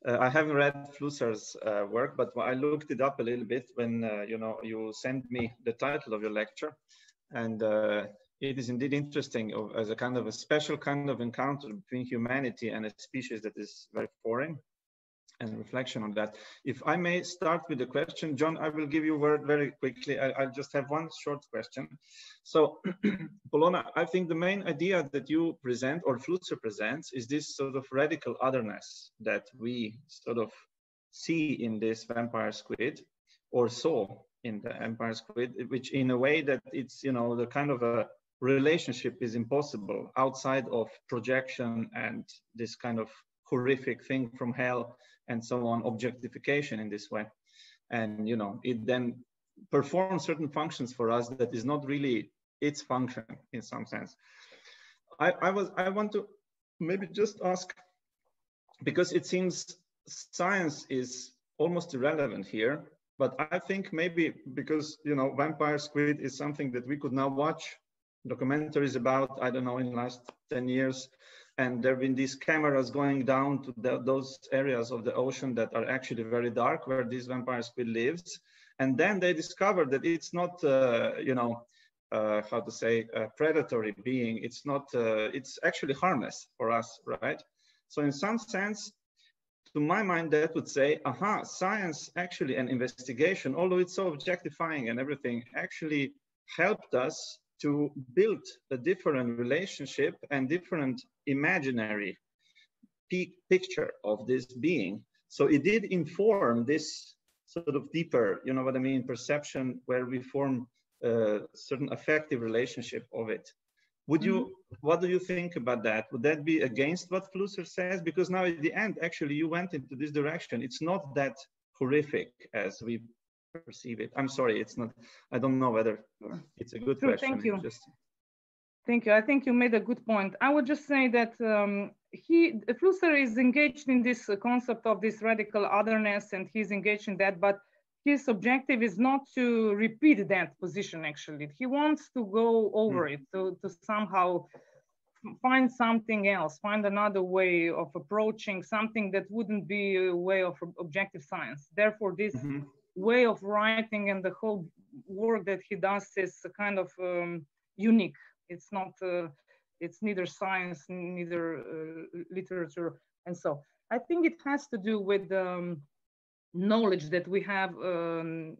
Uh, I haven't read Flusser's uh, work, but I looked it up a little bit when uh, you know you sent me the title of your lecture, and uh, it is indeed interesting as a kind of a special kind of encounter between humanity and a species that is very foreign and reflection on that. If I may start with the question, John, I will give you word very quickly. I, will just have one short question. So, [clears throat] Polona, I think the main idea that you present or Flusser presents is this sort of radical otherness that we sort of see in this vampire squid or saw in the vampire squid, which in a way that it's, you know, the kind of a relationship is impossible outside of projection and this kind of horrific thing from hell and so on, objectification in this way. and you know it then performs certain functions for us that is not really its function in some sense. I, I was I want to maybe just ask because it seems science is almost irrelevant here but i think maybe because you know vampire squid is something that we could now watch documentaries about i don't know in the last 10 years and there have been these cameras going down to the, those areas of the ocean that are actually very dark where this vampire squid lives. And then they discovered that it's not uh, you know uh, how to say a predatory being. It's not uh, it's actually harmless for us right? So in some sense to my mind, that would say, aha, science actually an investigation, although it's so objectifying and everything, actually helped us to build a different relationship and different imaginary picture of this being. So it did inform this sort of deeper, you know what I mean, perception where we form a certain affective relationship of it. Would you, mm-hmm. what do you think about that? Would that be against what Flusser says? Because now at the end, actually, you went into this direction. It's not that horrific as we perceive it. I'm sorry, it's not, I don't know whether it's a good True, question. Thank you. Just... Thank you. I think you made a good point. I would just say that um, he, Flusser is engaged in this concept of this radical otherness and he's engaged in that, but his objective is not to repeat that position actually he wants to go over mm. it to, to somehow find something else find another way of approaching something that wouldn't be a way of objective science therefore this mm-hmm. Way of writing and the whole work that he does is kind of um, unique. It's not uh, it's neither science neither uh, literature and so. I think it has to do with um, knowledge that we have um,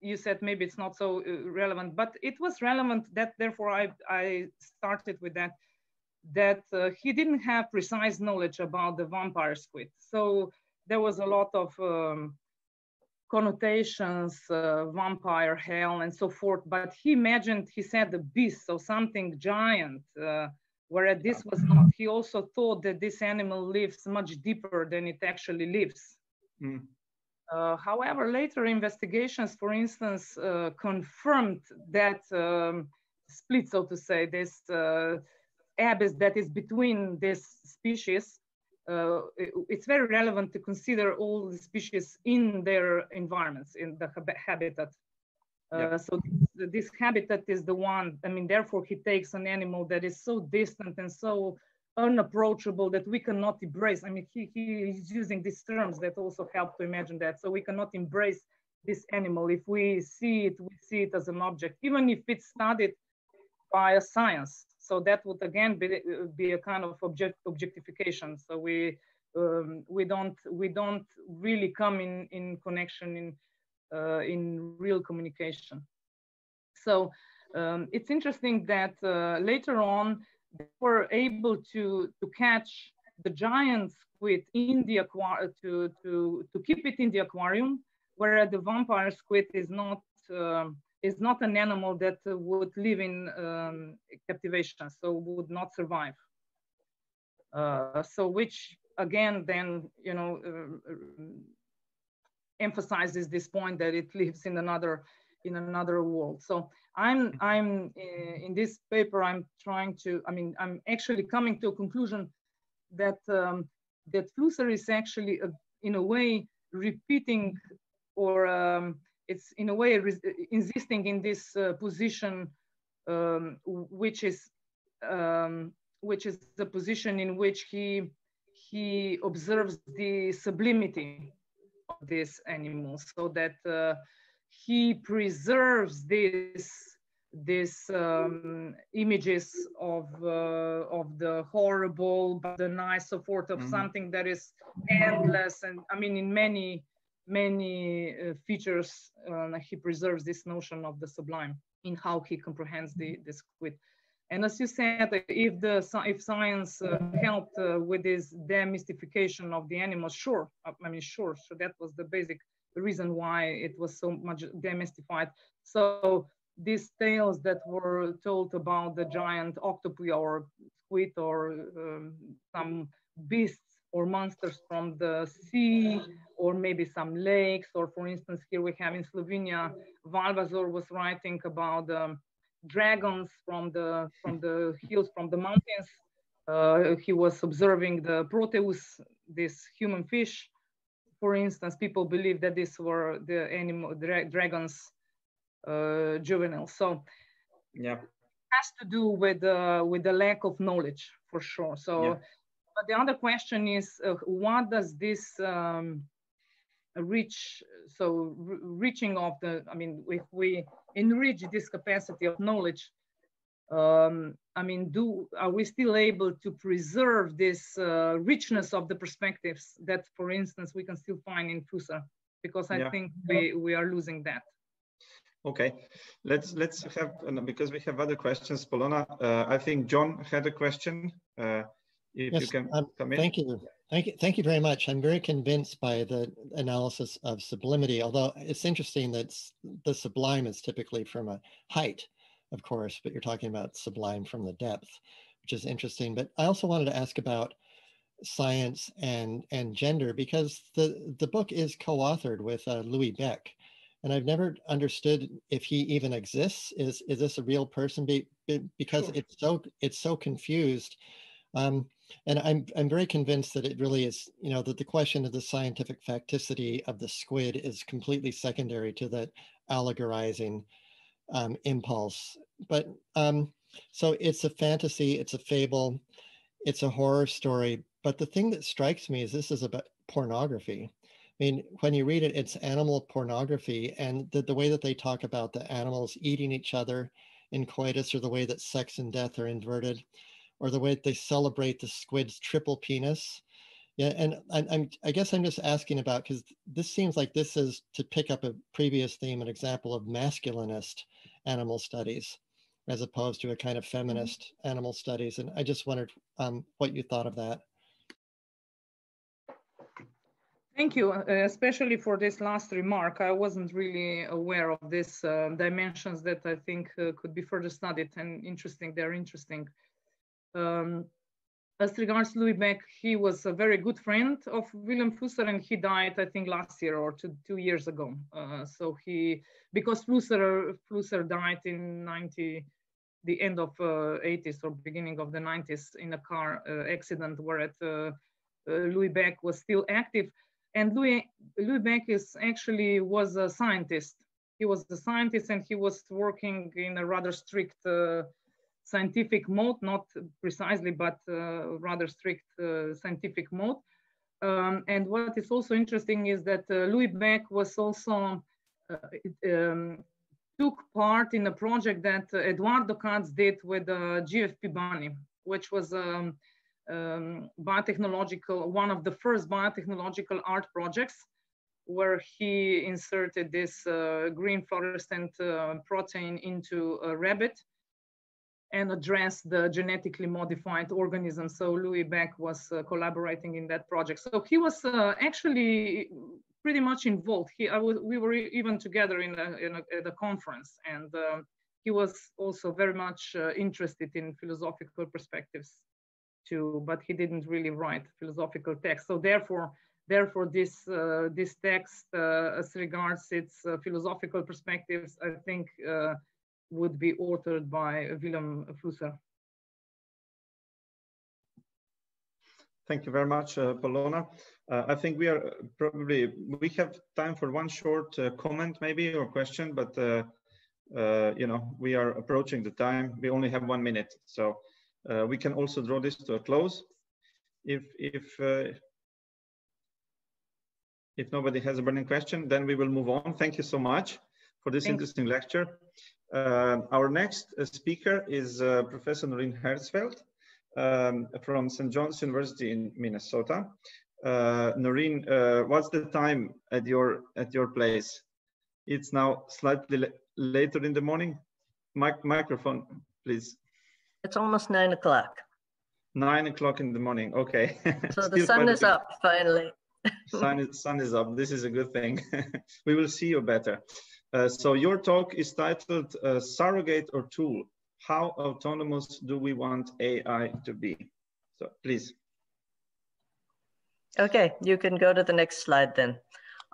you said maybe it's not so uh, relevant but it was relevant that therefore i i started with that that uh, he didn't have precise knowledge about the vampire squid. So there was a lot of um, connotations uh, vampire hell and so forth but he imagined he said the beast so something giant uh, whereas this was not he also thought that this animal lives much deeper than it actually lives mm. Uh, however, later investigations, for instance, uh, confirmed that um, split, so to say, this uh, abyss that is between these species. Uh, it, it's very relevant to consider all the species in their environments, in the hab habitat. Uh, so this, this habitat is the one, I mean, therefore he takes an animal that is so distant and so unapproachable that we cannot embrace. I mean, he, he is using these terms that also help to imagine that. So we cannot embrace this animal. If we see it, we see it as an object, even if it's studied by a science. So that would again be, be a kind of object, objectification. So we um, we don't we don't really come in in connection in uh, in real communication. So um, it's interesting that uh, later on they were able to, to catch the giant squid in the aquarium, to, to, to keep it in the aquarium, whereas the vampire squid is not, uh, is not an animal that would live in um, captivation, so would not survive. Uh, so which again, then, you know, uh, emphasizes this point that it lives in another in another world. So I'm I'm uh, in this paper I'm trying to I mean I'm actually coming to a conclusion that um, that Flusser is actually a, in a way repeating or um, it's in a way insisting in this uh, position um, which is um, which is the position in which he he observes the sublimity of this animal so that uh, he preserves this these um, images of uh, of the horrible but the nice support of mm -hmm. something that is endless and i mean in many many uh, features uh, he preserves this notion of the sublime in how he comprehends the, the squid and as you said if the if science uh, helped uh, with this demystification of the animals sure i mean sure so that was the basic reason why it was so much demystified. So these tales that were told about the giant octopus or squid or um, some beasts or monsters from the sea or maybe some lakes or for instance here we have in Slovenia Valvasor was writing about um, dragons from the from the hills from the mountains. Uh, he was observing the proteus this human fish. For instance people believe that these were the animal dra dragons uh, juveniles so yeah. has to do with uh, with the lack of knowledge for sure. So yeah. The other question is uh, what does this um, reach so reaching of the i mean if we enrich this capacity of knowledge um, i mean do are we still able to preserve this uh, richness of the perspectives that for instance we can still find in Flusser because i yeah. think we we are losing that. Okay. Let's let's have because we have other questions polona uh, i think john had a question uh, if yes, you can um, come in thank you Thank you, thank you very much. I'm very convinced by the analysis of sublimity, although it's interesting that the sublime is typically from a height, of course, but you're talking about sublime from the depth, which is interesting. But I also wanted to ask about science and, and gender because the, the book is co-authored with uh, Louis Bec. And I've never understood if he even exists. Is, is this a real person? Be, be, because sure. it's so it's so confused. Um, and I'm, I'm very convinced that it really is, you know, that the question of the scientific facticity of the squid is completely secondary to that allegorizing um, impulse. But um, so it's a fantasy, it's a fable, it's a horror story. But the thing that strikes me is this is about pornography. I mean, when you read it, it's animal pornography, and the, the way that they talk about the animals eating each other in coitus, or the way that sex and death are inverted or the way that they celebrate the squid's triple penis. Yeah, and I, I'm, I guess I'm just asking about because this seems like this is to pick up a previous theme, an example of masculinist animal studies, as opposed to a kind of mm-hmm. feminist animal studies. And I just wondered um, what you thought of that. Thank you, uh, especially for this last remark. I wasn't really aware of these uh, dimensions that I think uh, could be further studied and interesting. They're interesting. Um, as regards Louis Bec, he was a very good friend of Vilém Flusser and he died, I think, last year or two, two years ago. Uh, so he, because Flusser, Flusser died in 90, the end of uh, 80s or beginning of the 90s in a car uh, accident where uh, uh, Louis Bec was still active. And Louis, Louis Bec is actually was a scientist. He was a scientist and he was working in a rather strict uh, scientific mode, not precisely, but uh, rather strict uh, scientific mode. Um, and what is also interesting is that uh, Louis Bec was also um, took part in a project that Eduardo Kac did with the GFP Bunny, which was um, um, biotechnological, one of the first biotechnological art projects where he inserted this uh, green fluorescent uh, protein into a rabbit and address the genetically modified organisms. So Louis Bec was uh, collaborating in that project. So he was uh, actually pretty much involved. He, we were even together in a, in a, at a conference and um, he was also very much uh, interested in philosophical perspectives too, but he didn't really write philosophical text. So therefore, therefore this, uh, this text uh, as regards its uh, philosophical perspectives, I think would be authored by Vilém Flusser. Thank you very much, uh, Polona. Uh, I think we are probably, we have time for one short uh, comment maybe or question, but uh, uh, you know, we are approaching the time. We only have one minute. So uh, we can also draw this to a close. If, if, if nobody has a burning question, then we will move on. Thank you so much for this Thanks. interesting lecture. Uh, our next uh, speaker is uh, Professor Noreen Herzfeld um, from St. John's University in Minnesota. Uh, Noreen, uh, what's the time at your at your place? It's now slightly later in the morning. Mic microphone, please. It's almost nine o'clock. Nine o'clock in the morning. Okay. [laughs] So the sun is up finally. sun is sun is up. This is a good thing. [laughs] we will see you better. Uh, so your talk is titled uh, Surrogate or Tool, How Autonomous Do We Want AI to Be? So please. Okay, you can go to the next slide then.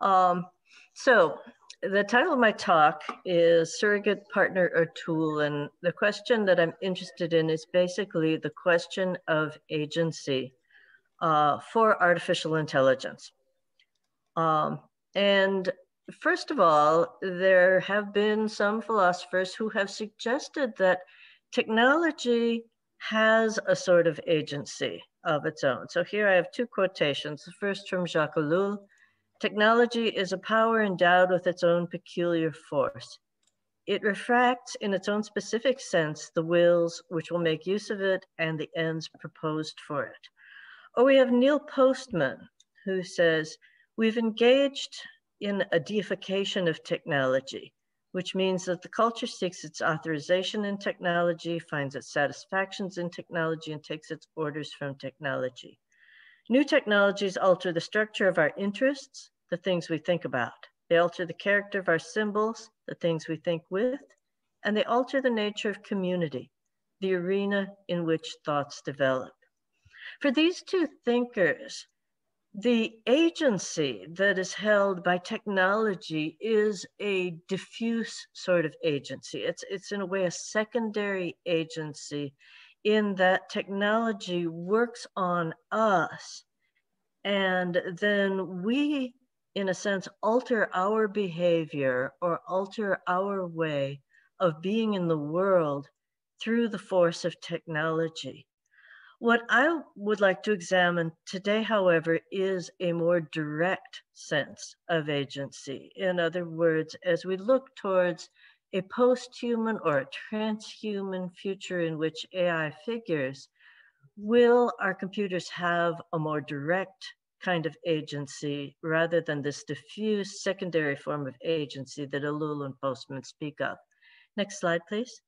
Um, so the title of my talk is Surrogate Partner or Tool. And the question that I'm interested in is basically the question of agency uh, for artificial intelligence. Um, and first of all, there have been some philosophers who have suggested that technology has a sort of agency of its own. So here I have two quotations. The first from Jacques Ellul, technology is a power endowed with its own peculiar force. It refracts in its own specific sense the wills which will make use of it and the ends proposed for it. Or we have Neil Postman, who says, we've engaged in a deification of technology, which means that the culture seeks its authorization in technology, finds its satisfactions in technology, and takes its orders from technology. New technologies alter the structure of our interests, the things we think about. They alter the character of our symbols, the things we think with, and they alter the nature of community, the arena in which thoughts develop. For these two thinkers, the agency that is held by technology is a diffuse sort of agency. It's, it's in a way a secondary agency in that technology works on us. And then we, in a sense, alter our behavior or alter our way of being in the world through the force of technology. What I would like to examine today, however, is a more direct sense of agency. In other words, as we look towards a post-human or a transhuman future in which AI figures, will our computers have a more direct kind of agency rather than this diffuse secondary form of agency that Ellul and Postman speak of? Next slide, please.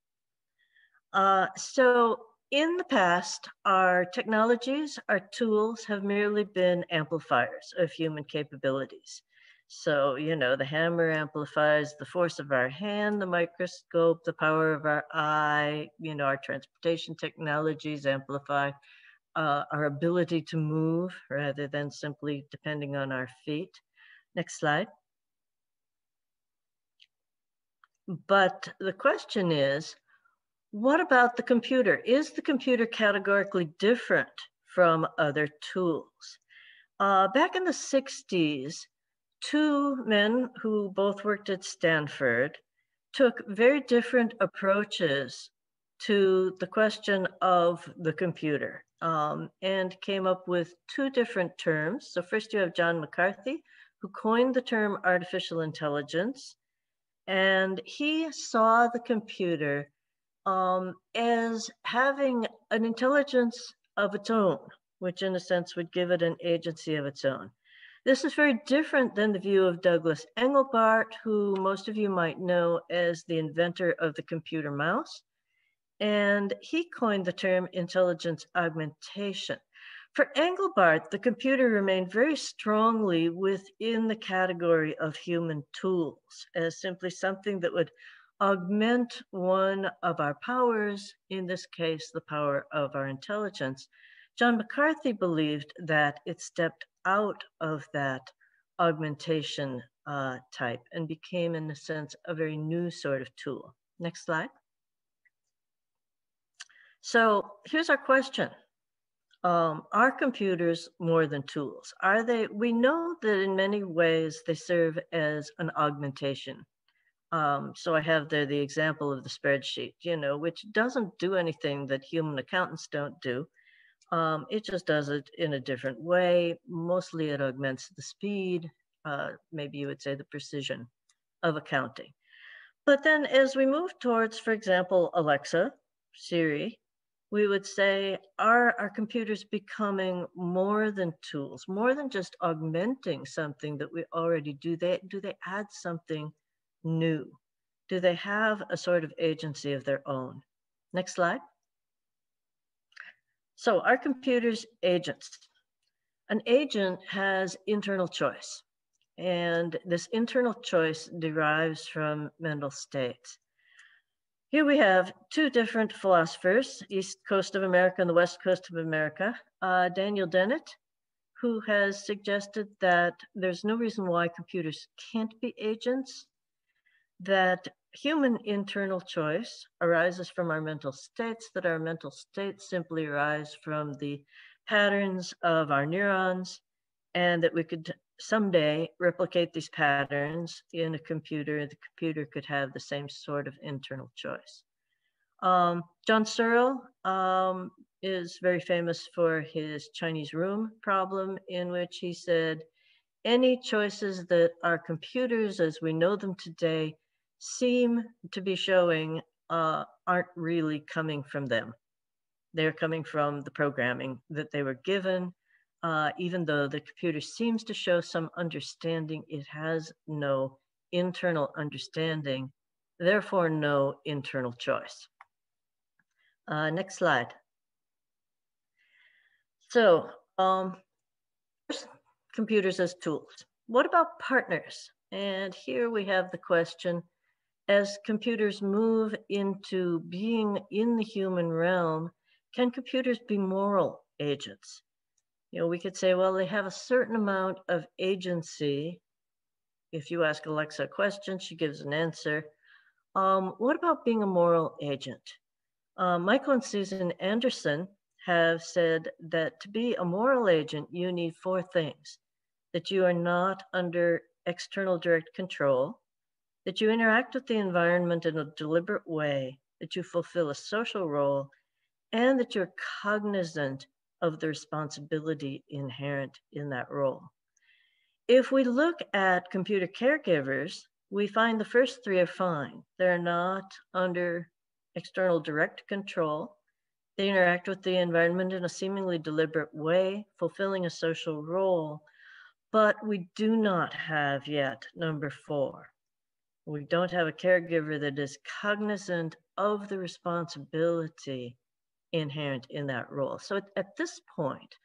Uh, so in the past, our technologies, our tools have merely been amplifiers of human capabilities. So, you know, the hammer amplifies the force of our hand, the microscope, the power of our eye, you know, our transportation technologies amplify uh, our ability to move rather than simply depending on our feet. Next slide. But the question is, what about the computer? Is the computer categorically different from other tools? Uh, back in the 60s, two men who both worked at Stanford took very different approaches to the question of the computer um, and came up with two different terms. So first you have John McCarthy, who coined the term artificial intelligence. And he saw the computer um, as having an intelligence of its own, which in a sense would give it an agency of its own. This is very different than the view of Douglas Engelbart, who most of you might know as the inventor of the computer mouse. And he coined the term intelligence augmentation. For Engelbart, the computer remained very strongly within the category of human tools as simply something that would augment one of our powers, in this case, the power of our intelligence. John McCarthy believed that it stepped out of that augmentation uh, type and became, in a sense, a very new sort of tool. Next slide. So here's our question. Um, are computers more than tools? Are they, we know that in many ways they serve as an augmentation um, so I have there the example of the spreadsheet, you know, which doesn't do anything that human accountants don't do. Um, it just does it in a different way. Mostly it augments the speed, uh, maybe you would say the precision of accounting. But then as we move towards, for example, Alexa, Siri, we would say, are our computers becoming more than tools, more than just augmenting something that we already do? They, do they add something new? Do they have a sort of agency of their own? Next slide. So our computers agents. An agent has internal choice. And this internal choice derives from mental states. Here we have two different philosophers, East Coast of America and the West Coast of America. Uh, Daniel Dennett, who has suggested that there's no reason why computers can't be agents, that human internal choice arises from our mental states, that our mental states simply arise from the patterns of our neurons, and that we could someday replicate these patterns in a computer. The computer could have the same sort of internal choice. Um, John Searle um, is very famous for his Chinese room problem, in which he said, any choices that our computers as we know them today seem to be showing uh, aren't really coming from them. They're coming from the programming that they were given. Uh, even though the computer seems to show some understanding, it has no internal understanding, therefore no internal choice. Uh, next slide. So um, computers as tools. What about partners? And here we have the question, as computers move into being in the human realm, can computers be moral agents? You know, we could say, well, they have a certain amount of agency. If you ask Alexa a question, she gives an answer. Um, what about being a moral agent? Uh, Michael and Susan Anderson have said that to be a moral agent, you need four things that you are not under external direct control, that you interact with the environment in a deliberate way, that you fulfill a social role, and that you're cognizant of the responsibility inherent in that role. If we look at computer caregivers, we find the first three are fine. They're not under external direct control. They interact with the environment in a seemingly deliberate way, fulfilling a social role. But we do not have yet number four, we don't have a caregiver that is cognizant of the responsibility inherent in that role. So at, at this point,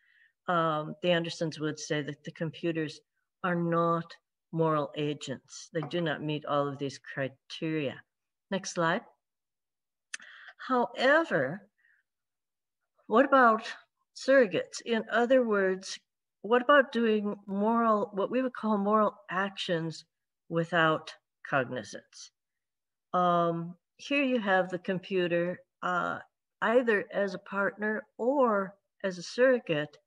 um, the Andersons would say that the computers are not moral agents. They do not meet all of these criteria. Next slide. However, what about surrogates? In other words, what about doing moral, what we would call moral actions without cognizance. Um, here you have the computer uh, either as a partner or as a surrogate.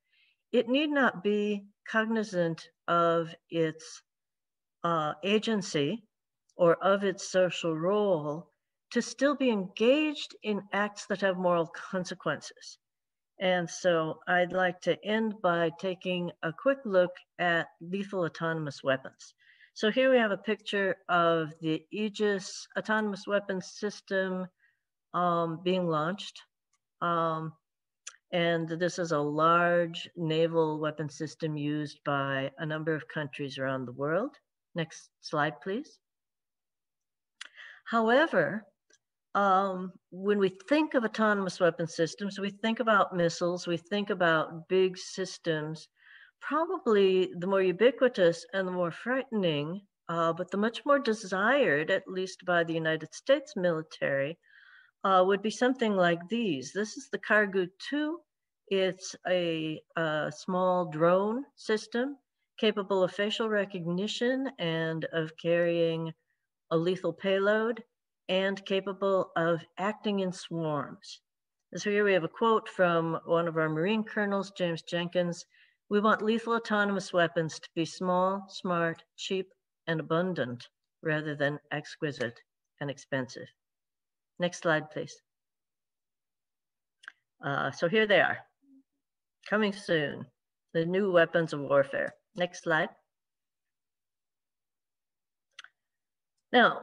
It need not be cognizant of its uh, agency or of its social role to still be engaged in acts that have moral consequences. And so I'd like to end by taking a quick look at lethal autonomous weapons. So here we have a picture of the Aegis autonomous weapons system um, being launched. Um, and this is a large naval weapon system used by a number of countries around the world. Next slide, please. However, um, when we think of autonomous weapon systems, we think about missiles, we think about big systems probably the more ubiquitous and the more frightening, uh, but the much more desired, at least by the United States military, uh, would be something like these. This is the Kargu 2. It's a, a small drone system capable of facial recognition and of carrying a lethal payload and capable of acting in swarms. So here we have a quote from one of our Marine colonels, James Jenkins. We want lethal autonomous weapons to be small, smart, cheap, and abundant rather than exquisite and expensive. Next slide, please. Uh, so here they are, coming soon, the new weapons of warfare. Next slide. Now,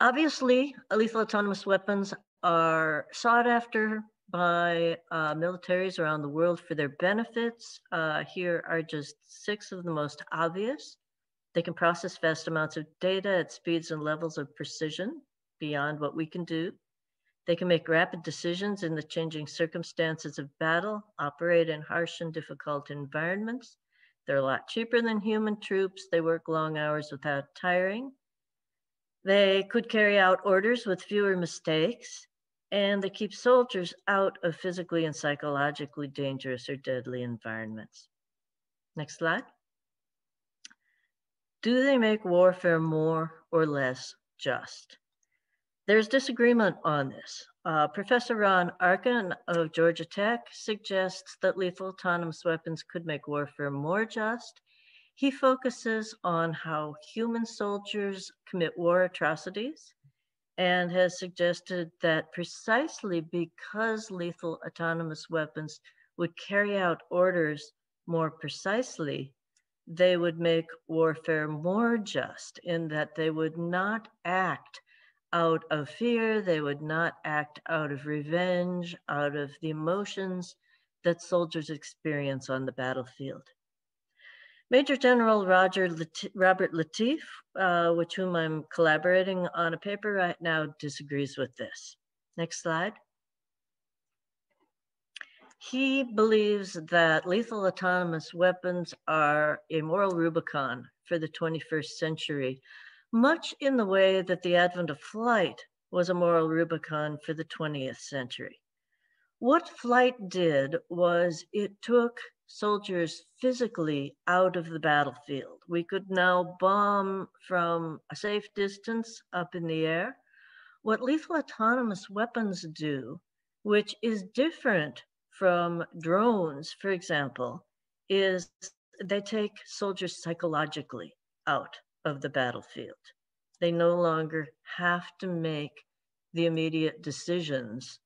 obviously, lethal autonomous weapons are sought after by uh, militaries around the world for their benefits. Uh, here are just six of the most obvious. They can process vast amounts of data at speeds and levels of precision beyond what we can do. They can make rapid decisions in the changing circumstances of battle, operate in harsh and difficult environments. They're a lot cheaper than human troops. They work long hours without tiring. They could carry out orders with fewer mistakes and they keep soldiers out of physically and psychologically dangerous or deadly environments. Next slide. Do they make warfare more or less just? There's disagreement on this. Uh, Professor Ron Arkin of Georgia Tech suggests that lethal autonomous weapons could make warfare more just. He focuses on how human soldiers commit war atrocities and has suggested that precisely because lethal autonomous weapons would carry out orders more precisely, they would make warfare more just in that they would not act out of fear, they would not act out of revenge, out of the emotions that soldiers experience on the battlefield. Major General Roger Robert Latiff, uh, with whom I'm collaborating on a paper right now, disagrees with this. Next slide. He believes that lethal autonomous weapons are a moral Rubicon for the 21st century, much in the way that the advent of flight was a moral Rubicon for the 20th century. What flight did was it took soldiers physically out of the battlefield. We could now bomb from a safe distance up in the air. What lethal autonomous weapons do, which is different from drones, for example, is they take soldiers psychologically out of the battlefield. They no longer have to make the immediate decisions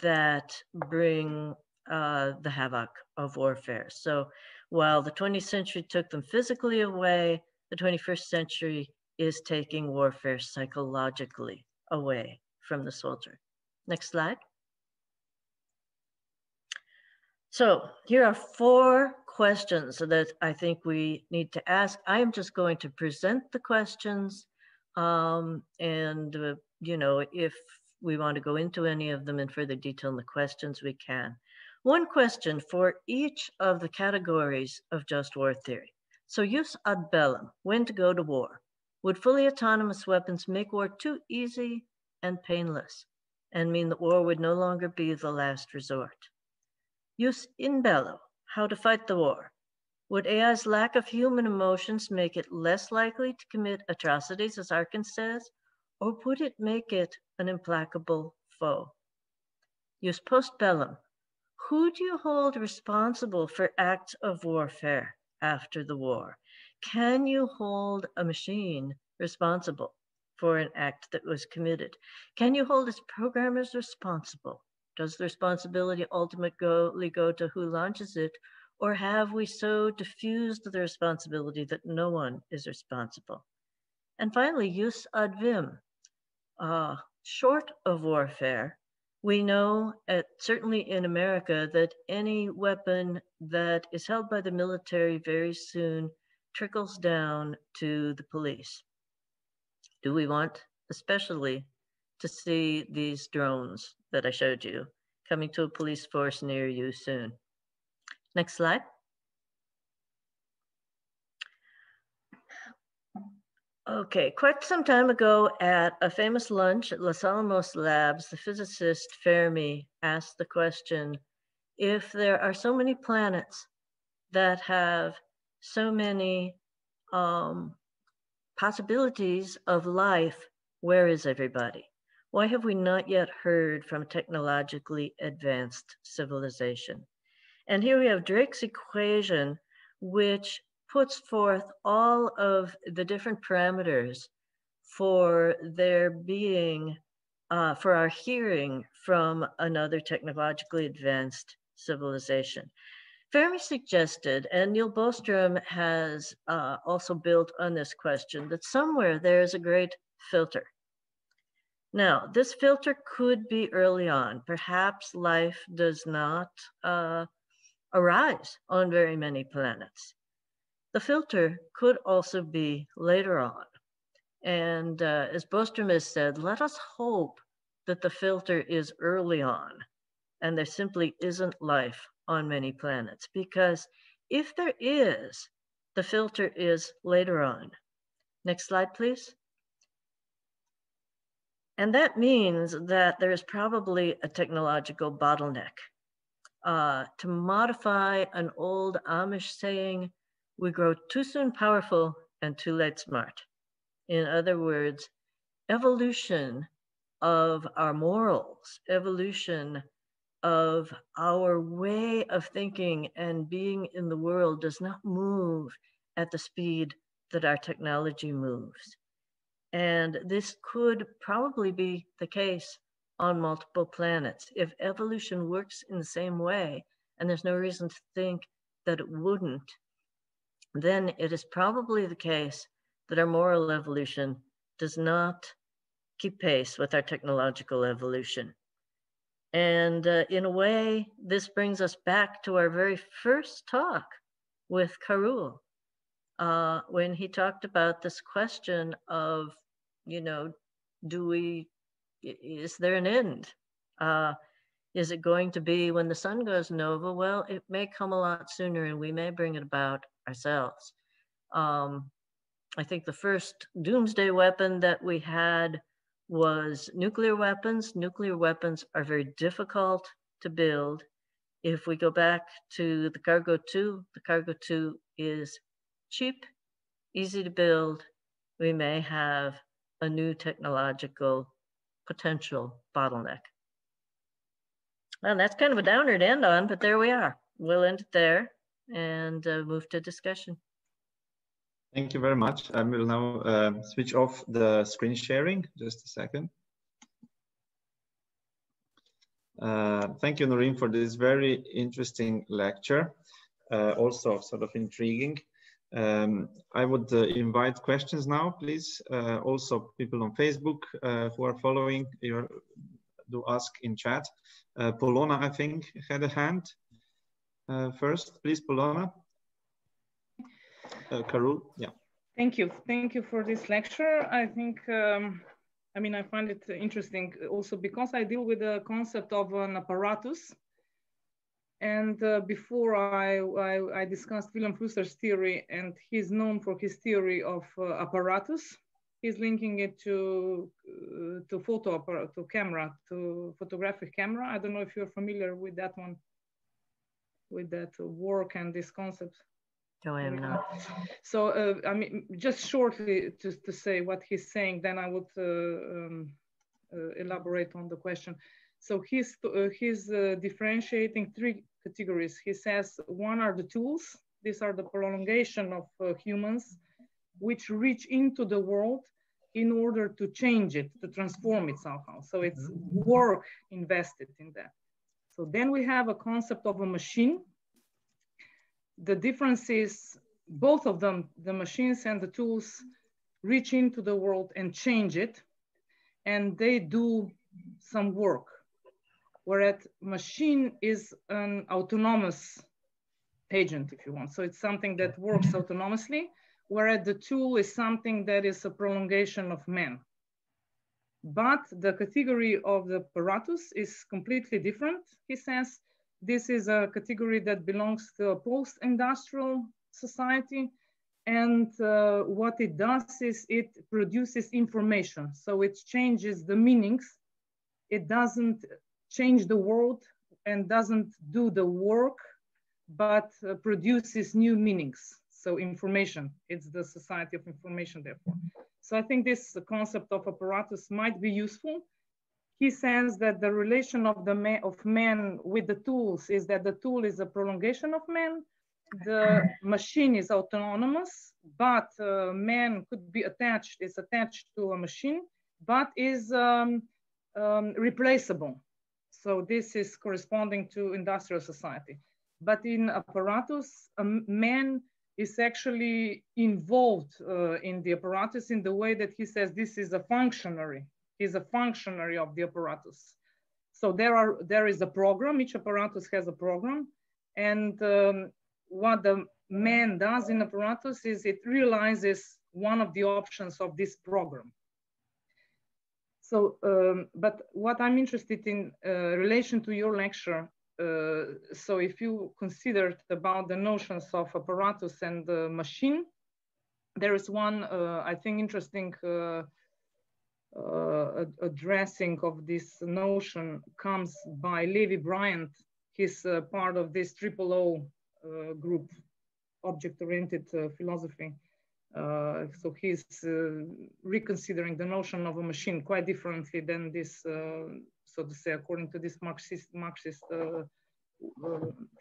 that bring uh, the havoc of warfare. So while the 20th century took them physically away, the 21st century is taking warfare psychologically away from the soldier. Next slide. So here are four questions that I think we need to ask. I'm just going to present the questions um, and, uh, you know, if we want to go into any of them in further detail in the questions, we can. One question for each of the categories of just war theory. So jus ad bellum, when to go to war. Would fully autonomous weapons make war too easy and painless and mean that war would no longer be the last resort? Jus in bello, how to fight the war. Would AI's lack of human emotions make it less likely to commit atrocities, as Arkin says, or would it make it an implacable foe? Jus post bellum, who do you hold responsible for acts of warfare after the war? Can you hold a machine responsible for an act that was committed? Can you hold its programmers responsible? Does the responsibility ultimately go to who launches it? Or have we so diffused the responsibility that no one is responsible? And finally, jus ad vim. Uh, short of warfare, we know, at, certainly in America, that any weapon that is held by the military very soon trickles down to the police. Do we want, especially, to see these drones that I showed you coming to a police force near you soon? Next slide. Okay, quite some time ago at a famous lunch at Los Alamos Labs, the physicist Fermi asked the question, if there are so many planets that have so many um, possibilities of life, where is everybody? Why have we not yet heard from technologically advanced civilization? And here we have Drake's equation, which puts forth all of the different parameters for there being, uh, for our hearing from another technologically advanced civilization. Fermi suggested, and Neil Bostrom has uh, also built on this question, that somewhere there is a great filter. Now, this filter could be early on. Perhaps life does not uh, arise on very many planets. The filter could also be later on. And uh, as Bostrom has said, let us hope that the filter is early on and there simply isn't life on many planets. Because if there is, the filter is later on. Next slide, please. And that means that there is probably a technological bottleneck. Uh, to modify an old Amish saying, we grow too soon powerful and too late smart. In other words, evolution of our morals, evolution of our way of thinking and being in the world does not move at the speed that our technology moves. And this could probably be the case on multiple planets. If evolution works in the same way, and there's no reason to think that it wouldn't, then it is probably the case that our moral evolution does not keep pace with our technological evolution. And uh, in a way, this brings us back to our very first talk with Carool, uh, when he talked about this question of, you know, do we, is there an end? Uh, is it going to be when the sun goes nova? Well, it may come a lot sooner and we may bring it about ourselves. Um, I think the first doomsday weapon that we had was nuclear weapons. Nuclear weapons are very difficult to build. If we go back to the Kargu 2, the Kargu 2 is cheap, easy to build. We may have a new technological potential bottleneck. Well, that's kind of a downer to end on, but there we are. We'll end it there and uh, move to discussion. Thank you very much. I will now uh, switch off the screen sharing. Just a second. Uh, thank you, Noreen, for this very interesting lecture. Uh, also sort of intriguing. Um, I would uh, invite questions now, please. Uh, also, people on Facebook who are following, your, do ask in chat. Polona, I think, had a hand first. Please, Polona uh, Carool, yeah. Thank you. Thank you for this lecture. I think, um, I mean, I find it interesting also because I deal with the concept of an apparatus. And uh, before I, I, I, discussed Vilém Flusser's theory, and he's known for his theory of uh, apparatus. He's linking it to uh, to photo to camera, to photographic camera. I don't know if you're familiar with that one, with that work and this concept. No, I am not. So, uh, I mean, just shortly to, to say what he's saying, then I would uh, um, uh, elaborate on the question. So he's, uh, he's uh, differentiating three categories. He says one are the tools. These are the prolongation of uh, humans, which reach into the world in order to change it, to transform it somehow. So it's work invested in that. So then we have a concept of a machine, the difference is both of them, the machines and the tools, reach into the world and change it, and they do some work. Whereas machine is an autonomous agent, if you want. So it's something that works autonomously, whereas the tool is something that is a prolongation of man. But the category of the apparatus is completely different, he says, this is a category that belongs to a post-industrial society. And uh, what it does is it produces information. So it changes the meanings. It doesn't change the world and doesn't do the work, but uh, produces new meanings. So information, it's the society of information therefore. So I think this concept of apparatus might be useful he says that the relation of the man, of man with the tools is that the tool is a prolongation of man. The machine is autonomous, but uh, man could be attached, is attached to a machine, but is um, um, replaceable. So this is corresponding to industrial society. But in apparatus, a man is actually involved uh, in the apparatus in the way that he says this is a functionary He's a functionary of the apparatus. So there are there is a program. Each apparatus has a program, and um, what the man does in apparatus is it realizes one of the options of this program. So, um, but what I'm interested in uh, relation to your lecture, so if you considered about the notions of apparatus and the machine, there is one, uh, I think, interesting uh, uh, addressing of this notion comes by Levi Bryant. He's uh, part of this triple O uh, group. object-oriented uh, philosophy. Uh, so he's uh, reconsidering the notion of a machine quite differently than this, uh, so to say, according to this Marxist, Marxist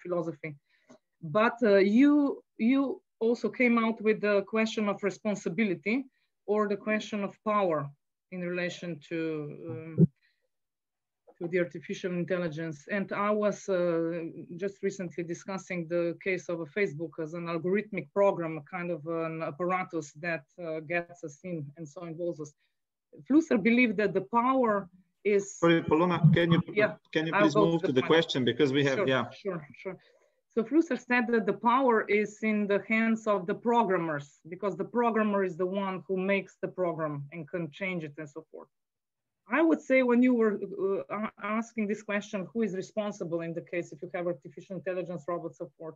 philosophy. But you, you also came out with the question of responsibility or the question of power in relation to um, to the artificial intelligence. And I was uh, just recently discussing the case of a Facebook as an algorithmic program, a kind of an apparatus that uh, gets us in and so involves us. Flusser believed that the power is. Sorry, Polona, can you yeah, can you please move to the, to the question because we have sure, yeah. Sure, sure. So Flusser said that the power is in the hands of the programmers because the programmer is the one who makes the program and can change it and so forth. I would say when you were uh, asking this question, who is responsible in the case if you have artificial intelligence robots so forth,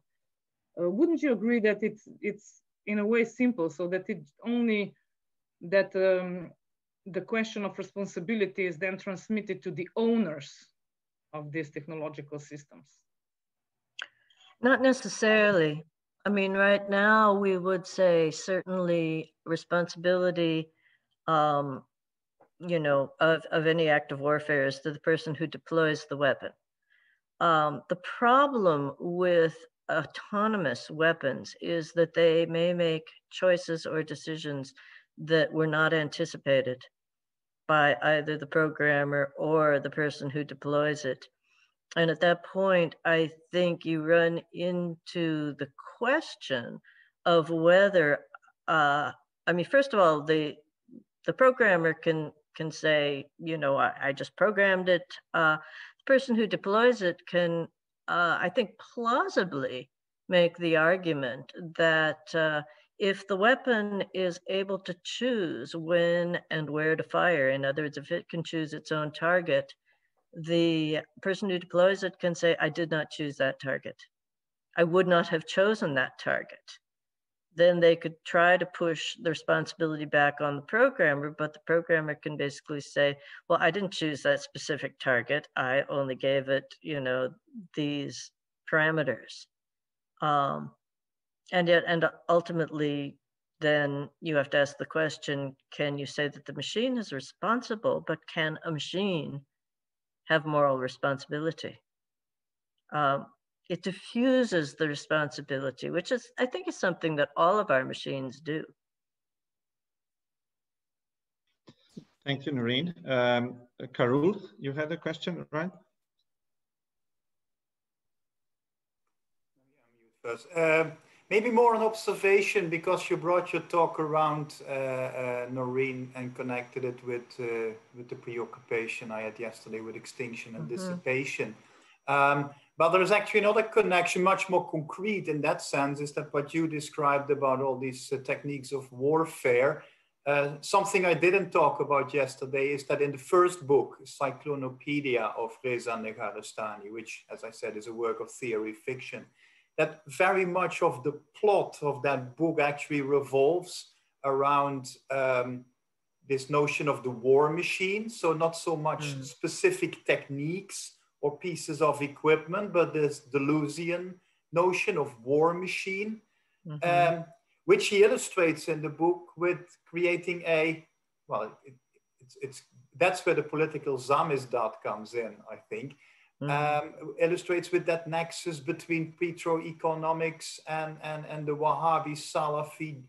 uh, wouldn't you agree that it's it's in a way simple, so that it only that um, the question of responsibility is then transmitted to the owners of these technological systems? Not necessarily. I mean, right now we would say certainly responsibility um, you know, of, of any act of warfare is to the person who deploys the weapon. Um, the problem with autonomous weapons is that they may make choices or decisions that were not anticipated by either the programmer or the person who deploys it. And at that point, I think you run into the question of whether, uh, I mean, first of all, the the programmer can can say, you know, I, I just programmed it. Uh, the person who deploys it can, uh, I think, plausibly make the argument that uh, if the weapon is able to choose when and where to fire, in other words, if it can choose its own target, the person who deploys it can say, I did not choose that target. I would not have chosen that target then they could try to push the responsibility back on the programmer, but the programmer can basically say, well, I didn't choose that specific target. I only gave it, you know, these parameters. Um, and yet, and ultimately, then you have to ask the question, can you say that the machine is responsible, but can a machine have moral responsibility? Um, it diffuses the responsibility, which is, I think, is something that all of our machines do. Thank you, Noreen. Um, Carool, you had a question, right? First. Maybe more an observation because you brought your talk around uh, uh, Noreen and connected it with uh, with the preoccupation I had yesterday with extinction and mm -hmm. dissipation. Um, but there is actually another connection, much more concrete in that sense, is that what you described about all these uh, techniques of warfare. Uh, something I didn't talk about yesterday is that in the first book, Cyclonopedia of Reza Negarestani, which, as I said, is a work of theory fiction, that very much of the plot of that book actually revolves around um, this notion of the war machine. So not so much mm. specific techniques or pieces of equipment, but this Deleuzian notion of war machine, mm-hmm. um, which he illustrates in the book with creating a, well, it, it's, it's, that's where the political samizdat comes in, I think. Mm-hmm. Um, illustrates with that nexus between petro-economics and, and, and the Wahhabi Salafi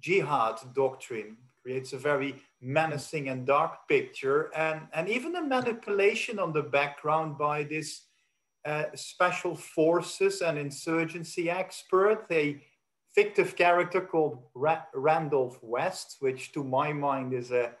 jihad doctrine. Creates a very menacing and dark picture and, and even a manipulation on the background by this uh, special forces and insurgency expert, a fictive character called Ra- Randolph West, which to my mind is a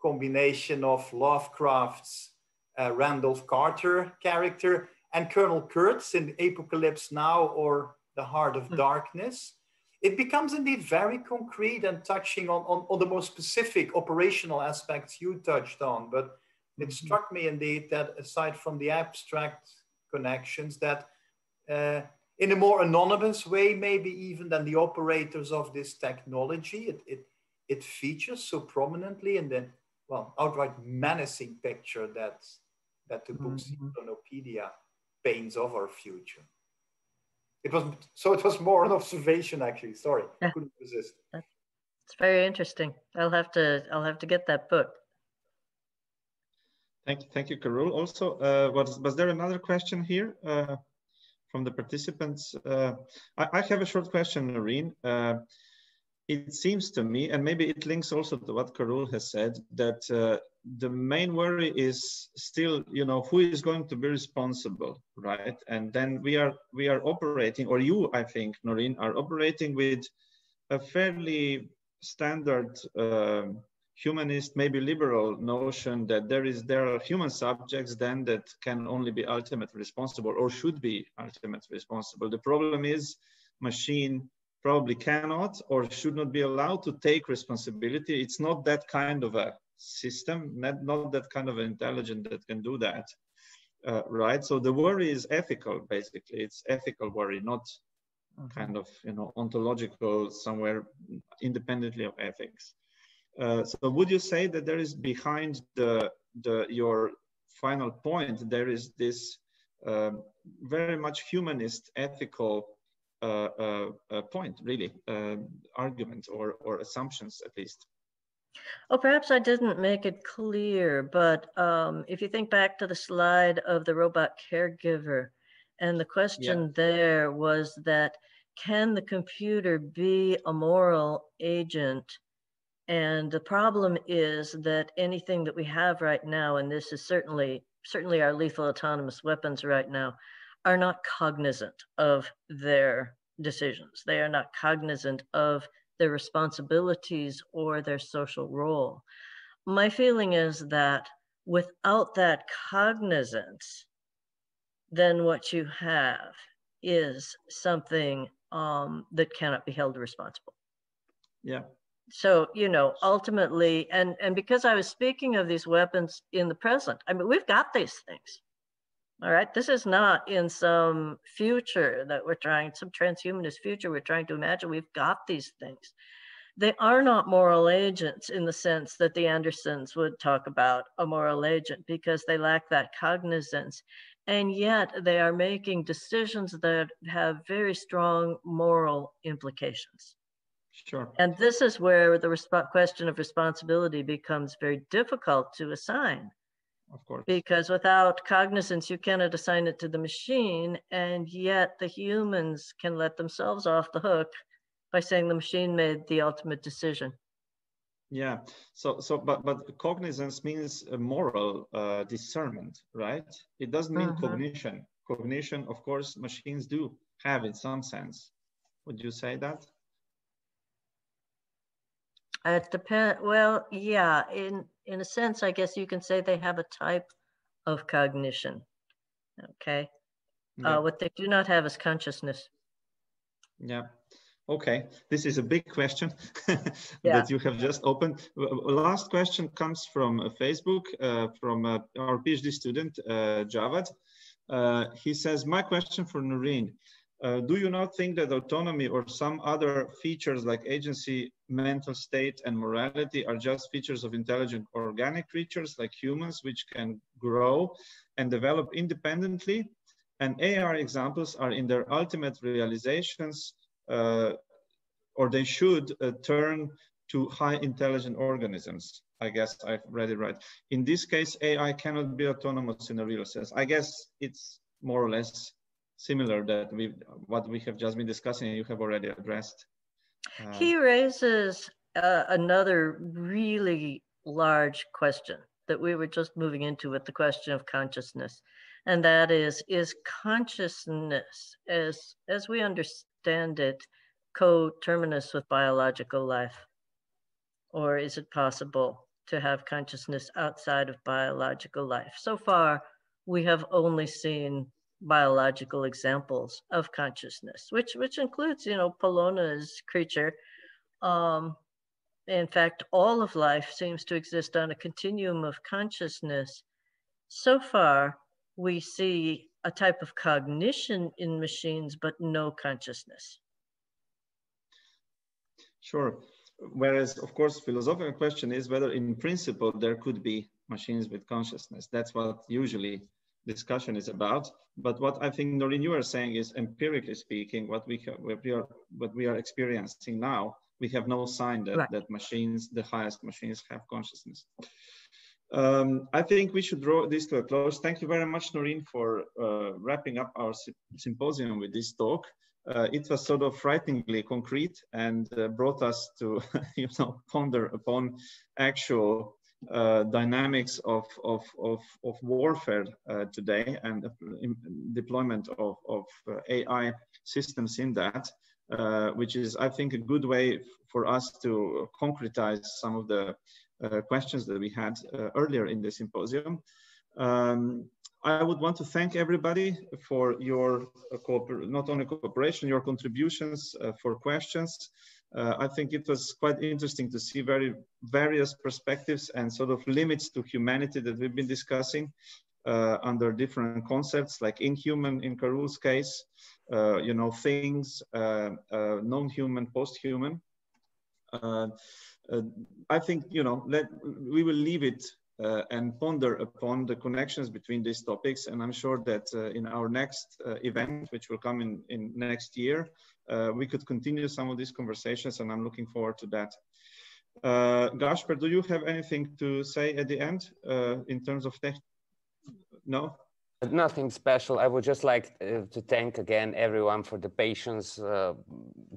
combination of Lovecraft's uh, Randolph Carter character and Colonel Kurtz in Apocalypse Now or The Heart of mm. Darkness it becomes indeed very concrete and touching on, on, on, the most specific operational aspects you touched on. But it mm-hmm. struck me indeed that aside from the abstract connections, that uh, in a more anonymous way, maybe even than the operators of this technology, it, it, it features so prominently in the, well, outright menacing picture that, that the book mm -hmm. paints of our future. it was so it was more an observation actually. Sorry, yeah. I couldn't resist. It's very interesting. I'll have to I'll have to get that book. Thank you, thank you, Carool. Also, uh, was was there another question here uh, from the participants? Uh, I, I, have a short question, Noreen. It seems to me, and maybe it links also to what Carool has said, that uh, the main worry is still, you know, who is going to be responsible, right? And then we are we are operating, or you, I think, Noreen, are operating with a fairly standard uh, humanist, maybe liberal notion that there is there are human subjects then that can only be ultimately responsible or should be ultimately responsible. The problem is machine probably cannot or should not be allowed to take responsibility. It's not that kind of a system, not, not that kind of an intelligence that can do that, uh, right? So the worry is ethical, basically. It's ethical worry, not mm-hmm. kind of, you know, ontological somewhere independently of ethics. Uh, so would you say that there is behind the, the your final point, there is this uh, very much humanist ethical point, really, argument or, or assumptions at least. Oh, perhaps I didn't make it clear, but um, if you think back to the slide of the robot caregiver, and the question yeah. there was that can the computer be a moral agent? And the problem is that anything that we have right now, and this is certainly certainly our lethal autonomous weapons right now, are not cognizant of their decisions. They are not cognizant of their responsibilities or their social role. My feeling is that without that cognizance, then what you have is something um, that cannot be held responsible. Yeah. So you know, ultimately, and and because I was speaking of these weapons in the present, I mean, we've got these things. All right, this is not in some future that we're trying, some transhumanist future we're trying to imagine. We've got these things. They are not moral agents in the sense that the Andersons would talk about a moral agent because they lack that cognizance. And yet they are making decisions that have very strong moral implications. Sure. And this is where the question of responsibility becomes very difficult to assign of course. Because without cognizance, you cannot assign it to the machine, and yet the humans can let themselves off the hook by saying the machine made the ultimate decision. Yeah. So, so, but, but cognizance means a moral uh, discernment, right? It doesn't mean uh-huh. cognition. Cognition, of course, machines do have in some sense. Would you say that? It depends. Well, yeah. In in a sense, I guess you can say they have a type of cognition. Okay. Uh, yeah. Uh, what they do not have is consciousness. Yeah. Okay. This is a big question [laughs] yeah. that you have just opened. Last question comes from uh, Facebook uh, from uh, our PhD student, uh, Javad. he says, my question for Noreen. Uh, do you not think that autonomy or some other features like agency, mental state, and morality are just features of intelligent organic creatures like humans, which can grow and develop independently? And AR examples are in their ultimate realizations, uh, or they should uh, turn to high intelligent organisms. I guess I've read it right. In this case, AI cannot be autonomous in a real sense. I guess it's more or less similar that we what we have just been discussing you have already addressed. Uh, he raises uh, another really large question that we were just moving into with the question of consciousness. And that is is consciousness as as we understand it coterminous with biological life? Or is it possible to have consciousness outside of biological life? So far we have only seen biological examples of consciousness, which which includes, you know, Polona's creature. Um, in fact, all of life seems to exist on a continuum of consciousness. So far, we see a type of cognition in machines, but no consciousness. Sure. Whereas, of course, philosophical question is whether in principle there could be machines with consciousness. That's what usually discussion is about. But what I think Noreen, you are saying is empirically speaking, what we what we are what we are experiencing now, we have no sign that right. that machines, the highest machines, have consciousness. Um, I think we should draw this to a close. Thank you very much, Noreen, for uh, wrapping up our symposium with this talk. Uh, it was sort of frighteningly concrete and uh, brought us to, [laughs] you know, ponder upon actual uh, dynamics of, of, of, of warfare uh, today and deployment of, of uh, AI systems in that, uh, which is, I think, a good way for us to concretize some of the uh, questions that we had uh, earlier in the symposium. Um, I would want to thank everybody for your not only cooperation, your contributions for questions. Uh, I think it was quite interesting to see very various perspectives and sort of limits to humanity that we've been discussing uh, under different concepts like inhuman in Carool's case, uh, you know, things, uh, uh, non-human, post-human. Uh, I think, you know, let, we will leave it and ponder upon the connections between these topics. And I'm sure that in our next event, which will come in, in next year, uh, we could continue some of these conversations and I'm looking forward to that. Uh, Gašper, do you have anything to say at the end uh, in terms of tech? No? Nothing special. I would just like uh, to thank again everyone for the patience uh,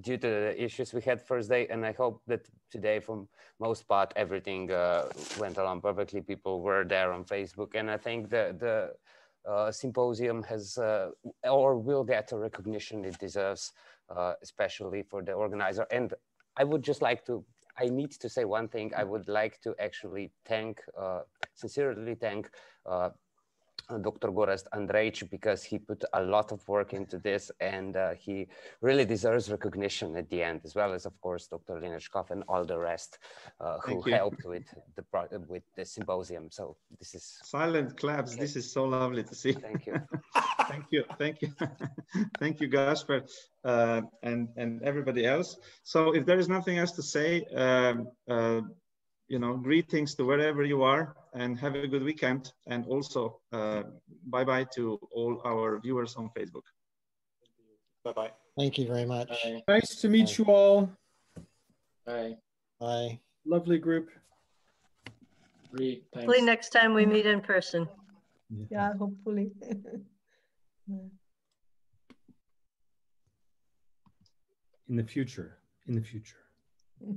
due to the issues we had first day. And I hope that today, for most part, everything uh, went along perfectly. People were there on Facebook. And I think the, the uh, symposium has uh, or will get the recognition it deserves, uh, especially for the organizer. And I would just like to I need to say one thing. I would like to actually thank, sincerely thank Dr. Gorazd Andrejč because he put a lot of work into this and uh, he really deserves recognition at the end, as well as, of course, Dr. Lenart Škof and all the rest uh, who helped with the with the symposium. So this is silent claps. Okay. This is so lovely to see. Thank you. [laughs] thank you. Thank you. [laughs] thank you, Gašper, uh, and and everybody else. So if there is nothing else to say. Um, uh, you know, greetings to wherever you are and have a good weekend. And also uh, bye-bye to all our viewers on Facebook. Bye-bye. Thank you very much. Bye. Nice to meet Bye. you all. Bye. Bye. Lovely group. Great. Hopefully next time we meet in person. Yeah, hopefully. [laughs] in the future, in the future. [laughs]